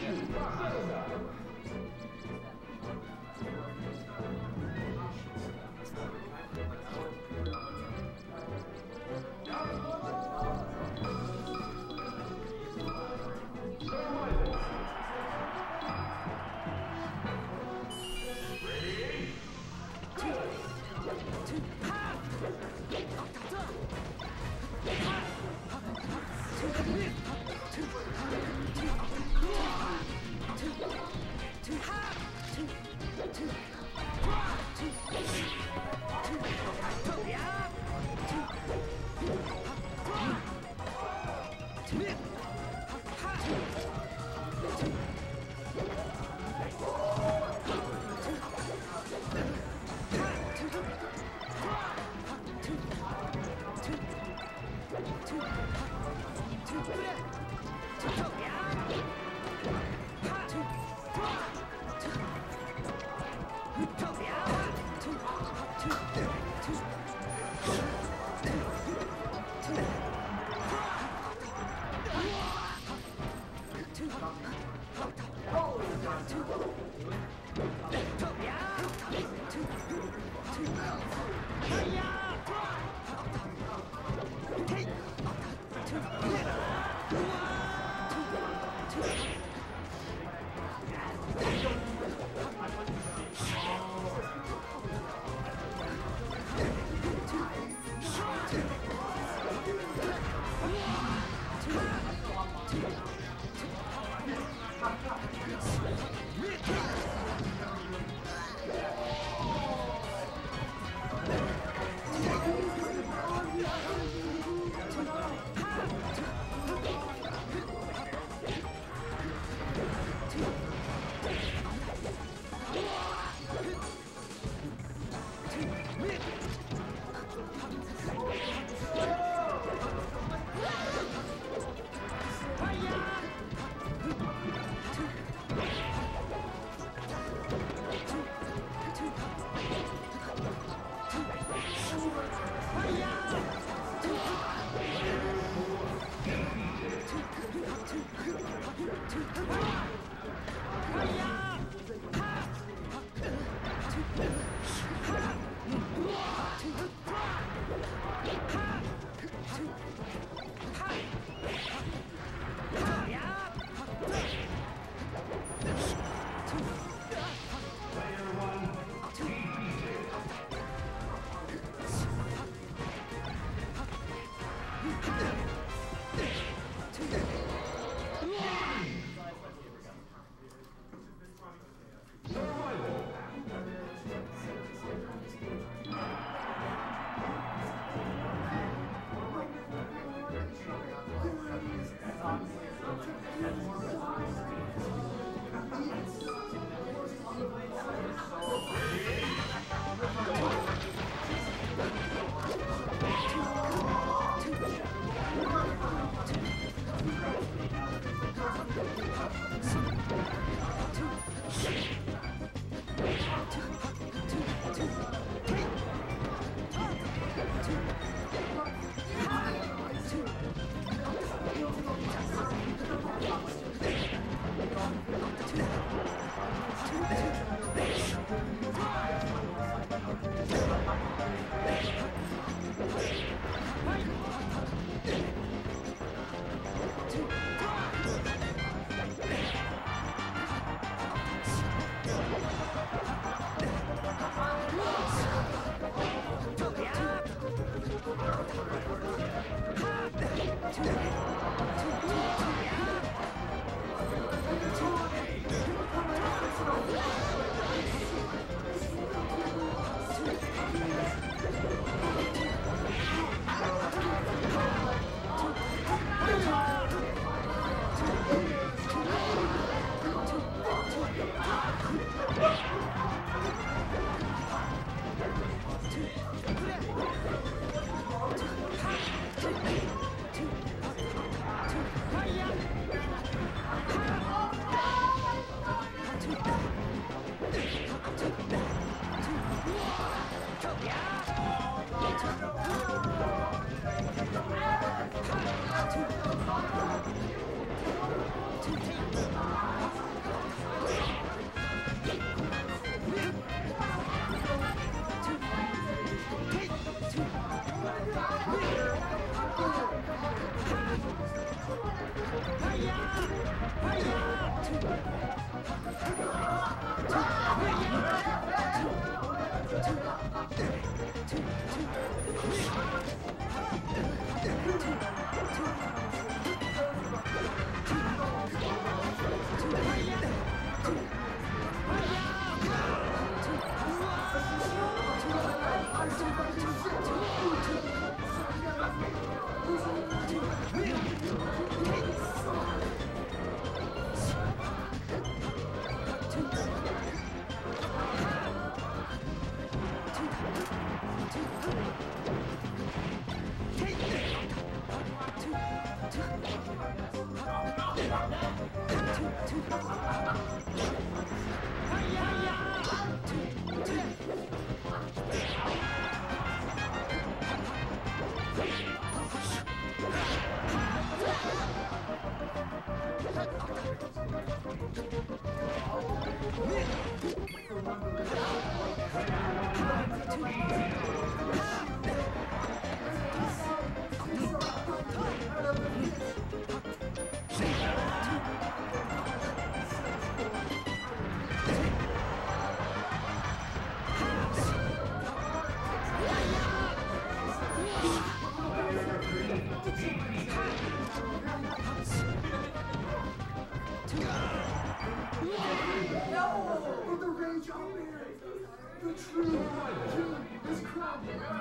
Two.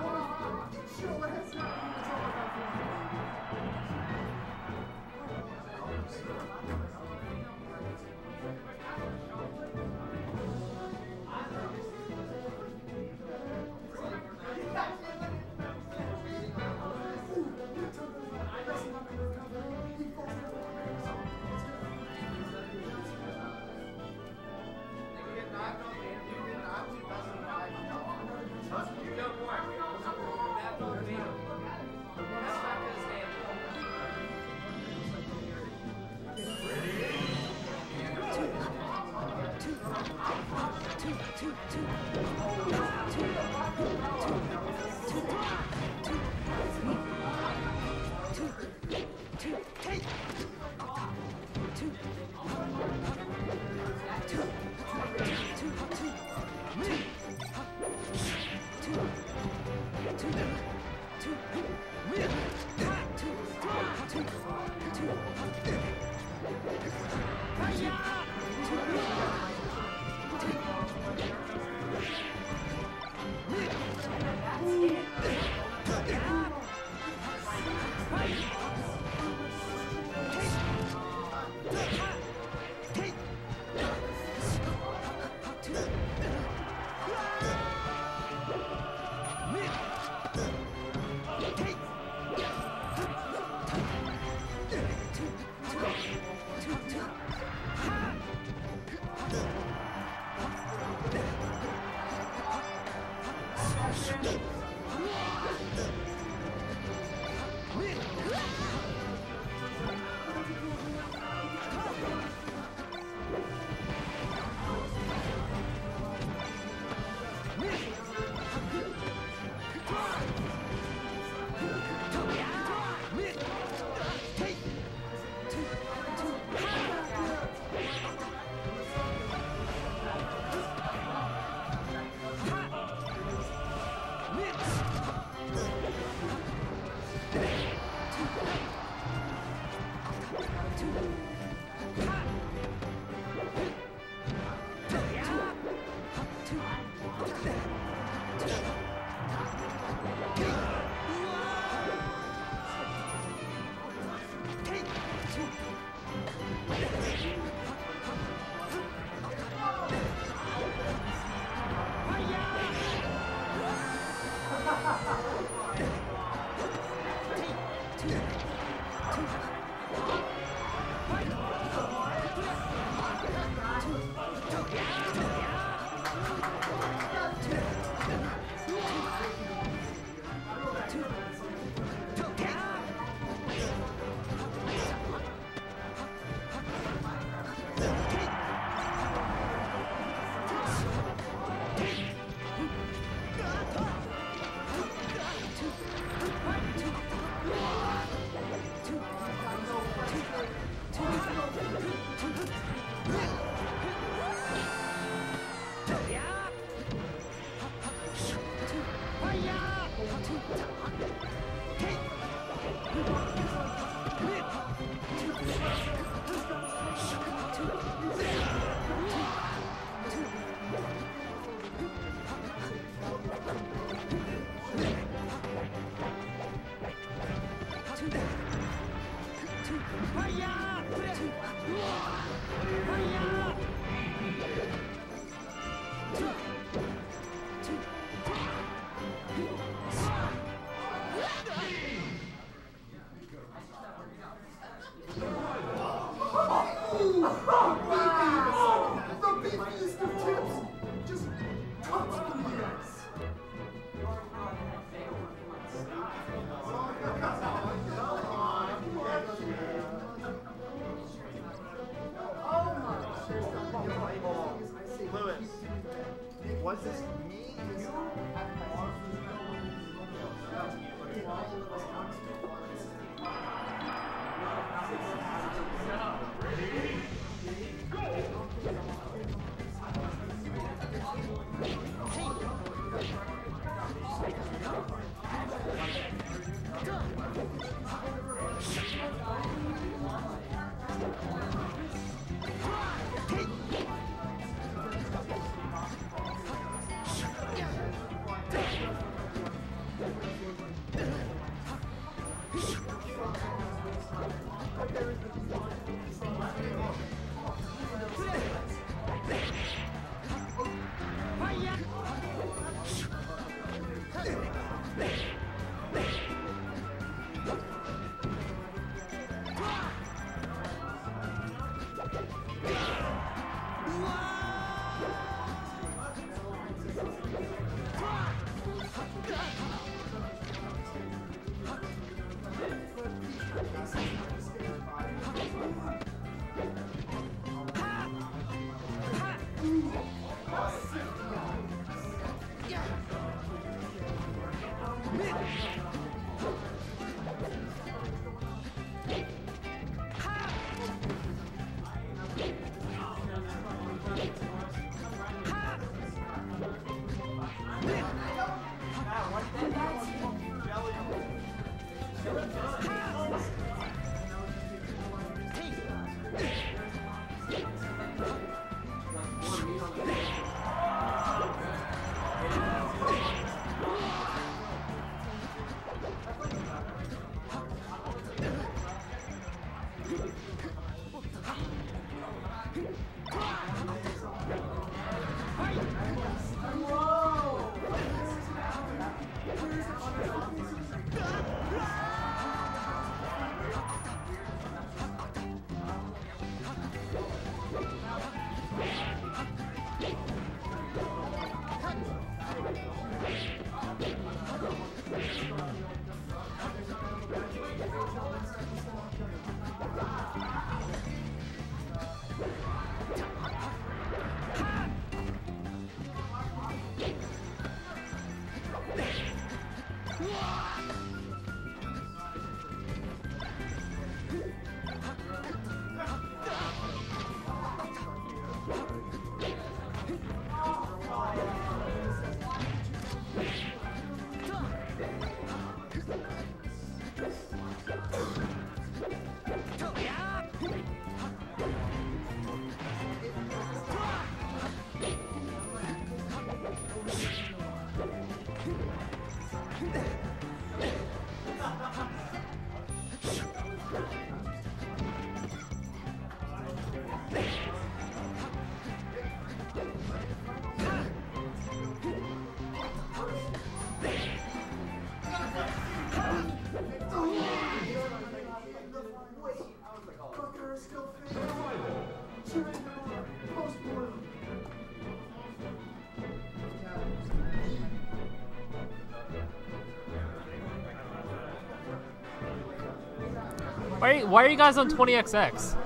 Why are you, why are you guys on 20xx?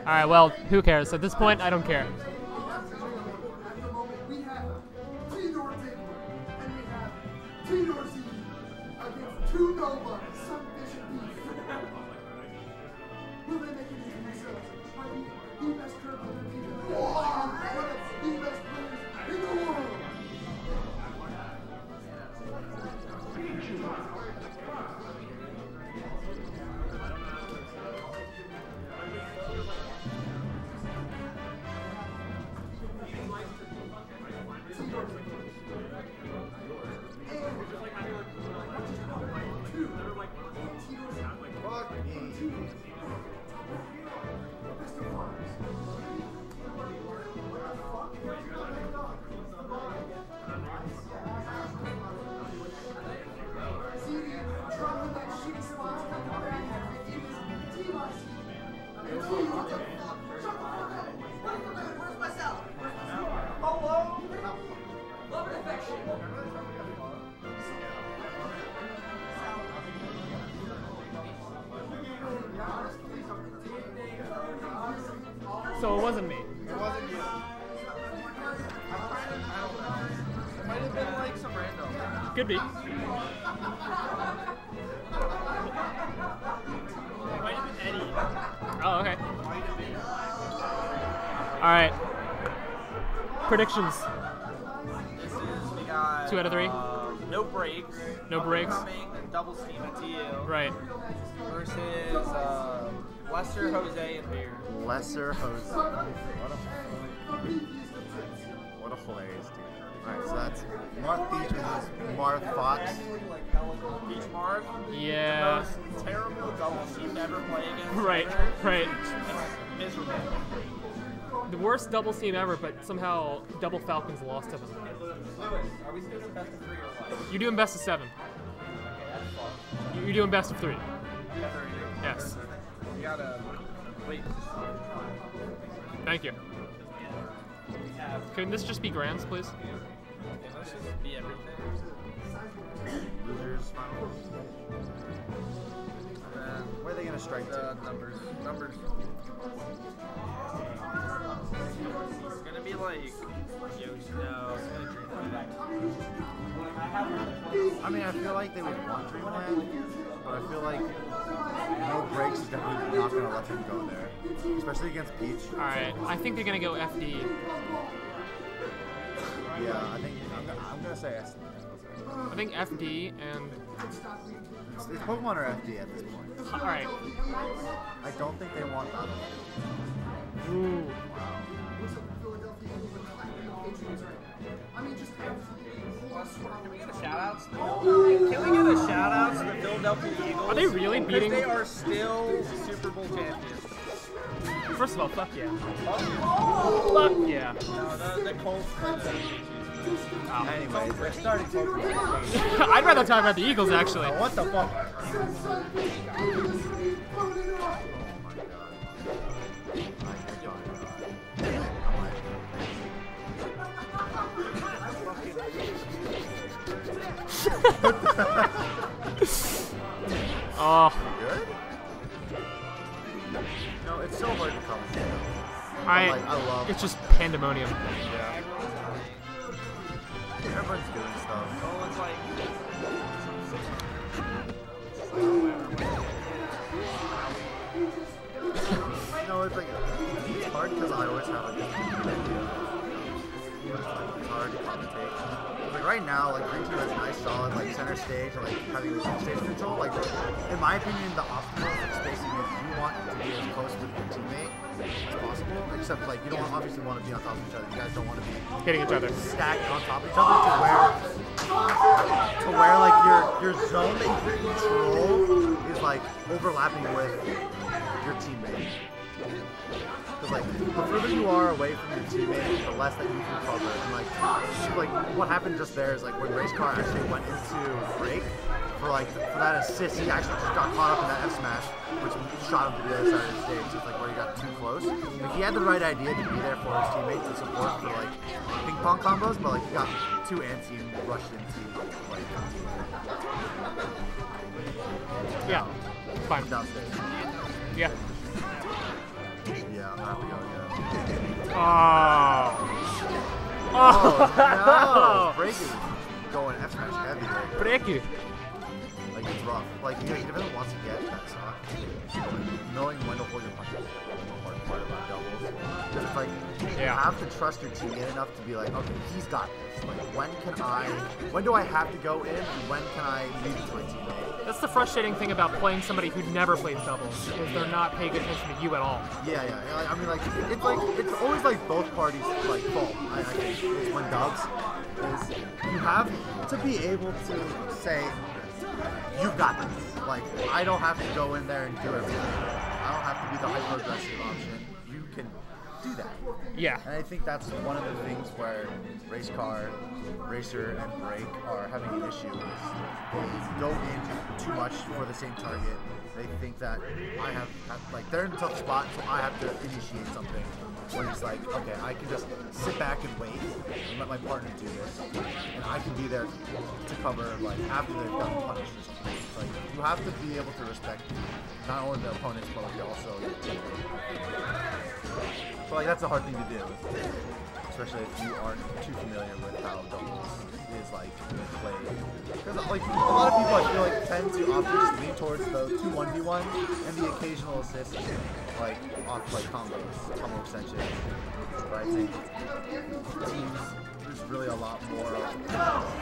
Alright, well, who cares? At this point, I don't care. Double steam at TU. Right. Versus uh, Lester, Jose, and Beard. Lesser Jose. What a, what a hilarious dude. Alright, so that's Mark Beach versus Mark Fox. Beach Marv. Yeah. The most terrible double steam to ever play against. Right, ever. right. It's miserable. The worst double team ever, but somehow Double Falcons lost to them. Lewis, are we still doing best of three or what? You're doing best of seven. You're doing best of three. Yes. We gotta wait. Thank you. Can this just be grands, please? Okay, let's just be everything. Losers finals. And Where are they gonna strike the to? Uh, numbers. Numbers. It's gonna be like Yoshi. No, it's gonna Dreamland. I mean, I feel like they would want Dreamland, but I feel like no breaks is definitely not gonna let them go there, especially against Peach. All right. I think they're gonna go FD. Yeah, I think I'm gonna, I'm gonna say S. I think FD and. It's, it's Pokemon or FD at this point. All right. I don't think they want that. Ooh. Can we get a shout out? Can we get a shout out to the Philadelphia Eagles? Are they really Because beating- They are still Super Bowl champions. First of all, fuck yeah. Fuck Fuck yeah. No, the, the Colts Oh. Anyways, they're starting. I'd rather talk about the Eagles actually. Oh, what the fuck? Oh. Good? No, it's so hard to come. I. like, I love- It's just pandemonium. Yeah. Everyone's doing stuff. Oh, it's like No, it's like it's hard because I always have like right now, like Green Team has a nice solid like center stage and like having like stage control. Like in my opinion, the optimal spacing is you want to be as close with your teammate as possible. Except like you don't obviously want to be on top of each other. You guys don't want to be Hitting each other. stacked on top of each other to where to where like your your zone that you control is like overlapping with your teammate. Like the further you are away from your teammate, the less that you can cover. And like like what happened just there is like when race car actually went into break for like for that assist, he actually just got caught up in that F smash, which shot him to the other side of the stage. It's like where he got too close. Like he had the right idea to be there for his teammate to support for like ping pong combos, but like he got too antsy and rushed into like Yeah. Fine. downstairs. Yeah. Yeah, I have to go. Yeah. Oh. Oh, oh no! Breaking. Going F smash heavy right there. Break you. Like it's rough. Like he, he to get that stock. Knowing when to hold your punches is the hard part about doubles. Because it's like you Yeah. have to trust your teammate enough to be like, okay, he's got this. Like when can I? When do I have to go in? And when can I leave it to my teammate? That's the frustrating thing about playing somebody who never plays doubles is they're not paying attention to you at all. Yeah, yeah. I mean, like it's like it's always like both parties like fault. I, I think when dubs is you have to be able to say you've got this. Like I don't have to go in there and do everything. I don't have to be the hyper aggressive option. Do that. Yeah. And I think that's one of the things where race car, racer, and Break are having an issue. Is they go in too much for the same target. They think that I have, have like they're in a tough spot, so I have to initiate something. When it's like, okay, I can just sit back and wait and let my partner do this, and I can be there to cover like after they've gotten punish or something. It's like you have to be able to respect not only the opponents but like also your teammate. Like that's a hard thing to do, especially if you aren't too familiar with how doubles is like played. Because like a lot of people I feel like tend to often just lean towards the two one v one and the occasional assist, like off like combos, combo extensions. But I think teams there's really a lot more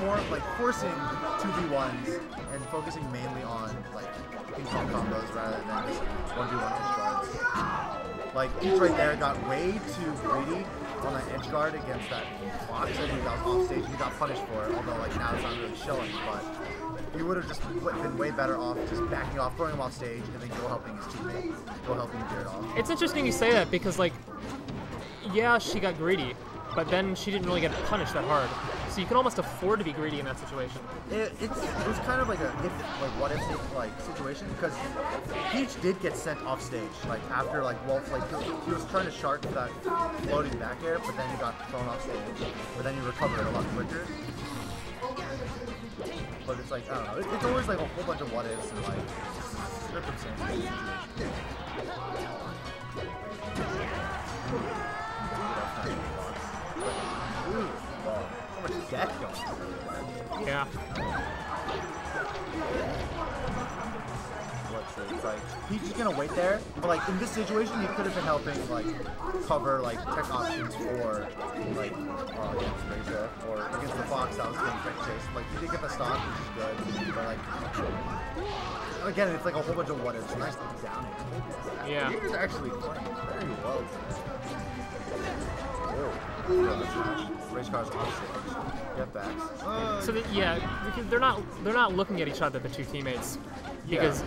for like forcing 2v1s and focusing mainly on like ping pong combos rather than just 1v1 edge guards. Like each right there got way too greedy on that edge guard against that Fox and he got off stage he got punished for it, although like now it's not really showing, but he would have just been way better off just backing off, throwing him off stage, and then go helping his teammate, go helping Beard off. It's interesting you say that because, like, yeah, she got greedy, but then she didn't really get punished that hard. So you can almost afford to be greedy in that situation. It, it's it was kind of like a if like what if like situation because Peach did get sent off stage like after like Wolf like he, he was trying to shark that floating back air but then he got thrown off stage but then he recovered a lot quicker. But it's like I don't know it, it's always like a whole bunch of what ifs and like circumstances. Much going. Yeah. It's like he's just gonna wait there, but like in this situation, he could have been helping like cover like tech options for like uh, against Razor or against the Fox that was getting tech chase. Like he did get the stock, which is good, but like again, it's like a whole bunch of what ifs. Nice down here. Yeah. He was actually playing very well. Oh, race cars stage. Get. Uh, So that, yeah, because they're not they're not looking at each other, the two teammates, Yeah. because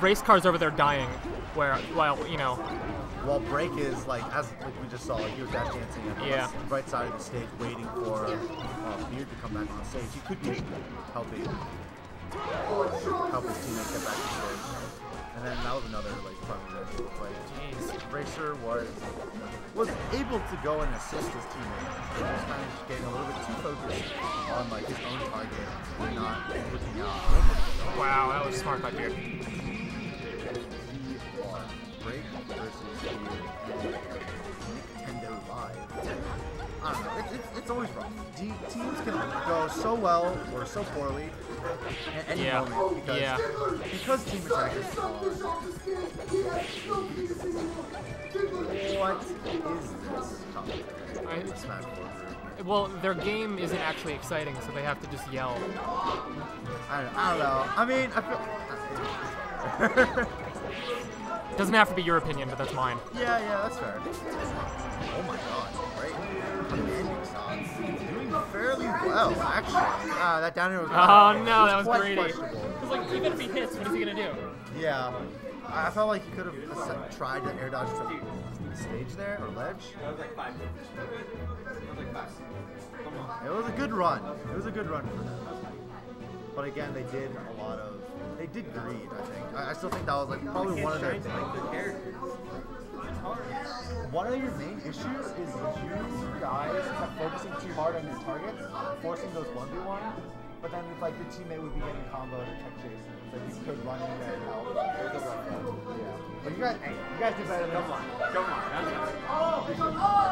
race cars over there dying, where while you know, While Break is like, as like we just saw, like he was dash dancing at Yeah. the right side of the stage, waiting for uh, Beard to come back on stage. He could be helping help his teammate get back to stage. And then that was another like fun that like jeez, Racer was was able to go and assist his teammate. He was kind of just getting a little bit too focused on like his own target and not looking out. wow, that was smart by Beard. Break versus Nintendo Live. I don't know. It's, it's, it's always. D- teams can go so well or so poorly at any Yeah. moment because Yeah. because team attackers are. What is this? I- Smash Well, their game isn't actually exciting, so they have to just yell. I don't, I don't know. I mean, I feel. Doesn't have to be your opinion, but that's mine. Yeah, yeah, that's fair. Oh my god, great. Commanding Sons. Doing fairly well, actually. Ah, that down air was Oh no, that was quite greedy. Because like even if he hits, what is he gonna do? Yeah. I I felt like he could have tried to air dodge from the stage there, or ledge. It was a good run. It was a good run for them. But again, they did a lot of. They did greed, I think. I, I still think that was like probably one of their. One of your main issues is you guys kept focusing too hard on your targets, forcing those 1v1, but then it's like your teammate would be getting comboed or tech chased. So you could run in there and help. It was a. Yeah. But you guys, hey, you guys did better than Come on. Come on.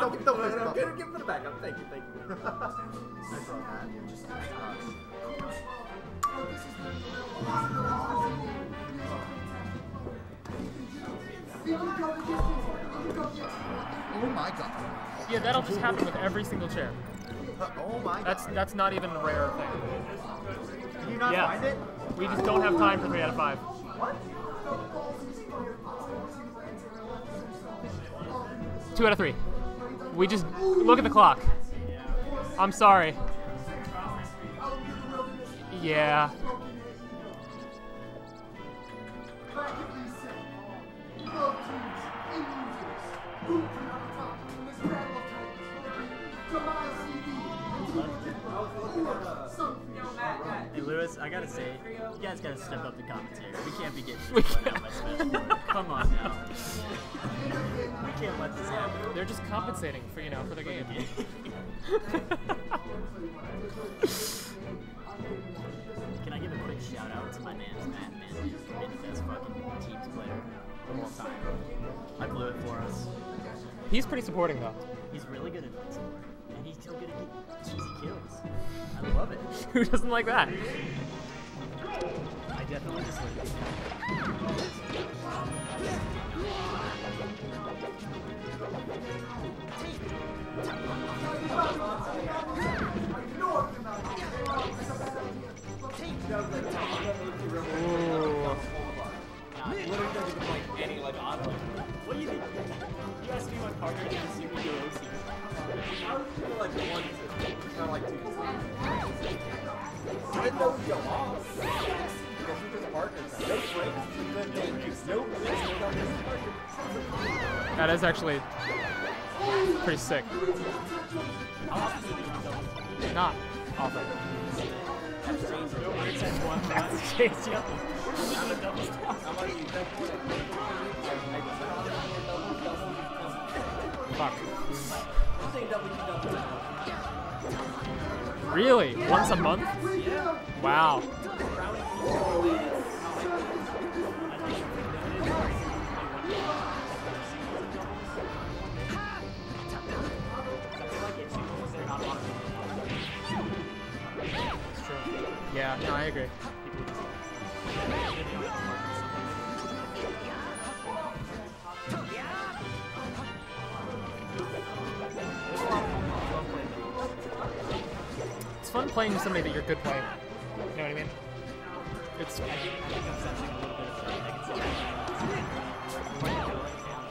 Don't, don't, don't, No, no, don't, give, give it a backup. Thank you, thank you. I saw that. Oh my god. Yeah, that'll just happen with every single chair. Uh, oh my god. That's that's not even a rare thing. Did you not yeah. find it? We just don't have time for three out of five. What? Two out of three. We just look at the clock. I'm sorry. Yeah. Hey Lewis, I gotta say, you guys gotta step up the commentary. We can't be getting We shit by Smith. Come on now. We can't let this happen. They're just compensating for you know for their game. Can I give a quick quick shout out to my man's Matt Manley, who the best fucking teams player of all time. I blew it for us. He's pretty supporting though. He's really good at support, and he's still good at getting cheesy kills. I love it. Who doesn't like that? I definitely just like it. Literally is actually pretty sick. Not often. Fuck. Really? Once a month? Wow. Agree. It's fun playing with somebody that you're good playing. You know what I mean? It's.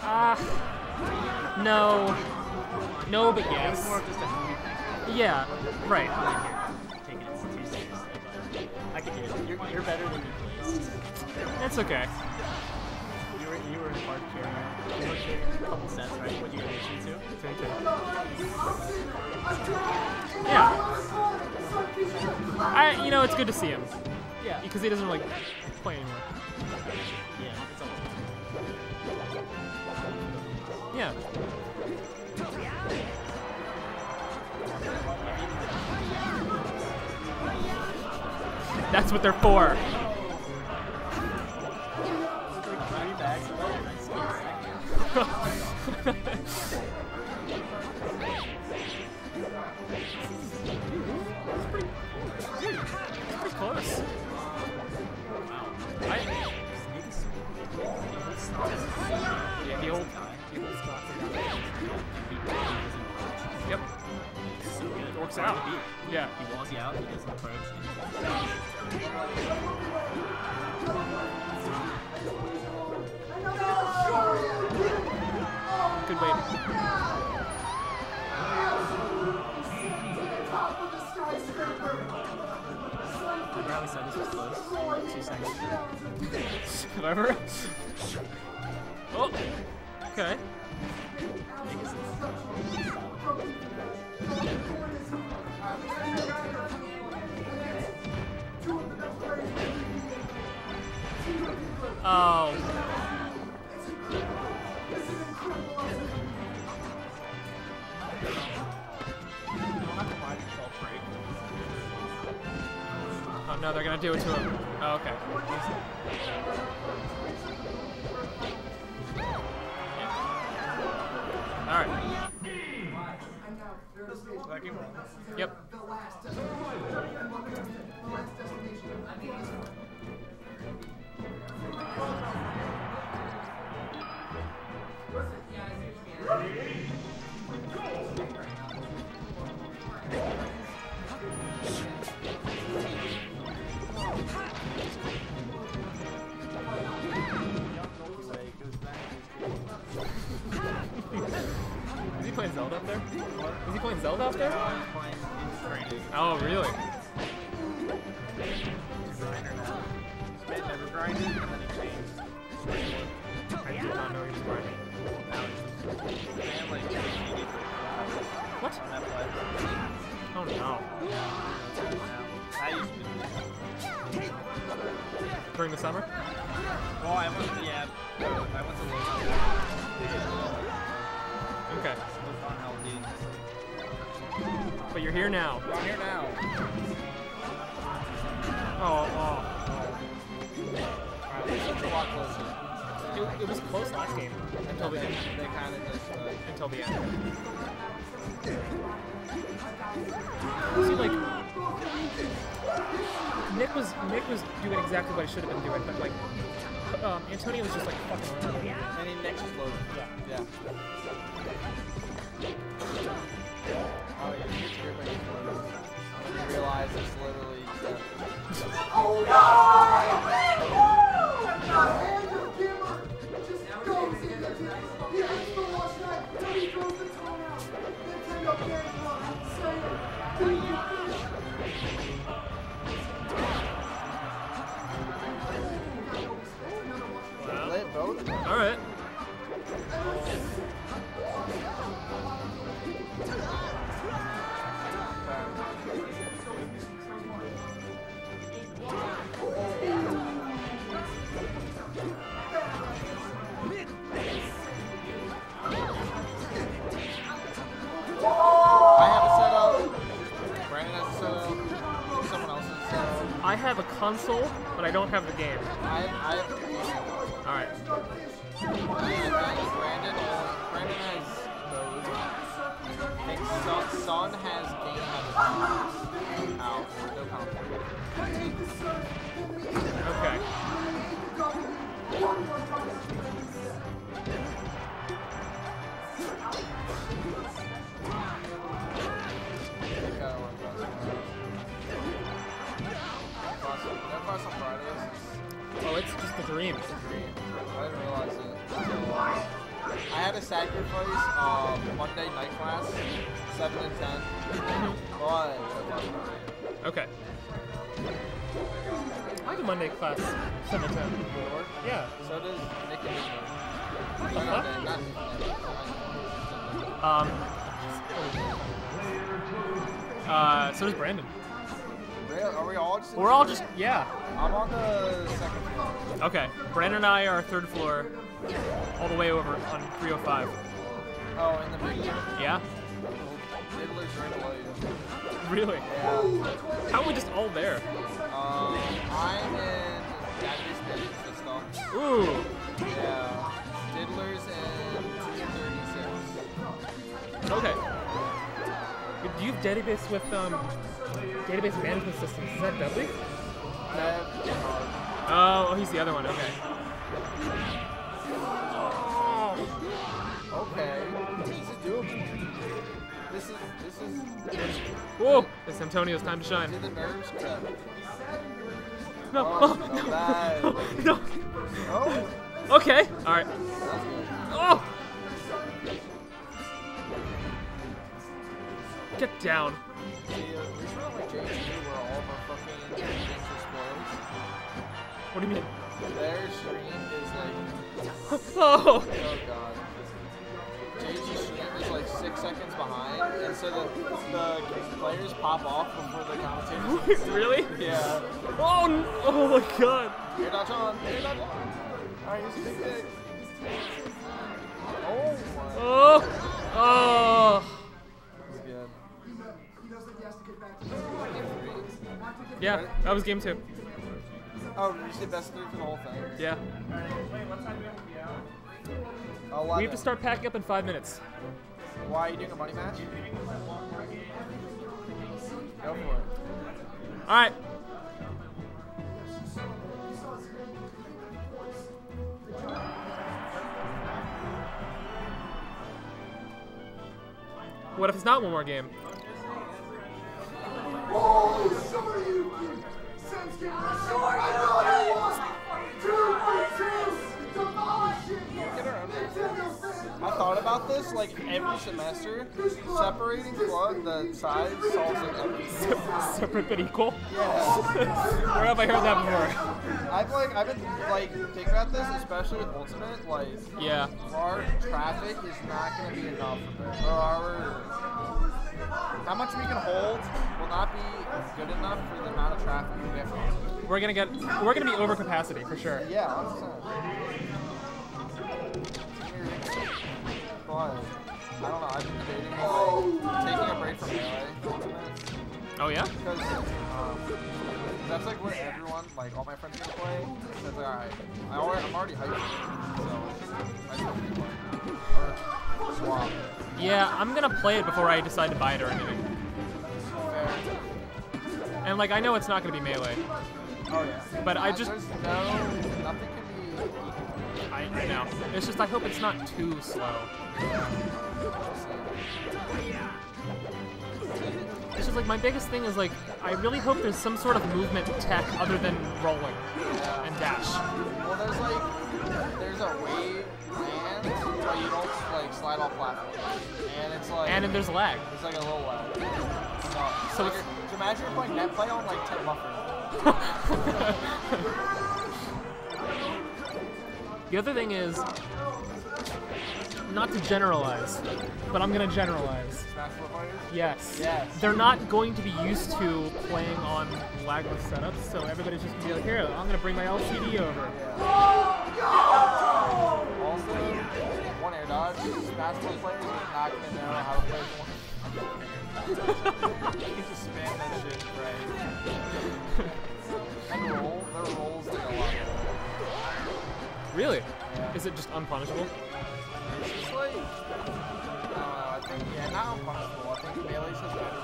Ah. no. No, but yes. Yeah, right. I can hear it. You're, you're better than you placed. That's okay. You were you were in hard carry. You were carrying a couple sets, right? What you get two two? Two two. Yeah. I, you know, it's good to see him. Yeah. Because he doesn't really play anymore. Yeah, it's all. Yeah. That's what they're for. Antonio was just like console, but I don't have the game. I have, I have the game. All right. Brandon, Brandon has those. Son, has game at his house. House. No. Okay. Class, 7 to 10. Yeah. so does Nick and Nick. What? Not Nick, Nick. Um. Uh, so does Brandon. Are we all just? We're all just, yeah. I'm on the second floor. Okay. Brandon and I are third floor, all the way over on 305. Oh, in the big room. Yeah? Diddler's right below you. Really? Yeah. How are we just all there? Um, I'm in database management system. Ooh. Yeah. Diddler's 236. Okay. Do you have database with um database management systems? Is that Dudley? That, Oh, oh, he's the other one. Okay. okay. This is doable. This is, this is, Whoa! It's Antonio's time to shine. No. Oh, Oh, no, no. no. Oh, Okay. All right. Oh. Get down. See, we should have like JT where all of our fucking games explodes. What do you mean? Oh. Their stream is like, Oh. oh god. JG's stream is like six seconds behind, and so the, the players pop off before the commentators. really? Yeah. Oh. Oh my God. You're not on. You're not on. Alright, here's a big. Oh. Oh. Oh. Good. Yeah, that was game two. Oh, you said best three for the whole thing? Yeah. Eleven. We have to start packing up in five minutes. Why are you doing a money match? Go for it. All right. What if it's not one more game? Thought about this like every semester. Separating the size solves it every Separate but equal? Yeah. Where have I heard that before? I've like I've been like thinking about this, especially with Ultimate. Like, Yeah. our traffic is not going to be enough, or our how much we can hold will not be good enough for the amount of traffic we have. for Ultimate. We're gonna get we're gonna be over capacity for sure. Yeah, 100%. But I don't know. I've been debating like taking a break from melee. Oh yeah? Because um, that's like what everyone, like all my friends gonna play. It's like, alright, I already, I'm already hyped, so I just play. Or swap. Yeah, I'm gonna play it before I decide to buy it or anything. Fair. And like I know it's not gonna be melee. Oh yeah. But I just no, nothing can be. I, I know. It's just I hope it's not too slow. It's just like my biggest thing is like I really hope there's some sort of movement tech other than rolling and dash. Well, there's like, there's a wave land, but you don't like slide off platforms. And it's like, And then there's lag. There's like a little lag. So, So so it's- so imagine you're playing net play on like 10 buffer. The other thing is not to generalize, but I'm gonna generalize. Smash Bros. players? Yes. Yes. They're not going to be used to playing on lagless setups, so everybody's just gonna be like, here, I'm gonna bring my LCD over. Also, one air dodge, Smash Bros. players are not gonna know how to play one. you can just spam that shit, right? and roll, their rolls like a lot. Really? Is it just unpunishable? Not unpunishable. I think Melee's has better.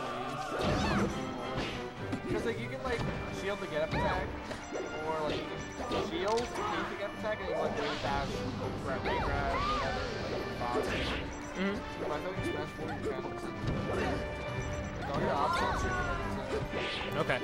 Because, like, you can, like, shield the get up attack, or, like, shield to the get up attack, and you like, wave dash, grab, wave grab, whatever, like, box. Mhm. But I feel like Smash 4, you can, like, all your options, you can, Okay.